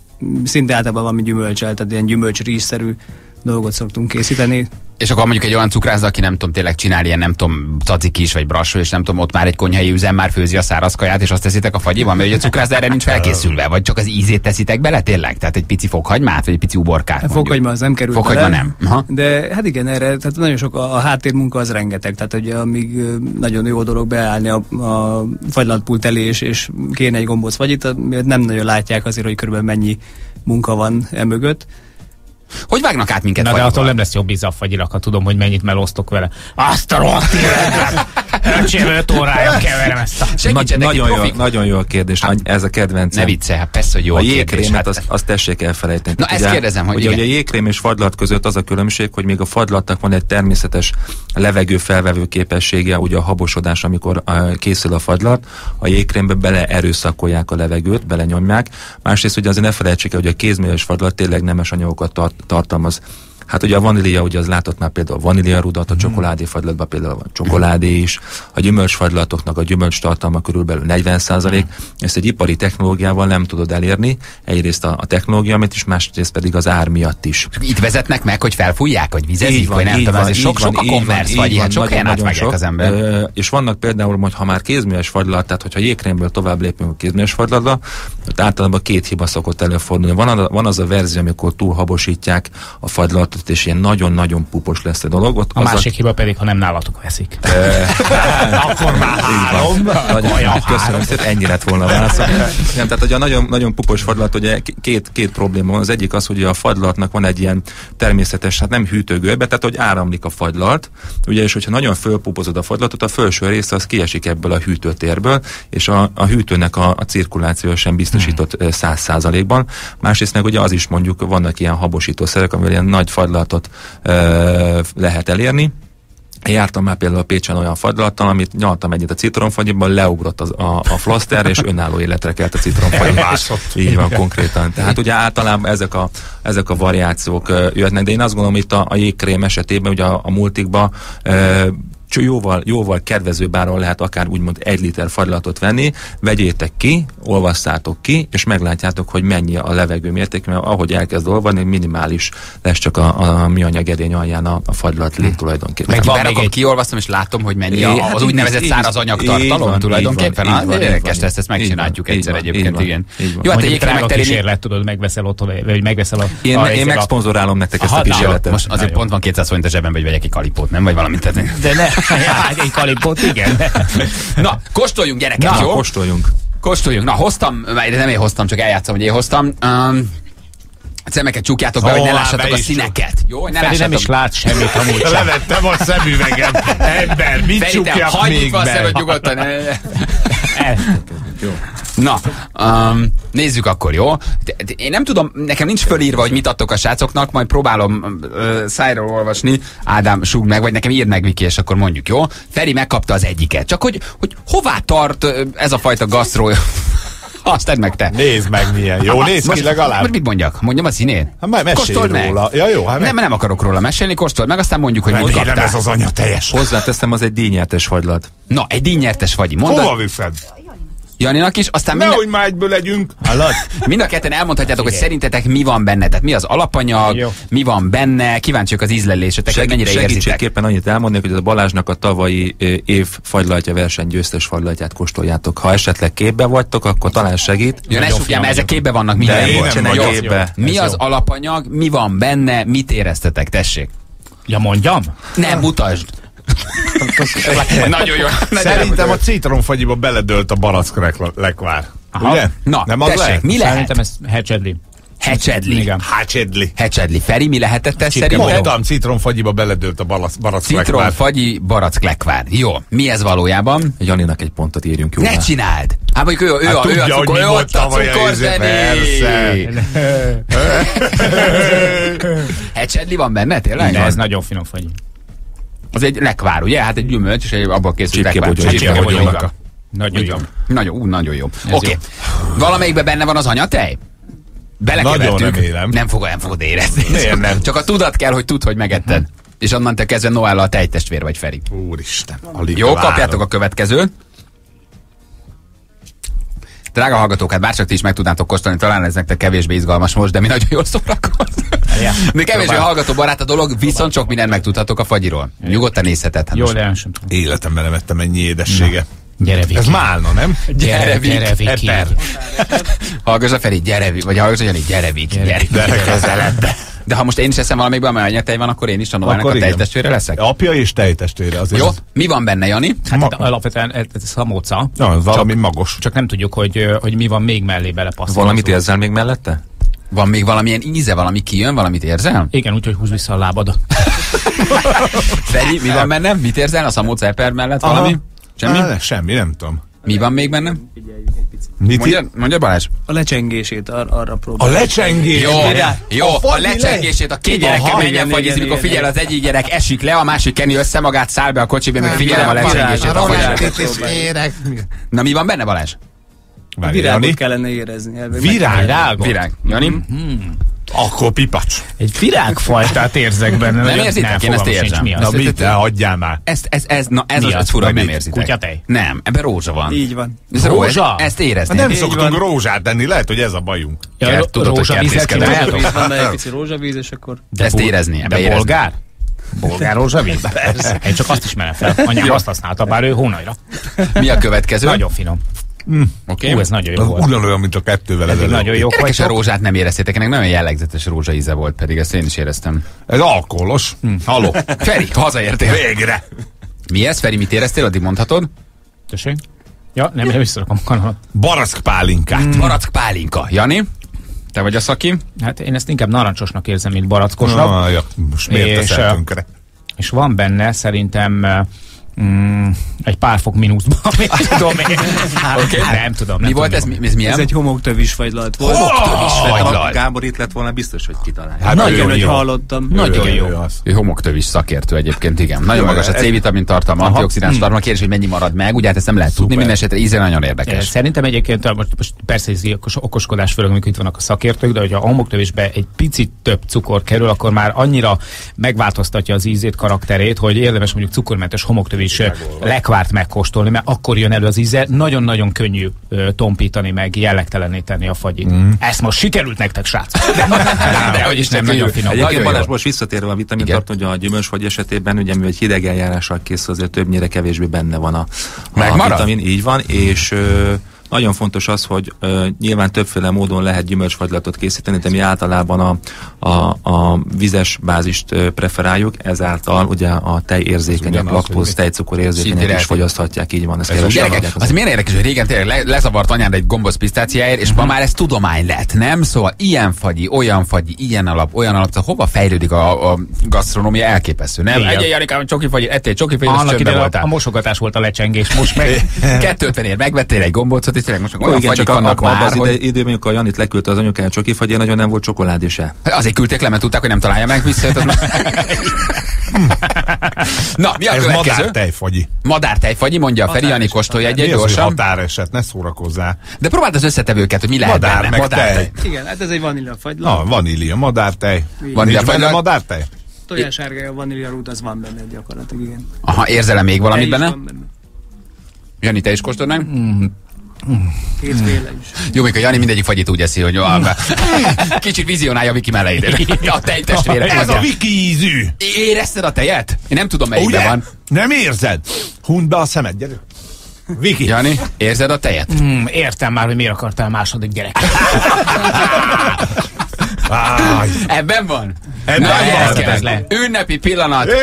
Speaker 12: szinte általában valami gyümölcsel, tehát ilyen gyümölcs rizsszerű dolgot szoktunk készíteni.
Speaker 4: És akkor mondjuk egy olyan cukrászda, aki nem tudom, tényleg csinál ilyen, nem tudom, tzatziki is, vagy brassó, és nem tudom, ott már egy konyhai üzem már főzi a száraz kaját, és azt teszitek a fagyiban, mert ugye a cukrászda erre nincs felkészülve, vagy csak az ízét teszitek bele tényleg? Tehát egy pici fokhagymát, vagy egy pici uborkát. mondjuk.
Speaker 12: Fokhagyma az nem kerül
Speaker 4: Fokhagyma
Speaker 12: bele,
Speaker 4: nem. Aha.
Speaker 12: De hát igen, erre, tehát nagyon sok a, a háttérmunka az rengeteg, tehát ugye amíg nagyon jó dolog beállni a, a fagylatpult elé, és, és kéne egy gombóc fagyit, nem nagyon látják azért, hogy körülbelül mennyi munka van e mögött.
Speaker 4: Hogy vágnak át minket
Speaker 5: Na de attól nem lesz jobb íze a fagyinak, ha tudom, hogy mennyit melosztok vele. Azt a rohadt életet! Öcsém, öt órája keverem ezt a...
Speaker 4: Segítsetek,
Speaker 11: nagyon, jó, nagyon jó a kérdés, Nagy- ez a kedvencem.
Speaker 4: Ne viccelj, hát persze, hogy jó
Speaker 11: a
Speaker 4: a kérdés,
Speaker 11: jégkrémet,
Speaker 4: hát-
Speaker 11: azt, azt tessék elfelejteni.
Speaker 4: Na, ezt
Speaker 11: ugye-
Speaker 4: kérdezem, hogy
Speaker 11: ugye,
Speaker 4: igen.
Speaker 11: ugye a jégkrém és fagylat között az a különbség, hogy még a fagylatnak van egy természetes levegő felvevő képessége, ugye a habosodás, amikor készül a fagylat, a jégkrémbe bele erőszakolják a levegőt, belenyomják. Másrészt ugye azért ne felejtsék el, hogy a kézműves fagylat tényleg nemes anyagokat tart, tartalmaz. Hát ugye a vanília, ugye az látott már például a vaníliarudat, a csokoládé fagylatban például van csokoládé is, a gyümölcsfagylatoknak a gyümölcs tartalma körülbelül 40 százalék. Ezt egy ipari technológiával nem tudod elérni, egyrészt a, a technológia miatt is, másrészt pedig az ár miatt is.
Speaker 4: Itt vezetnek meg, hogy felfújják, hogy vizezik,
Speaker 11: Így
Speaker 4: vagy nem tudom,
Speaker 11: van,
Speaker 4: ez
Speaker 11: így
Speaker 4: sok,
Speaker 11: van,
Speaker 4: sok a
Speaker 11: van,
Speaker 4: konversz, vagy
Speaker 11: van,
Speaker 4: ilyen sok
Speaker 11: nagyon-
Speaker 4: helyen
Speaker 11: nagyon
Speaker 4: átvágják
Speaker 11: sok.
Speaker 4: az ember.
Speaker 11: Ö, és vannak például, hogy ha már kézműves fagylat, tehát hogyha jégkrémből tovább lépünk a kézműves fagylatba, általában két hiba szokott előfordulni. Van, az- van az a verzió, amikor túlhabosítják a fagylatot, és ilyen nagyon-nagyon pupos lesz a dolog. Ott
Speaker 5: A
Speaker 11: az
Speaker 5: másik hiba pedig, ha nem nálatok veszik.
Speaker 11: Akkor már három. Nagyon, köszönöm szépen, ennyi lett volna a válaszom. Nem, tehát ugye a nagyon, nagyon pupos fagylat, ugye két, két probléma van. Az egyik az, hogy a fagylatnak van egy ilyen természetes, hát nem hűtőgőbe, tehát hogy áramlik a fagylalt, ugye, és hogyha nagyon fölpupozod a fagylatot, a felső része az kiesik ebből a hűtőtérből, és a, a hűtőnek a, a cirkuláció sem biztosított ö, száz százalékban. Másrészt meg ugye az is mondjuk vannak ilyen habosítószerek, amivel ilyen nagy fagylatot lehet elérni, én jártam már például Pécsen olyan fagylattal, amit nyaltam egyet a citromfagyiban, leugrott az, a, a flaszter, és önálló életre kelt a citromfagy.
Speaker 6: Elmászott.
Speaker 11: Így van, konkrétan. Tehát ugye általában ezek a, ezek a variációk jöhetnek, de én azt gondolom itt a, a jégkrém esetében, ugye a, a multikba csak jóval, jóval kedvezőbb áron lehet akár úgymond egy liter fagylatot venni, vegyétek ki, olvasszátok ki, és meglátjátok, hogy mennyi a levegő mérték, mert ahogy elkezd olvadni, minimális lesz csak a, a műanyag edény alján a, a fagylat lég tulajdonképpen.
Speaker 4: Meg berakom, kiolvasztom, és látom, hogy mennyi a,
Speaker 11: Hát
Speaker 4: az
Speaker 11: így-
Speaker 4: úgynevezett
Speaker 11: így-
Speaker 4: száraz
Speaker 11: így
Speaker 4: anyagtartalom
Speaker 11: van,
Speaker 4: tulajdonképpen.
Speaker 11: így van, így van,
Speaker 4: Érdekes
Speaker 11: így
Speaker 4: lesz, ezt
Speaker 11: van,
Speaker 4: megcsináljuk
Speaker 11: így
Speaker 4: egyszer
Speaker 11: van, így
Speaker 4: egyébként,
Speaker 11: van,
Speaker 4: igen.
Speaker 11: így van.
Speaker 4: Jó, hát egyébként megteli...
Speaker 5: kísérlet, tudod, megveszel otthon, vagy megveszel a...
Speaker 11: Én,
Speaker 5: a,
Speaker 11: én
Speaker 5: a-
Speaker 11: megszponzorálom nektek ezt a kísérletet.
Speaker 4: Most azért pont van 200 forint a zsebemben, hogy vegyek egy kalipót, nem? Vagy valamit tenni.
Speaker 5: De ne, egy kalipot, igen.
Speaker 4: Na, kóstoljunk gyerekek,
Speaker 11: Na,
Speaker 4: jó?
Speaker 11: kóstoljunk.
Speaker 4: Kóstoljunk. Na, hoztam, mert nem én hoztam, csak eljátszom, hogy én hoztam. Um, szemeket csukjátok be, hogy ne lássatok
Speaker 6: be
Speaker 4: a színeket. Jó, hogy ne
Speaker 5: Feri nem
Speaker 4: lássátok.
Speaker 5: is lát semmit amúgy sem.
Speaker 6: Levettem a szemüvegem. Ember, mit
Speaker 4: Feri,
Speaker 6: csukjak még
Speaker 4: a
Speaker 6: be?
Speaker 4: nyugodtan.
Speaker 5: El-
Speaker 4: Na, um, nézzük akkor, jó? De- de Én nem tudom, nekem nincs fölírva, hogy mit adtok a srácoknak, majd próbálom uh, szájról olvasni. Ádám, súg meg, vagy nekem írd meg, Viki, és akkor mondjuk, jó? Feri megkapta az egyiket. Csak hogy, hogy hová tart ez a fajta gasztró... Azt tedd meg te.
Speaker 6: Nézd meg milyen. Jó, nézd ki
Speaker 4: Most-
Speaker 6: legalább.
Speaker 4: Most mit mondjak? Mondjam a színén?
Speaker 6: Hát már mesélj
Speaker 4: Kóstold meg.
Speaker 6: róla. Ja, jó, hát
Speaker 4: Nem, nem akarok róla mesélni, kóstold meg, aztán mondjuk, hogy mit kaptál.
Speaker 6: ez az anya teljes?
Speaker 11: Hozzáteszem, az egy díjnyertes fagylat.
Speaker 4: Na, egy díjnyertes vagy. Mondd
Speaker 6: Hova viszed?
Speaker 4: Janinak is, aztán mind,
Speaker 6: Nehogy már egyből legyünk.
Speaker 5: Hallod?
Speaker 4: mind a ketten elmondhatjátok, hogy szerintetek mi van benne. Tehát mi az alapanyag,
Speaker 5: Jó.
Speaker 4: mi van benne, kíváncsiak az ízlelésetek, hogy
Speaker 11: Seg-
Speaker 4: mennyire érzitek.
Speaker 11: segítségképpen annyit elmondnék, hogy ez a Balázsnak a tavalyi év fagylaltja verseny győztes fagylaltját kóstoljátok. Ha esetleg képbe vagytok, akkor talán segít.
Speaker 4: Ja, ne súgjál, mert ezek képbe vannak Jó.
Speaker 11: képbe.
Speaker 4: Mi az
Speaker 5: jó.
Speaker 4: alapanyag, mi van benne, mit éreztetek, tessék.
Speaker 5: Ja, mondjam?
Speaker 4: Nem, mutasd. Nagyon jó.
Speaker 6: Szerintem a citromfagyiba beledőlt a barack lek- lekvár.
Speaker 5: Aha.
Speaker 6: Ugye?
Speaker 4: Na,
Speaker 6: nem az
Speaker 4: tessék,
Speaker 6: lehet?
Speaker 4: mi lehet?
Speaker 5: Szerintem ez hecsedli.
Speaker 4: Hecsedli.
Speaker 5: Igen.
Speaker 6: Hácsedli.
Speaker 4: Hecsedli. Feri, mi lehetett ez
Speaker 5: Csipke
Speaker 4: szerinted?
Speaker 6: Mondtam, citromfagyiba beledőlt a barack, barack
Speaker 4: Citrom,
Speaker 6: lekvár.
Speaker 4: fagyi, barack, lekvár. Jó. Mi ez valójában?
Speaker 11: Janinak egy pontot írjunk jó.
Speaker 4: Ne csináld! Hát mondjuk ő, ő,
Speaker 6: Hát
Speaker 4: a, ő
Speaker 6: tudja,
Speaker 4: a
Speaker 6: hogy
Speaker 4: cukor, ő ott a
Speaker 6: a izé,
Speaker 4: cukorzeni!
Speaker 6: persze.
Speaker 4: Hecsedli van benne, tényleg?
Speaker 5: De ez nagyon finom fagy.
Speaker 4: Az egy lekvár, ugye? Hát egy gyümölcs, és egy abból készült lekvár.
Speaker 11: Csipkebogyó,
Speaker 4: Csipkebogyó.
Speaker 11: csipkebogyó.
Speaker 5: Nagyon jó.
Speaker 4: Nagyon, ú, nagyon jó. Oké. Valamelyikben benne van az anyatej? Belekevertük.
Speaker 6: Nagyon remélem.
Speaker 4: Nem fogod, nem fogod érezni.
Speaker 6: Miért nem?
Speaker 4: Csak a tudat kell, hogy tudd, hogy megetted. És onnan te kezdve Noella a tejtestvér vagy Feri.
Speaker 6: Úristen, alig
Speaker 4: Jó,
Speaker 6: várom.
Speaker 4: kapjátok a következőt. Drága hallgatók, hát bárcsak ti is meg tudnátok kóstolni, talán ez nektek kevésbé izgalmas most, de mi nagyon jól szórakozunk.
Speaker 5: Ja.
Speaker 4: De kevésbé
Speaker 5: Próbál.
Speaker 4: hallgató barát a dolog, viszont sok mindent megtudhatok a fagyiról. Nyugodtan nézheted. Hát
Speaker 5: Jó,
Speaker 4: most-
Speaker 5: de nem sem tudom.
Speaker 6: Életemben nem ettem ennyi édességet.
Speaker 5: Gyere, Viki.
Speaker 6: Ez málna, nem?
Speaker 4: Gyere, Viki.
Speaker 5: gyere, Viki.
Speaker 4: Hallgass a Feri, gyere, vagy hallgass a Jani, gyere, Viki, gyere.
Speaker 6: Gyere közeledbe.
Speaker 4: De ha most én is eszem valamikben, amely anyatej van, akkor én is a Novának a tejtestvére leszek?
Speaker 6: Apja és tejtestvére. Azért
Speaker 4: Jó,
Speaker 6: az-
Speaker 4: mi van benne, Jani?
Speaker 5: Hát
Speaker 6: Ma-
Speaker 5: itt alapvetően ez, ez szamóca.
Speaker 6: Na, ez valami magos.
Speaker 5: Csak nem tudjuk, hogy, hogy mi van még mellé belepasszolva.
Speaker 11: Valamit érzel még mellette?
Speaker 4: Van még valamilyen íze, valami kijön, valamit érzel?
Speaker 5: Igen, úgyhogy húz vissza a lábad.
Speaker 4: Feri, mi van benne? Mit érzel a szamóca eper mellett? Valami? Semmi?
Speaker 6: Á, ne, semmi, nem tudom.
Speaker 4: Mi van még benne?
Speaker 6: Mit
Speaker 4: Mondja, mondja Balázs.
Speaker 12: A lecsengését ar- arra
Speaker 6: A
Speaker 12: próbál.
Speaker 6: lecsengés.
Speaker 4: Jó, jó, a,
Speaker 6: fagyi
Speaker 4: lecsengését, a két
Speaker 12: aha,
Speaker 4: menjen fagyizni, mikor figyel az egyik gyerek, esik le, a másik keni össze magát, száll be a kocsiba, meg figyelem a lecsengését. a. Na mi van benne, Balázs?
Speaker 12: A virágot kellene érezni.
Speaker 6: Virág?
Speaker 4: Virág. Jani?
Speaker 6: Akkor pipacs.
Speaker 5: Egy virágfajtát érzek benne.
Speaker 4: Nem érzitek? Én ezt érzem.
Speaker 5: Mi
Speaker 6: Na mit, hagyjál már.
Speaker 4: Ezt, ez, ez, na, ez,
Speaker 5: Mi
Speaker 4: az,
Speaker 5: az?
Speaker 4: fura, hogy nem érzitek.
Speaker 5: Kutyatej?
Speaker 4: Nem, ebben rózsa van.
Speaker 12: Így van.
Speaker 4: Ez rózsa? Ezt érezni.
Speaker 6: Nem
Speaker 12: Így
Speaker 6: szoktunk
Speaker 12: van.
Speaker 6: rózsát tenni, lehet, hogy ez a bajunk.
Speaker 5: Ja,
Speaker 4: Kert- tudod, hogy kertészkedem.
Speaker 12: van, egy pici rózsavíz, és akkor...
Speaker 4: De ezt érezni, ebbe
Speaker 5: De
Speaker 4: érezni.
Speaker 5: bolgár? Bolgár rózsavíz? Persze. Én csak azt ismerem fel. Anyám azt használta, bár ő hónajra.
Speaker 4: Mi a következő?
Speaker 5: Nagyon finom.
Speaker 4: Oké.
Speaker 5: Hú, ez nagyon jó volt.
Speaker 6: ugyanolyan, mint a kettővel ezelőtt.
Speaker 5: nagyon jók
Speaker 4: Érdekes, a rózsát nem éreztétek, ennek nagyon jellegzetes rózsa íze volt, pedig ezt én is éreztem.
Speaker 6: Ez alkoholos. Haló.
Speaker 4: Feri, hazaértél.
Speaker 6: Végre.
Speaker 4: Mi ez, Feri, mit éreztél, addig mondhatod?
Speaker 5: Tessék? Ja, nem, nem visszarakom a kanalat.
Speaker 6: Barack pálinkát.
Speaker 4: Barack pálinka. Jani? Te vagy a szaki?
Speaker 5: Hát én ezt inkább narancsosnak érzem, mint barackosnak.
Speaker 6: Ah, ja. Most miért
Speaker 5: És? És van benne szerintem mm, egy pár fok mínuszban, tudom én.
Speaker 4: Oké.
Speaker 5: Nem tudom. Nem
Speaker 4: Mi volt ez?
Speaker 5: tudom,
Speaker 4: Mi, ez milyen?
Speaker 12: Ez egy homoktövis fagylalt volt.
Speaker 11: Ha Gábor itt lett volna, biztos, hogy kitalálja.
Speaker 6: Hát
Speaker 12: Nagyon,
Speaker 6: ő
Speaker 12: hogy
Speaker 6: jó.
Speaker 12: hallottam.
Speaker 5: Nagyon jó.
Speaker 6: ő.
Speaker 4: Ő homoktövis szakértő egyébként, igen. Nagyon magas a
Speaker 6: ez-
Speaker 4: C-vitamin tartalma, antioxidáns tartalma. Kérdés, hogy mennyi marad meg, ugye hát ezt nem lehet tudni, minden esetre íze nagyon érdekes.
Speaker 5: Szerintem egyébként most, most persze ez okos, okoskodás, főleg amikor itt vannak a szakértők, de hogyha a homoktövésbe egy picit több cukor kerül, akkor már annyira megváltoztatja az ízét, karakterét, hogy érdemes mondjuk cukormentes homoktövés eh, lekvárt megkóstolni, mert akkor jön elő az íze. Nagyon-nagyon könnyű tompítani meg, jellegtelenné tenni a fagyit.
Speaker 6: Mm.
Speaker 5: Ezt most sikerült nektek, srác. De hogy is nem
Speaker 4: Nagyon
Speaker 5: finom.
Speaker 11: Egyébként Balázs, most visszatérve a vitamin hogy a gyümölcsfagy esetében, ugye mivel egy hideg eljárással készül, azért többnyire kevésbé benne van a, a vitamin, így van, és ö, nagyon fontos az, hogy ö, nyilván többféle módon lehet gyümölcsfagylatot készíteni, de mi általában a, a, a vizes bázist ö, preferáljuk, ezáltal ugye a tejérzékenyek, laktóz, tejcukor érzékenyek is fogyaszthatják, így van. Ez
Speaker 4: Gyerekek, az milyen érdekes, hogy régen tényleg le, lezavart anyád egy gombóc pisztáciáért, és ma már ez tudomány lett, nem? Szóval ilyen fagyi, olyan fagyi, ilyen alap, olyan alap, szóval hova fejlődik a, a gasztronómia elképesztő, nem?
Speaker 5: Igen.
Speaker 4: Egy Janikám, csoki fagyi, ettél csoki
Speaker 5: idején a,
Speaker 4: voltál.
Speaker 5: a mosogatás volt a lecsengés, most meg
Speaker 4: 250 ér megvettél egy gombócot, tényleg most olyan
Speaker 11: igen, csak a-
Speaker 4: vannak
Speaker 11: abban
Speaker 4: már,
Speaker 11: az
Speaker 4: hogy
Speaker 11: ide, időben, amikor a Janit leküldte az anyukája csoki fagy, nagyon nem volt csokoládé se.
Speaker 4: azért küldték le, mert tudták, hogy nem találja meg, már- Na, mi a
Speaker 6: Ez
Speaker 4: következő?
Speaker 6: madártejfagyi.
Speaker 4: Madártejfagyi, mondja a Feri, Jani kóstolja
Speaker 6: Mi
Speaker 4: egyet
Speaker 6: az,
Speaker 4: gyorsan.
Speaker 6: határeset? Ne szórakozzál.
Speaker 4: De próbáld az összetevőket, hogy mi lehet
Speaker 6: Madár,
Speaker 4: benne.
Speaker 6: meg
Speaker 4: Madártej.
Speaker 6: tej.
Speaker 12: Igen, hát ez egy vanília fagyla.
Speaker 6: Na, vanília, madártej.
Speaker 4: Vanília fagyla-
Speaker 6: madártej?
Speaker 12: Tojásárgája, vanília rút, az van benne gyakorlatilag, igen.
Speaker 4: Aha, érzel még valamit benne? Jani, te is kóstolnál?
Speaker 12: Kétféle is.
Speaker 4: Jó, mikor Jani mindegyik fagyit úgy eszi, hogy be- kicsit vizionálja Viki melleit. A tej testvére.
Speaker 6: Ez a viki ízű.
Speaker 4: Érezted a tejet? Én nem tudom, melyikben van.
Speaker 6: Nem érzed? Hund be a szemed, gyere. Viki.
Speaker 4: Jani, érzed a tejet?
Speaker 5: Hmm, értem már, hogy miért akartál második gyereket.
Speaker 4: Ebben van?
Speaker 6: Ebben
Speaker 4: Na,
Speaker 6: van.
Speaker 4: ez kell.
Speaker 5: Ez le.
Speaker 4: Ünnepi pillanat.
Speaker 6: Éj,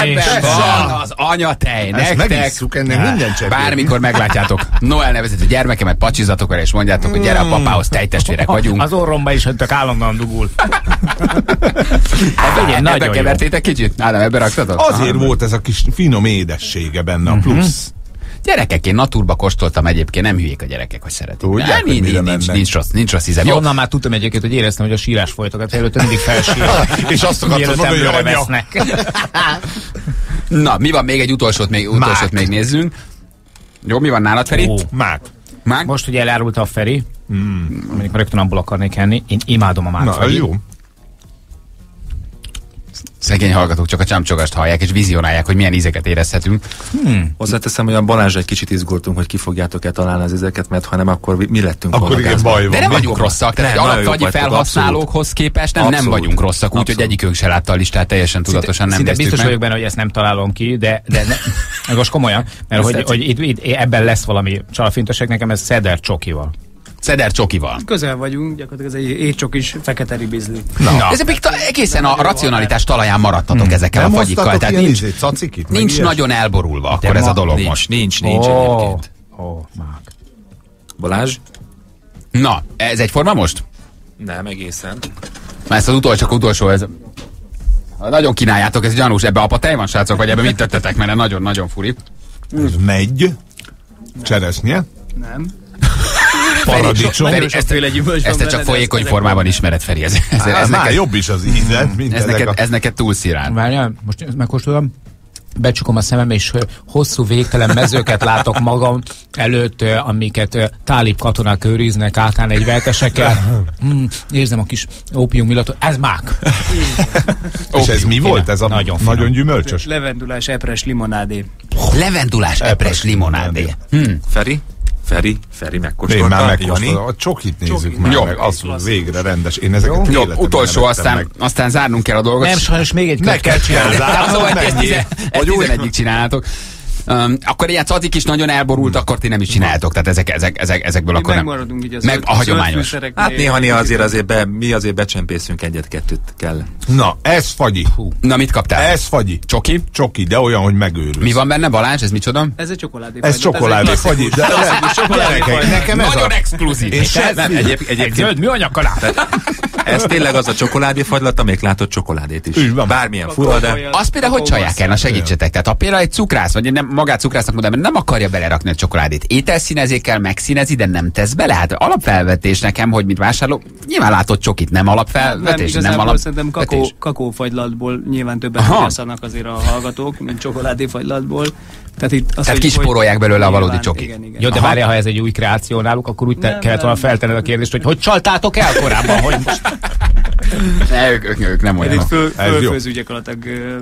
Speaker 4: Ebben van az anyatej.
Speaker 6: Ezt
Speaker 4: Nektek
Speaker 6: megisszuk, ennek minden cseppét.
Speaker 4: Bármikor meglátjátok Noel nevezetű gyermekemet, pacsizatok vele, és mondjátok, hogy gyere a papához, tejtestvérek vagyunk.
Speaker 5: Az orromba is öntök állandóan dugul.
Speaker 4: Ebben
Speaker 5: jó.
Speaker 4: kevertétek kicsit? Ádám, ebbe raktatok?
Speaker 6: Azért
Speaker 4: Aha.
Speaker 6: volt ez a kis finom édessége benne, a plusz.
Speaker 4: Gyerekek, én naturba kóstoltam egyébként, nem hülyék a gyerekek, hogy szeretik.
Speaker 6: Tudják,
Speaker 4: Nem,
Speaker 6: hogy
Speaker 4: nincs, nincs, nincs, rossz, nincs rossz ízem. Jó,
Speaker 5: Onnan már tudtam egyébként, hogy éreztem, hogy a sírás folytogat, előtte mindig felsír.
Speaker 6: És azt mondani, hogy anya.
Speaker 5: vesznek.
Speaker 4: na, mi van még egy utolsót még, utolsót még nézzünk. Jó, mi van nálad, Feri?
Speaker 5: Ó.
Speaker 6: Mák.
Speaker 4: Mák?
Speaker 5: Most ugye elárulta a Feri, mm. amikor rögtön abból akarnék enni. Én imádom a
Speaker 6: Na,
Speaker 5: márfagyit.
Speaker 6: jó.
Speaker 4: Szegény hallgatók csak a csámcsogast hallják, és vizionálják, hogy milyen ízeket érezhetünk.
Speaker 11: Hmm. Hozzáteszem, hogy a Balázs egy kicsit izgultunk, hogy ki fogjátok-e találni az ezeket, mert ha nem, akkor mi- lettünk
Speaker 6: Akkor igen, baj van.
Speaker 4: De nem vagyunk rosszak, tehát
Speaker 11: Nem,
Speaker 4: alapvagyi felhasználókhoz képest nem, nem vagyunk rosszak, úgyhogy egyikünk se látta a listát teljesen tudatosan, nem
Speaker 5: Szinte biztos
Speaker 4: meg.
Speaker 5: vagyok benne, hogy ezt nem találom ki, de, de ne, most komolyan, mert hogy, hogy itt, itt, ebben lesz valami csalfintoság, nekem ez szeder csokival.
Speaker 4: Szeder csokival.
Speaker 12: Közel vagyunk, gyakorlatilag ez egy étcsokis fekete ribizli.
Speaker 4: Na. Ez még ta- egészen a racionalitás talaján maradtatok ezekkel
Speaker 6: Nem
Speaker 4: a fagyikkal. Tehát nincs,
Speaker 6: cacikit?
Speaker 4: nincs
Speaker 6: ilyesmi?
Speaker 4: nagyon elborulva akkor
Speaker 5: De
Speaker 4: ez a dolog
Speaker 11: Nincs,
Speaker 4: most.
Speaker 11: nincs, nincs
Speaker 5: Ó.
Speaker 11: egyébként.
Speaker 5: Ó, mák.
Speaker 11: Balázs?
Speaker 4: Na, ez egyforma most?
Speaker 11: Nem, egészen.
Speaker 4: Már ezt az utolsó, csak utolsó, ez... Nagyon kínáljátok, ez gyanús. Ebbe apa tej van, srácok, vagy ebbe mit tettetek, mert nagyon-nagyon furi.
Speaker 6: Ez megy. Cseresznye.
Speaker 12: Nem?
Speaker 6: Paradicsom.
Speaker 4: Feri, ezt, ezt te csak folyékony formában ismered, Feri. Ez, ez,
Speaker 6: Ez,
Speaker 4: ez, neked,
Speaker 6: jobb is az íze, mint
Speaker 4: ez, neked,
Speaker 6: a...
Speaker 4: ez neked túl szirán.
Speaker 5: Várjál, most megkóstolom. Becsukom a szemem, és hosszú végtelen mezőket látok magam előtt, amiket tálib katonák őriznek átán egy veltesekkel. Mm, érzem a kis ópium illatot. Ez mák.
Speaker 6: És ez mi volt? Ez a
Speaker 5: Nagyon finom.
Speaker 6: nagyon gyümölcsös?
Speaker 12: Levendulás, epres, limonádé.
Speaker 4: Levendulás, epres limonádé. Hm.
Speaker 11: Feri? Feri? Feri
Speaker 6: Én
Speaker 11: megkóstolta?
Speaker 6: már
Speaker 11: Jani?
Speaker 6: megkóstoltam. A csokit nézzük
Speaker 12: Csokit.
Speaker 6: már
Speaker 4: Jó.
Speaker 6: meg. Az végre rendes. Én ezeket
Speaker 4: Jó, utolsó, aztán,
Speaker 6: meg.
Speaker 4: aztán zárnunk kell a dolgot.
Speaker 5: Nem, sajnos még egy kört kell csinálni.
Speaker 4: Hát, Szóval tize- ezt 11-ig csináljátok. Um, akkor ilyen cacik is nagyon elborult, akkor ti nem is csináljátok. Tehát ezek, ezek, ezek, ezekből
Speaker 12: Mi
Speaker 4: akkor nem.
Speaker 12: megmaradunk így az
Speaker 4: Meg a hagyományos.
Speaker 11: Hát néha-néha azért, azért be, mi azért becsempészünk egyet-kettőt kell.
Speaker 6: Na, ez fagyi.
Speaker 4: Na, mit kaptál?
Speaker 6: Ez fagyi.
Speaker 4: Csoki?
Speaker 6: Csoki, de olyan, hogy megőrülsz.
Speaker 4: Mi van benne, Balázs? Ez micsoda?
Speaker 12: Ez egy csokoládé.
Speaker 6: Ez csokoládé fagyi. De nekem ez
Speaker 4: Nagyon
Speaker 6: a...
Speaker 4: exkluzív.
Speaker 5: Egy
Speaker 11: egyébként
Speaker 5: zöld műanyag kalap.
Speaker 11: ez tényleg az a csokoládé fagylat, amelyik látott csokoládét is. Bármilyen fura, de...
Speaker 4: Azt például hogy csalják el? Na segítsetek. Tehát ha például egy cukrász, vagy nem, magát cukrásznak mondom, mert nem akarja belerakni a csokoládét. Ételszínezékkel megszínezi, de nem tesz bele. Hát alapfelvetés nekem, hogy mit vásárolok. Nyilván látott csokit, nem
Speaker 12: Nem,
Speaker 4: alapfelvetés, nem,
Speaker 12: igazából
Speaker 4: alap.
Speaker 12: szerintem kakó, kakaófagylatból nyilván többet fogyasztanak azért a hallgatók, mint csokoládéfagylatból. Tehát itt az,
Speaker 4: Tehát kispórolják belőle a valódi csokit.
Speaker 12: Igen, igen.
Speaker 5: Jó, de várja, ha ez egy új kreáció náluk, akkor úgy te,
Speaker 12: Nem,
Speaker 5: kellett volna
Speaker 12: nem.
Speaker 5: feltenned a kérdést, hogy hogy csaltátok el korábban, hogy most
Speaker 4: Ne, ők, ők, ők nem
Speaker 12: Mert
Speaker 4: olyanok.
Speaker 12: itt föl,
Speaker 6: Ez
Speaker 12: ö,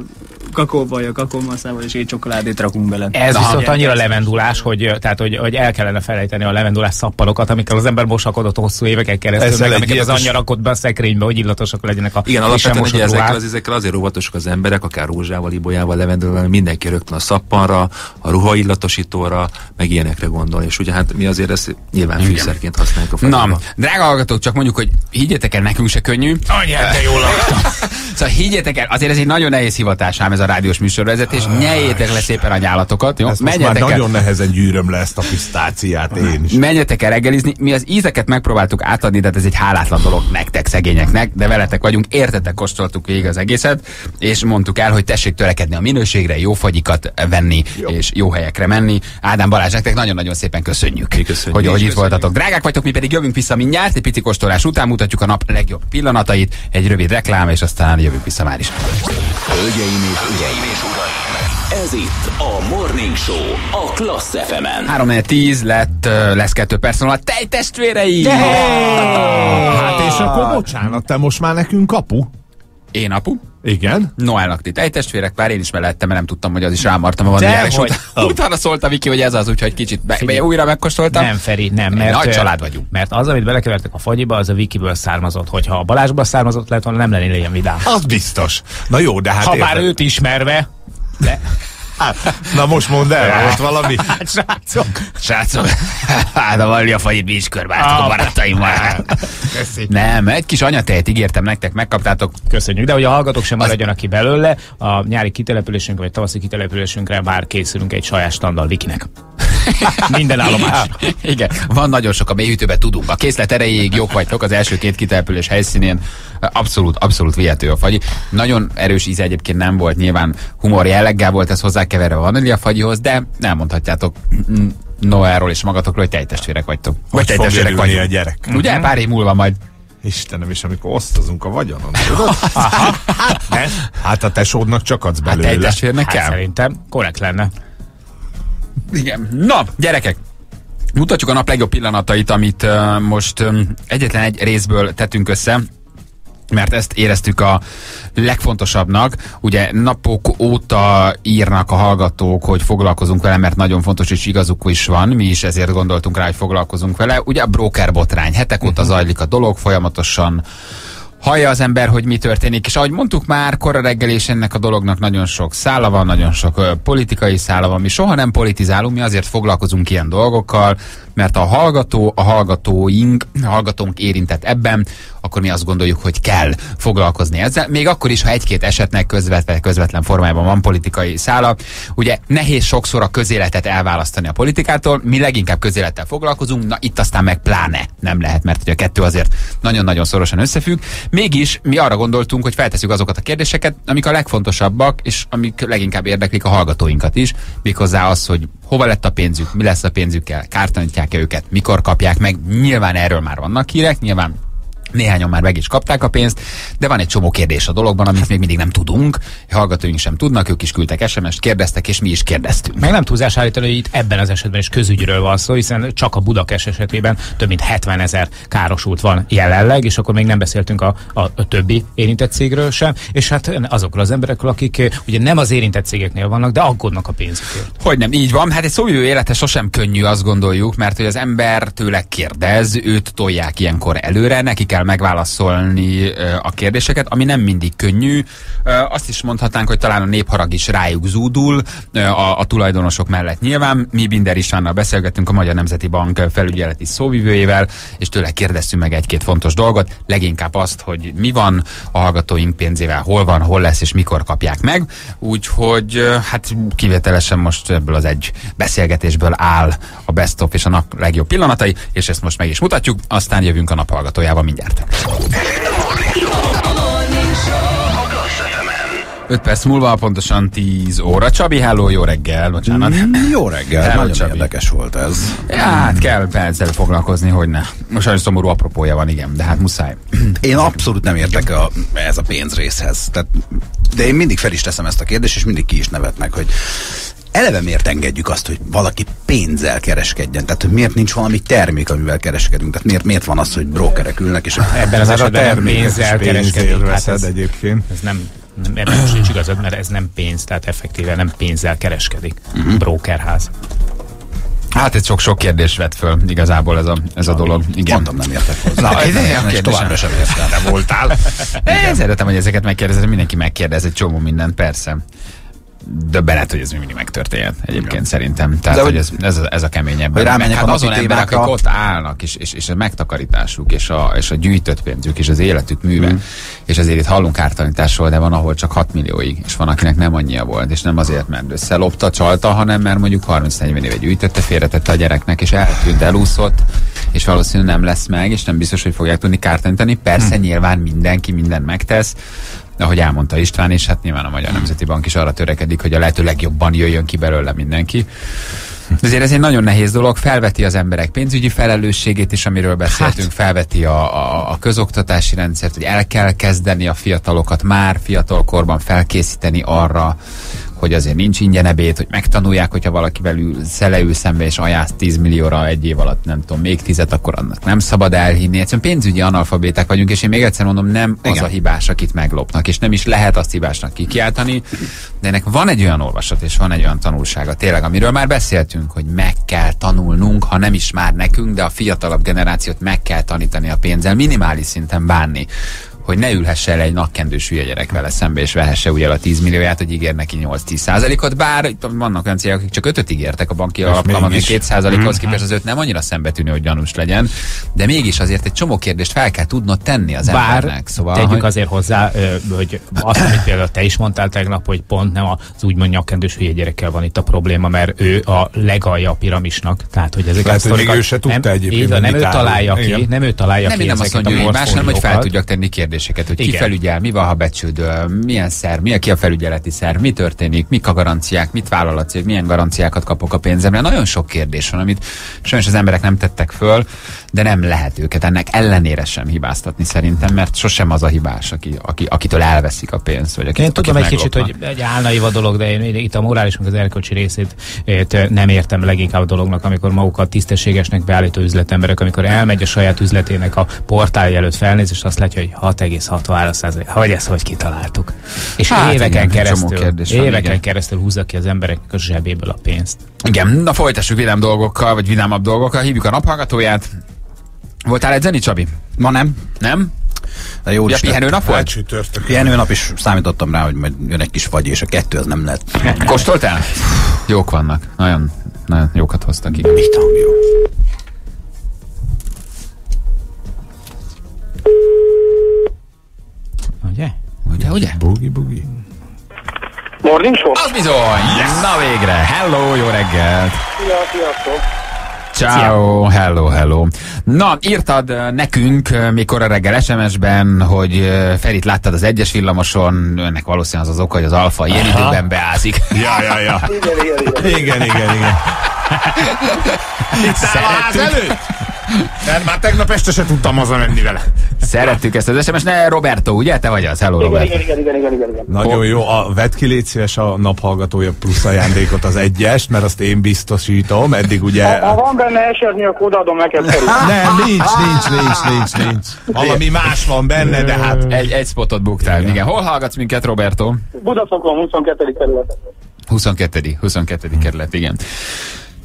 Speaker 12: kakaóval, kakaómasszával és egy csokoládét rakunk bele.
Speaker 5: Ez
Speaker 4: Aha.
Speaker 5: viszont annyira levendulás, hogy, tehát, hogy, hogy el kellene felejteni a levendulás szappanokat, amikkel az ember mosakodott hosszú éveken keresztül,
Speaker 6: Ezzel
Speaker 5: meg amiket az anyja rakott be a szekrénybe, hogy illatosak legyenek a
Speaker 11: Igen, alapvetően ugye ezekkel, az, ezekkel azért óvatosak az emberek, akár rózsával, ibolyával, levendővel, mindenki rögtön a szappanra, a ruhaillatosítóra, meg ilyenekre gondol. És ugye hát mi azért ezt nyilván fűszerként használjuk a
Speaker 4: Na, drága hallgatók, csak mondjuk, hogy higgyetek el, nekünk se könnyű.
Speaker 5: Anyád, de jól laktam.
Speaker 4: Szóval higgyetek el, azért ez egy nagyon nehéz hivatás ám ez a rádiós műsorvezetés. Nyeljétek le szépen a nyálatokat, jó?
Speaker 6: Ezt most már
Speaker 4: Menjetek el.
Speaker 6: nagyon nehezen gyűröm le ezt a pisztáciát én is.
Speaker 4: Menjetek el reggelizni. Mi az ízeket megpróbáltuk átadni, tehát ez egy hálátlan dolog nektek, szegényeknek, de veletek vagyunk, értetek, kóstoltuk végig az egészet, és mondtuk el, hogy tessék törekedni a minőségre, jó fagyikat venni, jó. és jó helyekre menni. Ádám Balázs, nektek nagyon-nagyon szépen köszönjük,
Speaker 11: Mi köszönjük.
Speaker 4: hogy, hogy itt
Speaker 11: is
Speaker 4: voltatok. Drágák vagytok, mi pedig jövünk vissza mindjárt, egy pici kóstolás után mutatjuk a nap legjobb pillanatait, egy rövid reklám, és aztán jövünk vissza már is.
Speaker 1: Hölgyeim és uraim, és uraim, ez itt a Morning Show a Klassz FM-en.
Speaker 4: 3 10 lett, lesz kettő perc múlva. Tejtestvérei!
Speaker 6: Hát és akkor bocsánat, te most már nekünk kapu?
Speaker 4: Én apu.
Speaker 6: Igen.
Speaker 4: Noelnak ti tejtestvérek, bár én is mellettem, mert nem tudtam, hogy az is rámartam van.
Speaker 5: Dehogy.
Speaker 4: És utána, utána szólt a Viki, hogy ez az, úgyhogy kicsit be, be, újra megkóstoltam.
Speaker 5: Nem, Feri, nem. Mert,
Speaker 4: nagy család vagyunk.
Speaker 5: Mert az, amit belekevertek a fagyiba, az a Vikiből származott. Hogyha a Balázsból származott lett volna, nem lennél ilyen vidám.
Speaker 6: Az biztos. Na jó, de hát
Speaker 5: Ha
Speaker 6: érted.
Speaker 5: már őt ismerve, de
Speaker 6: na most mondd el, volt valami.
Speaker 5: hát srácok,
Speaker 4: Srácok, hát a Vallia fajit mi is körbáltuk a
Speaker 5: Ah.
Speaker 4: barátaimmal. Nem, egy kis anyatejet ígértem nektek, megkaptátok.
Speaker 5: köszönjük. De hogy a hallgatók sem maradjanak ki belőle, a nyári kitelepülésünkre, vagy tavaszi kitelepülésünkre már készülünk egy saját standal Vikinek. Minden állomás.
Speaker 4: Igen, van nagyon sok a mélyhűtőben, tudunk. A készlet erejéig jók vagytok az első két kitelepülés helyszínén. Abszolút, abszolút vihető a fagyi. Nagyon erős íze egyébként nem volt, nyilván humor jelleggel volt ez hozzákeverve a vaníliafagyihoz, de nem mondhatjátok Noelról és magatokról, hogy tejtestvérek vagytok.
Speaker 6: Hogy fog
Speaker 4: tejtestvérek vagyunk.
Speaker 6: a gyerek.
Speaker 4: Ugye? Pár év múlva majd.
Speaker 6: Istenem, és amikor osztozunk a vagyonon, tudod? Hát a tesódnak csak adsz
Speaker 4: Hát
Speaker 6: belőle.
Speaker 5: Hát
Speaker 4: kell.
Speaker 5: szerintem korrekt lenne.
Speaker 4: Igen. Na, gyerekek! Mutatjuk a nap legjobb pillanatait, amit uh, most um, egyetlen egy részből tettünk össze. mert ezt éreztük a legfontosabbnak. Ugye napok óta írnak a hallgatók, hogy foglalkozunk vele, mert nagyon fontos, és igazuk is van. Mi is ezért gondoltunk rá, hogy foglalkozunk vele. Ugye a broker botrány. Hetek óta zajlik a dolog, folyamatosan hallja az ember, hogy mi történik, és ahogy mondtuk már, kora reggel és ennek a dolognak nagyon sok szála van, nagyon sok politikai szála van, mi soha nem politizálunk, mi azért foglalkozunk ilyen dolgokkal, mert a hallgató, a hallgatóink, a hallgatónk érintett ebben, akkor mi azt gondoljuk, hogy kell foglalkozni ezzel, még akkor is, ha egy-két esetnek közvetlen, közvetlen formájában van politikai szála. Ugye nehéz sokszor a közéletet elválasztani a politikától, mi leginkább közélettel foglalkozunk, na itt aztán meg pláne nem lehet, mert ugye a kettő azért nagyon-nagyon szorosan összefügg. Mégis mi arra gondoltunk, hogy feltesszük azokat a kérdéseket, amik a legfontosabbak, és amik leginkább érdeklik a hallgatóinkat is, méghozzá az, hogy hova lett a pénzük, mi lesz a pénzükkel, kártanítják-e őket, mikor kapják meg. Nyilván erről már vannak hírek, nyilván Néhányan már meg is kapták a pénzt, de van egy csomó kérdés a dologban, amit még mindig nem tudunk. Hallgatóink sem tudnak, ők is küldtek SMS-t, kérdeztek, és mi is kérdeztünk.
Speaker 5: Meg nem túlzás állítani, hogy itt ebben az esetben is közügyről van szó, hiszen csak a Budakes esetében több mint 70 ezer károsult van jelenleg, és akkor még nem beszéltünk a, a, a többi érintett cégről sem, és hát azokról az emberekről, akik eh, ugye nem az érintett cégeknél vannak, de aggódnak a pénzükért.
Speaker 4: Hogy nem, így van. Hát egy szóvivő élete sosem könnyű, azt gondoljuk, mert hogy az ember tőle kérdez, őt tolják ilyenkor előre, neki kell megválaszolni a kérdéseket, ami nem mindig könnyű. Azt is mondhatnánk, hogy talán a népharag is rájuk zúdul a, a tulajdonosok mellett nyilván. Mi Binder Istvánnal beszélgettünk a Magyar Nemzeti Bank felügyeleti szóvivőjével, és tőle kérdeztünk meg egy-két fontos dolgot, leginkább azt, hogy mi van a hallgatóink pénzével, hol van, hol lesz és mikor kapják meg. Úgyhogy hát kivételesen most ebből az egy beszélgetésből áll a best of és a nap legjobb pillanatai, és ezt most meg is mutatjuk, aztán jövünk a nap hallgatójával mindjárt. 5 perc múlva, pontosan 10 óra. Csabi, hello, jó reggel, bocsánat.
Speaker 13: Jó reggel,
Speaker 4: Hello,
Speaker 13: nagyon
Speaker 4: Csabi.
Speaker 13: érdekes volt ez.
Speaker 4: Ja, hát kell ezzel foglalkozni, hogy ne. Most sajnos szomorú apropója van, igen, de hát muszáj.
Speaker 13: Én abszolút nem értek a, ez a pénzrészhez. Tehát, de én mindig fel is teszem ezt a kérdést, és mindig ki is nevetnek, hogy eleve miért engedjük azt, hogy valaki pénzzel kereskedjen? Tehát, hogy miért nincs valami termék, amivel kereskedünk? Tehát miért, miért van az, hogy brokerek ülnek, és
Speaker 5: Ebben az
Speaker 6: Mert a
Speaker 5: esetben nem
Speaker 6: terméket
Speaker 5: pénzzel kereskedik. Hát ez,
Speaker 6: egyébként.
Speaker 5: ez nem, nem ebben most nincs igazad, mert ez nem pénz, tehát effektíve nem pénzzel kereskedik. Uh-huh. Brokerház.
Speaker 4: Hát ez sok-sok kérdés vet föl igazából ez a, ez a dolog. Igen.
Speaker 13: mondom, nem értek hozzá.
Speaker 4: Na, ez
Speaker 13: Nem,
Speaker 4: a
Speaker 13: és
Speaker 4: kérdés.
Speaker 13: továbbra sem értem.
Speaker 4: Voltál. Én szeretem, hogy ezeket megkérdezed, mindenki megkérdez egy csomó mindent, persze. Döbbenet, hogy ez még mindig megtörténhet egyébként Igen. szerintem. Tehát,
Speaker 13: De
Speaker 4: hogy
Speaker 13: hogy-
Speaker 4: ez, ez, a- ez a keményebb.
Speaker 13: Hogy rámenjek
Speaker 4: hát
Speaker 13: a
Speaker 4: azon emberek, akik ott állnak, és, és, és a megtakarításuk, és a, és a gyűjtött pénzük, és az életük műve, mm. és azért itt hallunk ártalanításról, de van, ahol csak 6 millióig, és van, akinek nem annyia volt, és nem azért, mert összelopta, csalta, hanem mert mondjuk 30-40 éve gyűjtötte, félretette a gyereknek, és eltűnt, elúszott, és valószínűleg nem lesz meg, és nem biztos, hogy fogják tudni kártalanítani. Persze, nyilván mindenki mindent megtesz, ahogy elmondta István, és hát nyilván a Magyar Nemzeti Bank is arra törekedik, hogy a lehető legjobban jöjjön ki belőle mindenki. De azért ez egy nagyon nehéz dolog, felveti az emberek pénzügyi felelősségét is, amiről beszéltünk, hát. felveti a, a, a közoktatási rendszert, hogy el kell kezdeni a fiatalokat már fiatalkorban felkészíteni arra, hogy azért nincs ingyen ebéd, hogy megtanulják, hogyha valakivel ül, szeleül szembe és ajánlsz 10 millióra egy év alatt, nem tudom, még tizet, akkor annak nem szabad elhinni. Egyszerűen pénzügyi analfabéták vagyunk, és én még egyszer mondom, nem Igen. az a hibás, akit meglopnak, és nem is lehet azt hibásnak kikiáltani, de ennek van egy olyan olvasat, és van egy olyan tanulsága, tényleg, amiről már beszéltünk, hogy meg kell tanulnunk, ha nem is már nekünk, de a fiatalabb generációt meg kell tanítani a pénzzel, minimális szinten bánni hogy ne ülhesse el egy nakkendős hülye gyerek vele szembe, és vehesse úgy el a 10 millióját, hogy ígér neki 8-10 százalékot, bár vannak olyan cégek, akik csak 5 ígértek a banki alapkamat, még 2 százalékhoz képest az 5 nem annyira szembetűnő, hogy gyanús legyen, de mégis azért egy csomó kérdést fel kell tudnod tenni az
Speaker 5: Bár
Speaker 4: embernek. Szóval,
Speaker 5: tegyük
Speaker 4: hogy...
Speaker 5: azért hozzá, hogy azt, amit például te is mondtál tegnap, hogy pont nem az úgymond nyakkendős hülye gyerekkel van itt a probléma, mert ő a legalja a piramisnak. Tehát, hogy ezek
Speaker 6: Lehet,
Speaker 5: a sztorikat
Speaker 6: ő se tudta
Speaker 5: nem,
Speaker 6: egyébként,
Speaker 5: így nem ő találja ki, nem ő találja
Speaker 4: nem,
Speaker 5: ki
Speaker 4: nem azt mondja, hogy más, hanem hogy fel tudjak tenni kérdéseket, hogy ki
Speaker 5: Igen.
Speaker 4: felügyel, mi van, ha becsődöl, milyen szer, mi a ki a felügyeleti szer, mi történik, mik a garanciák, mit vállal a cég, milyen garanciákat kapok a pénzemre. Nagyon sok kérdés van, amit sajnos az emberek nem tettek föl, de nem lehet őket ennek ellenére sem hibáztatni szerintem, mert sosem az a hibás, aki, aki, akitől elveszik a pénzt, vagy akit,
Speaker 5: Én tudom
Speaker 4: akit
Speaker 5: egy kicsit, hogy egy álnaiv a dolog, de én itt a morális, meg az erkölcsi részét ét, nem értem leginkább a dolognak, amikor magukat tisztességesnek beállító üzletemberek, amikor elmegy a saját üzletének a portálja előtt felnéz, és azt látja, hogy 6 5,63 százalék. Hogy ezt hogy kitaláltuk? És
Speaker 4: Hát
Speaker 5: éveken
Speaker 4: igen,
Speaker 5: keresztül,
Speaker 4: kérdés van,
Speaker 5: éveken
Speaker 4: igen.
Speaker 5: keresztül húzza ki az embereknek a zsebéből a pénzt.
Speaker 4: Igen, na folytassuk vidám dolgokkal, vagy vidámabb dolgokkal. Hívjuk a naphallgatóját. Voltál edzeni, Csabi?
Speaker 13: Ma nem.
Speaker 4: Nem?
Speaker 13: De jó
Speaker 4: Ja,
Speaker 13: is lett.
Speaker 4: pihenőnap volt?
Speaker 6: Csütörtök.
Speaker 13: Pihenőnap is számítottam rá, hogy majd jön egy kis fagy, és a kettő az nem lett.
Speaker 4: Kóstoltál? Jók vannak. Nagyon, nagyon jókat hoztak. Igen.
Speaker 13: Mit hangja?
Speaker 5: Ugye?
Speaker 4: Ugye, ugye?
Speaker 6: Bugi, bugi.
Speaker 9: Morning show?
Speaker 4: Az bizony! Na végre! Hello, jó reggelt!
Speaker 9: Szia, sziasztok!
Speaker 4: Ciao, hello, hello. Na, írtad ö, nekünk ö, mikor a reggel SMS-ben, hogy ö, Ferit láttad az egyes villamoson, önnek valószínűleg az az oka, hogy az alfa ilyen időben beázik.
Speaker 6: Ja, ja, ja.
Speaker 9: Igen, igen, igen.
Speaker 6: Igen, igen, igen. Itt áll a ház előtt? Mert már tegnap este se tudtam hazamenni vele.
Speaker 4: Szerettük ezt az SMS, ne Roberto, ugye? Te vagy az, hello
Speaker 9: Igen,
Speaker 4: Robert.
Speaker 9: igen, igen, igen, igen, igen, igen.
Speaker 6: Nagyon jó, a vedd ki légy szíves a naphallgatója plusz ajándékot az egyest, mert azt én biztosítom, eddig ugye...
Speaker 9: Ha van benne esernyők, odaadom neked.
Speaker 6: Nem, nincs, nincs, nincs, nincs, nincs. Valami más van benne, de hát...
Speaker 4: Egy, egy spotot buktál. Igen. Igen. Hol hallgatsz minket, Roberto?
Speaker 9: Budaszokon 22. kerület.
Speaker 4: 22. 22. kerület, igen.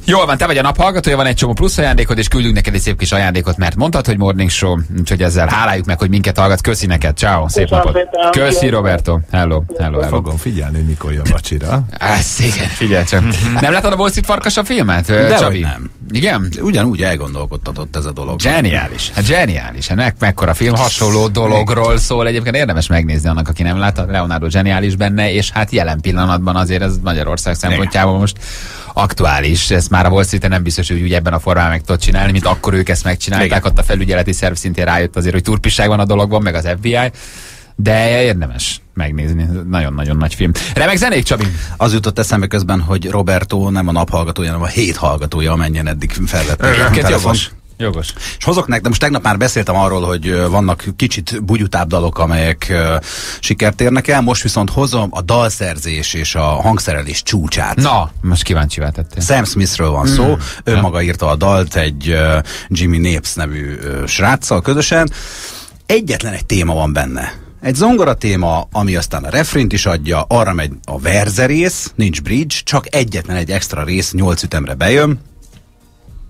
Speaker 4: Jól van, te vagy a naphallgatója, van egy csomó plusz ajándékod, és küldünk neked egy szép kis ajándékot, mert mondtad, hogy Morning Show, úgyhogy ezzel háláljuk meg, hogy minket hallgat. Köszi neked, ciao, szép
Speaker 9: Köszönöm
Speaker 4: napot.
Speaker 9: szépen.
Speaker 4: Köszi. Roberto. Hello, hello, hello.
Speaker 6: Fogom figyelni, hogy mikor jön vacsira.
Speaker 4: Ez igen, figyelj csak. Nem láttad a Wall Street farkas a filmet,
Speaker 13: Dehogy
Speaker 4: Csabi?
Speaker 13: nem.
Speaker 4: Igen?
Speaker 13: Ugyanúgy elgondolkodtatott ez a dolog.
Speaker 4: Zseniális, hát zseniális. Ennek mekkora film, hasonló dologról szól. Egyébként érdemes megnézni annak, aki nem látta. Leonardo zseniális benne, és hát jelen pillanatban azért ez Magyarország szempontjából most aktuális. Ez már a Wall street nem biztos, hogy úgy ebben a formában meg tudod csinálni, mint akkor ők ezt megcsinálták.
Speaker 13: Igen.
Speaker 4: Ott a felügyeleti szerv szintén rájött azért, hogy turpisság van a dologban, meg az FBI. De érdemes megnézni. Nagyon-nagyon nagy film. Remek zenék, Csabi?
Speaker 13: Az jutott eszembe közben, hogy Roberto nem a naphallgatója, hanem a hét hallgatója, amennyien eddig felvették. a
Speaker 4: Egyébként jogos. Jogos.
Speaker 13: És hozok nektek, most tegnap már beszéltem arról, hogy vannak kicsit bugyutább dalok, amelyek sikert érnek el, most viszont hozom a dalszerzés és a hangszerelés csúcsát.
Speaker 4: Na, most kíváncsi tettél.
Speaker 13: Sam Smithről van szó, ő maga írta a dalt egy Jimmy Napes nevű sráccal közösen. Egyetlen egy téma van benne. Egy zongora téma, ami aztán a refrént is adja, arra megy a verze rész, nincs bridge, csak egyetlen egy extra rész, nyolc ütemre bejön,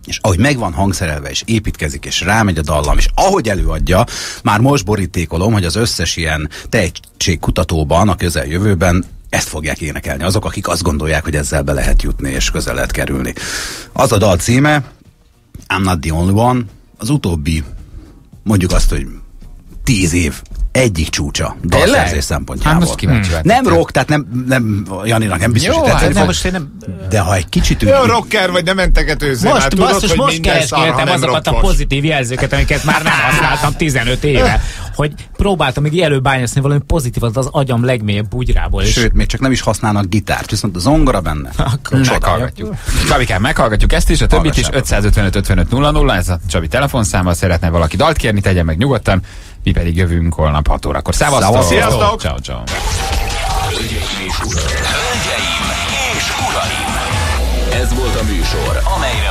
Speaker 13: és ahogy megvan hangszerelve, és építkezik, és rámegy a dallam, és ahogy előadja, már most borítékolom, hogy az összes ilyen tehetségkutatóban a közeljövőben ezt fogják énekelni. Azok, akik azt gondolják, hogy ezzel be lehet jutni, és közel lehet kerülni. Az a dal címe, I'm not the only one, az utóbbi, mondjuk azt, hogy tíz év egyik csúcsa dalszerzés szempontjából.
Speaker 4: Hát most kíváncsi váltam.
Speaker 13: Nem rock, tehát nem, nem Janinak nem biztos,
Speaker 5: Jó,
Speaker 13: hogy tetszeni
Speaker 5: hát nem, most én nem...
Speaker 13: de ha egy kicsit
Speaker 6: Jó rocker vagy, nem mentegetőzzél,
Speaker 5: Most,
Speaker 6: már tudod,
Speaker 5: basszus,
Speaker 6: hogy
Speaker 5: most keresgéltem azokat a
Speaker 6: rokkos.
Speaker 5: pozitív jelzőket, amiket már nem használtam 15 éve, hogy próbáltam még előbányászni valami pozitívat az agyam legmélyebb bugyrából. És
Speaker 13: Sőt, még csak nem is használnak gitárt, viszont a zongora benne.
Speaker 5: Akkor
Speaker 4: Meghallgatjuk. Csabikám, meghallgatjuk ezt is, a többit is, 555 55 00, ez a Csabi telefonszáma, szeretne valaki dalt kérni, tegye meg nyugodtan, mi pedig jövünk holnap 6 órakor. Szevasztok!
Speaker 6: Sziasztok!
Speaker 4: Ciao, ciao.
Speaker 1: Hölgyeim és uraim! Ez volt a műsor, amelyre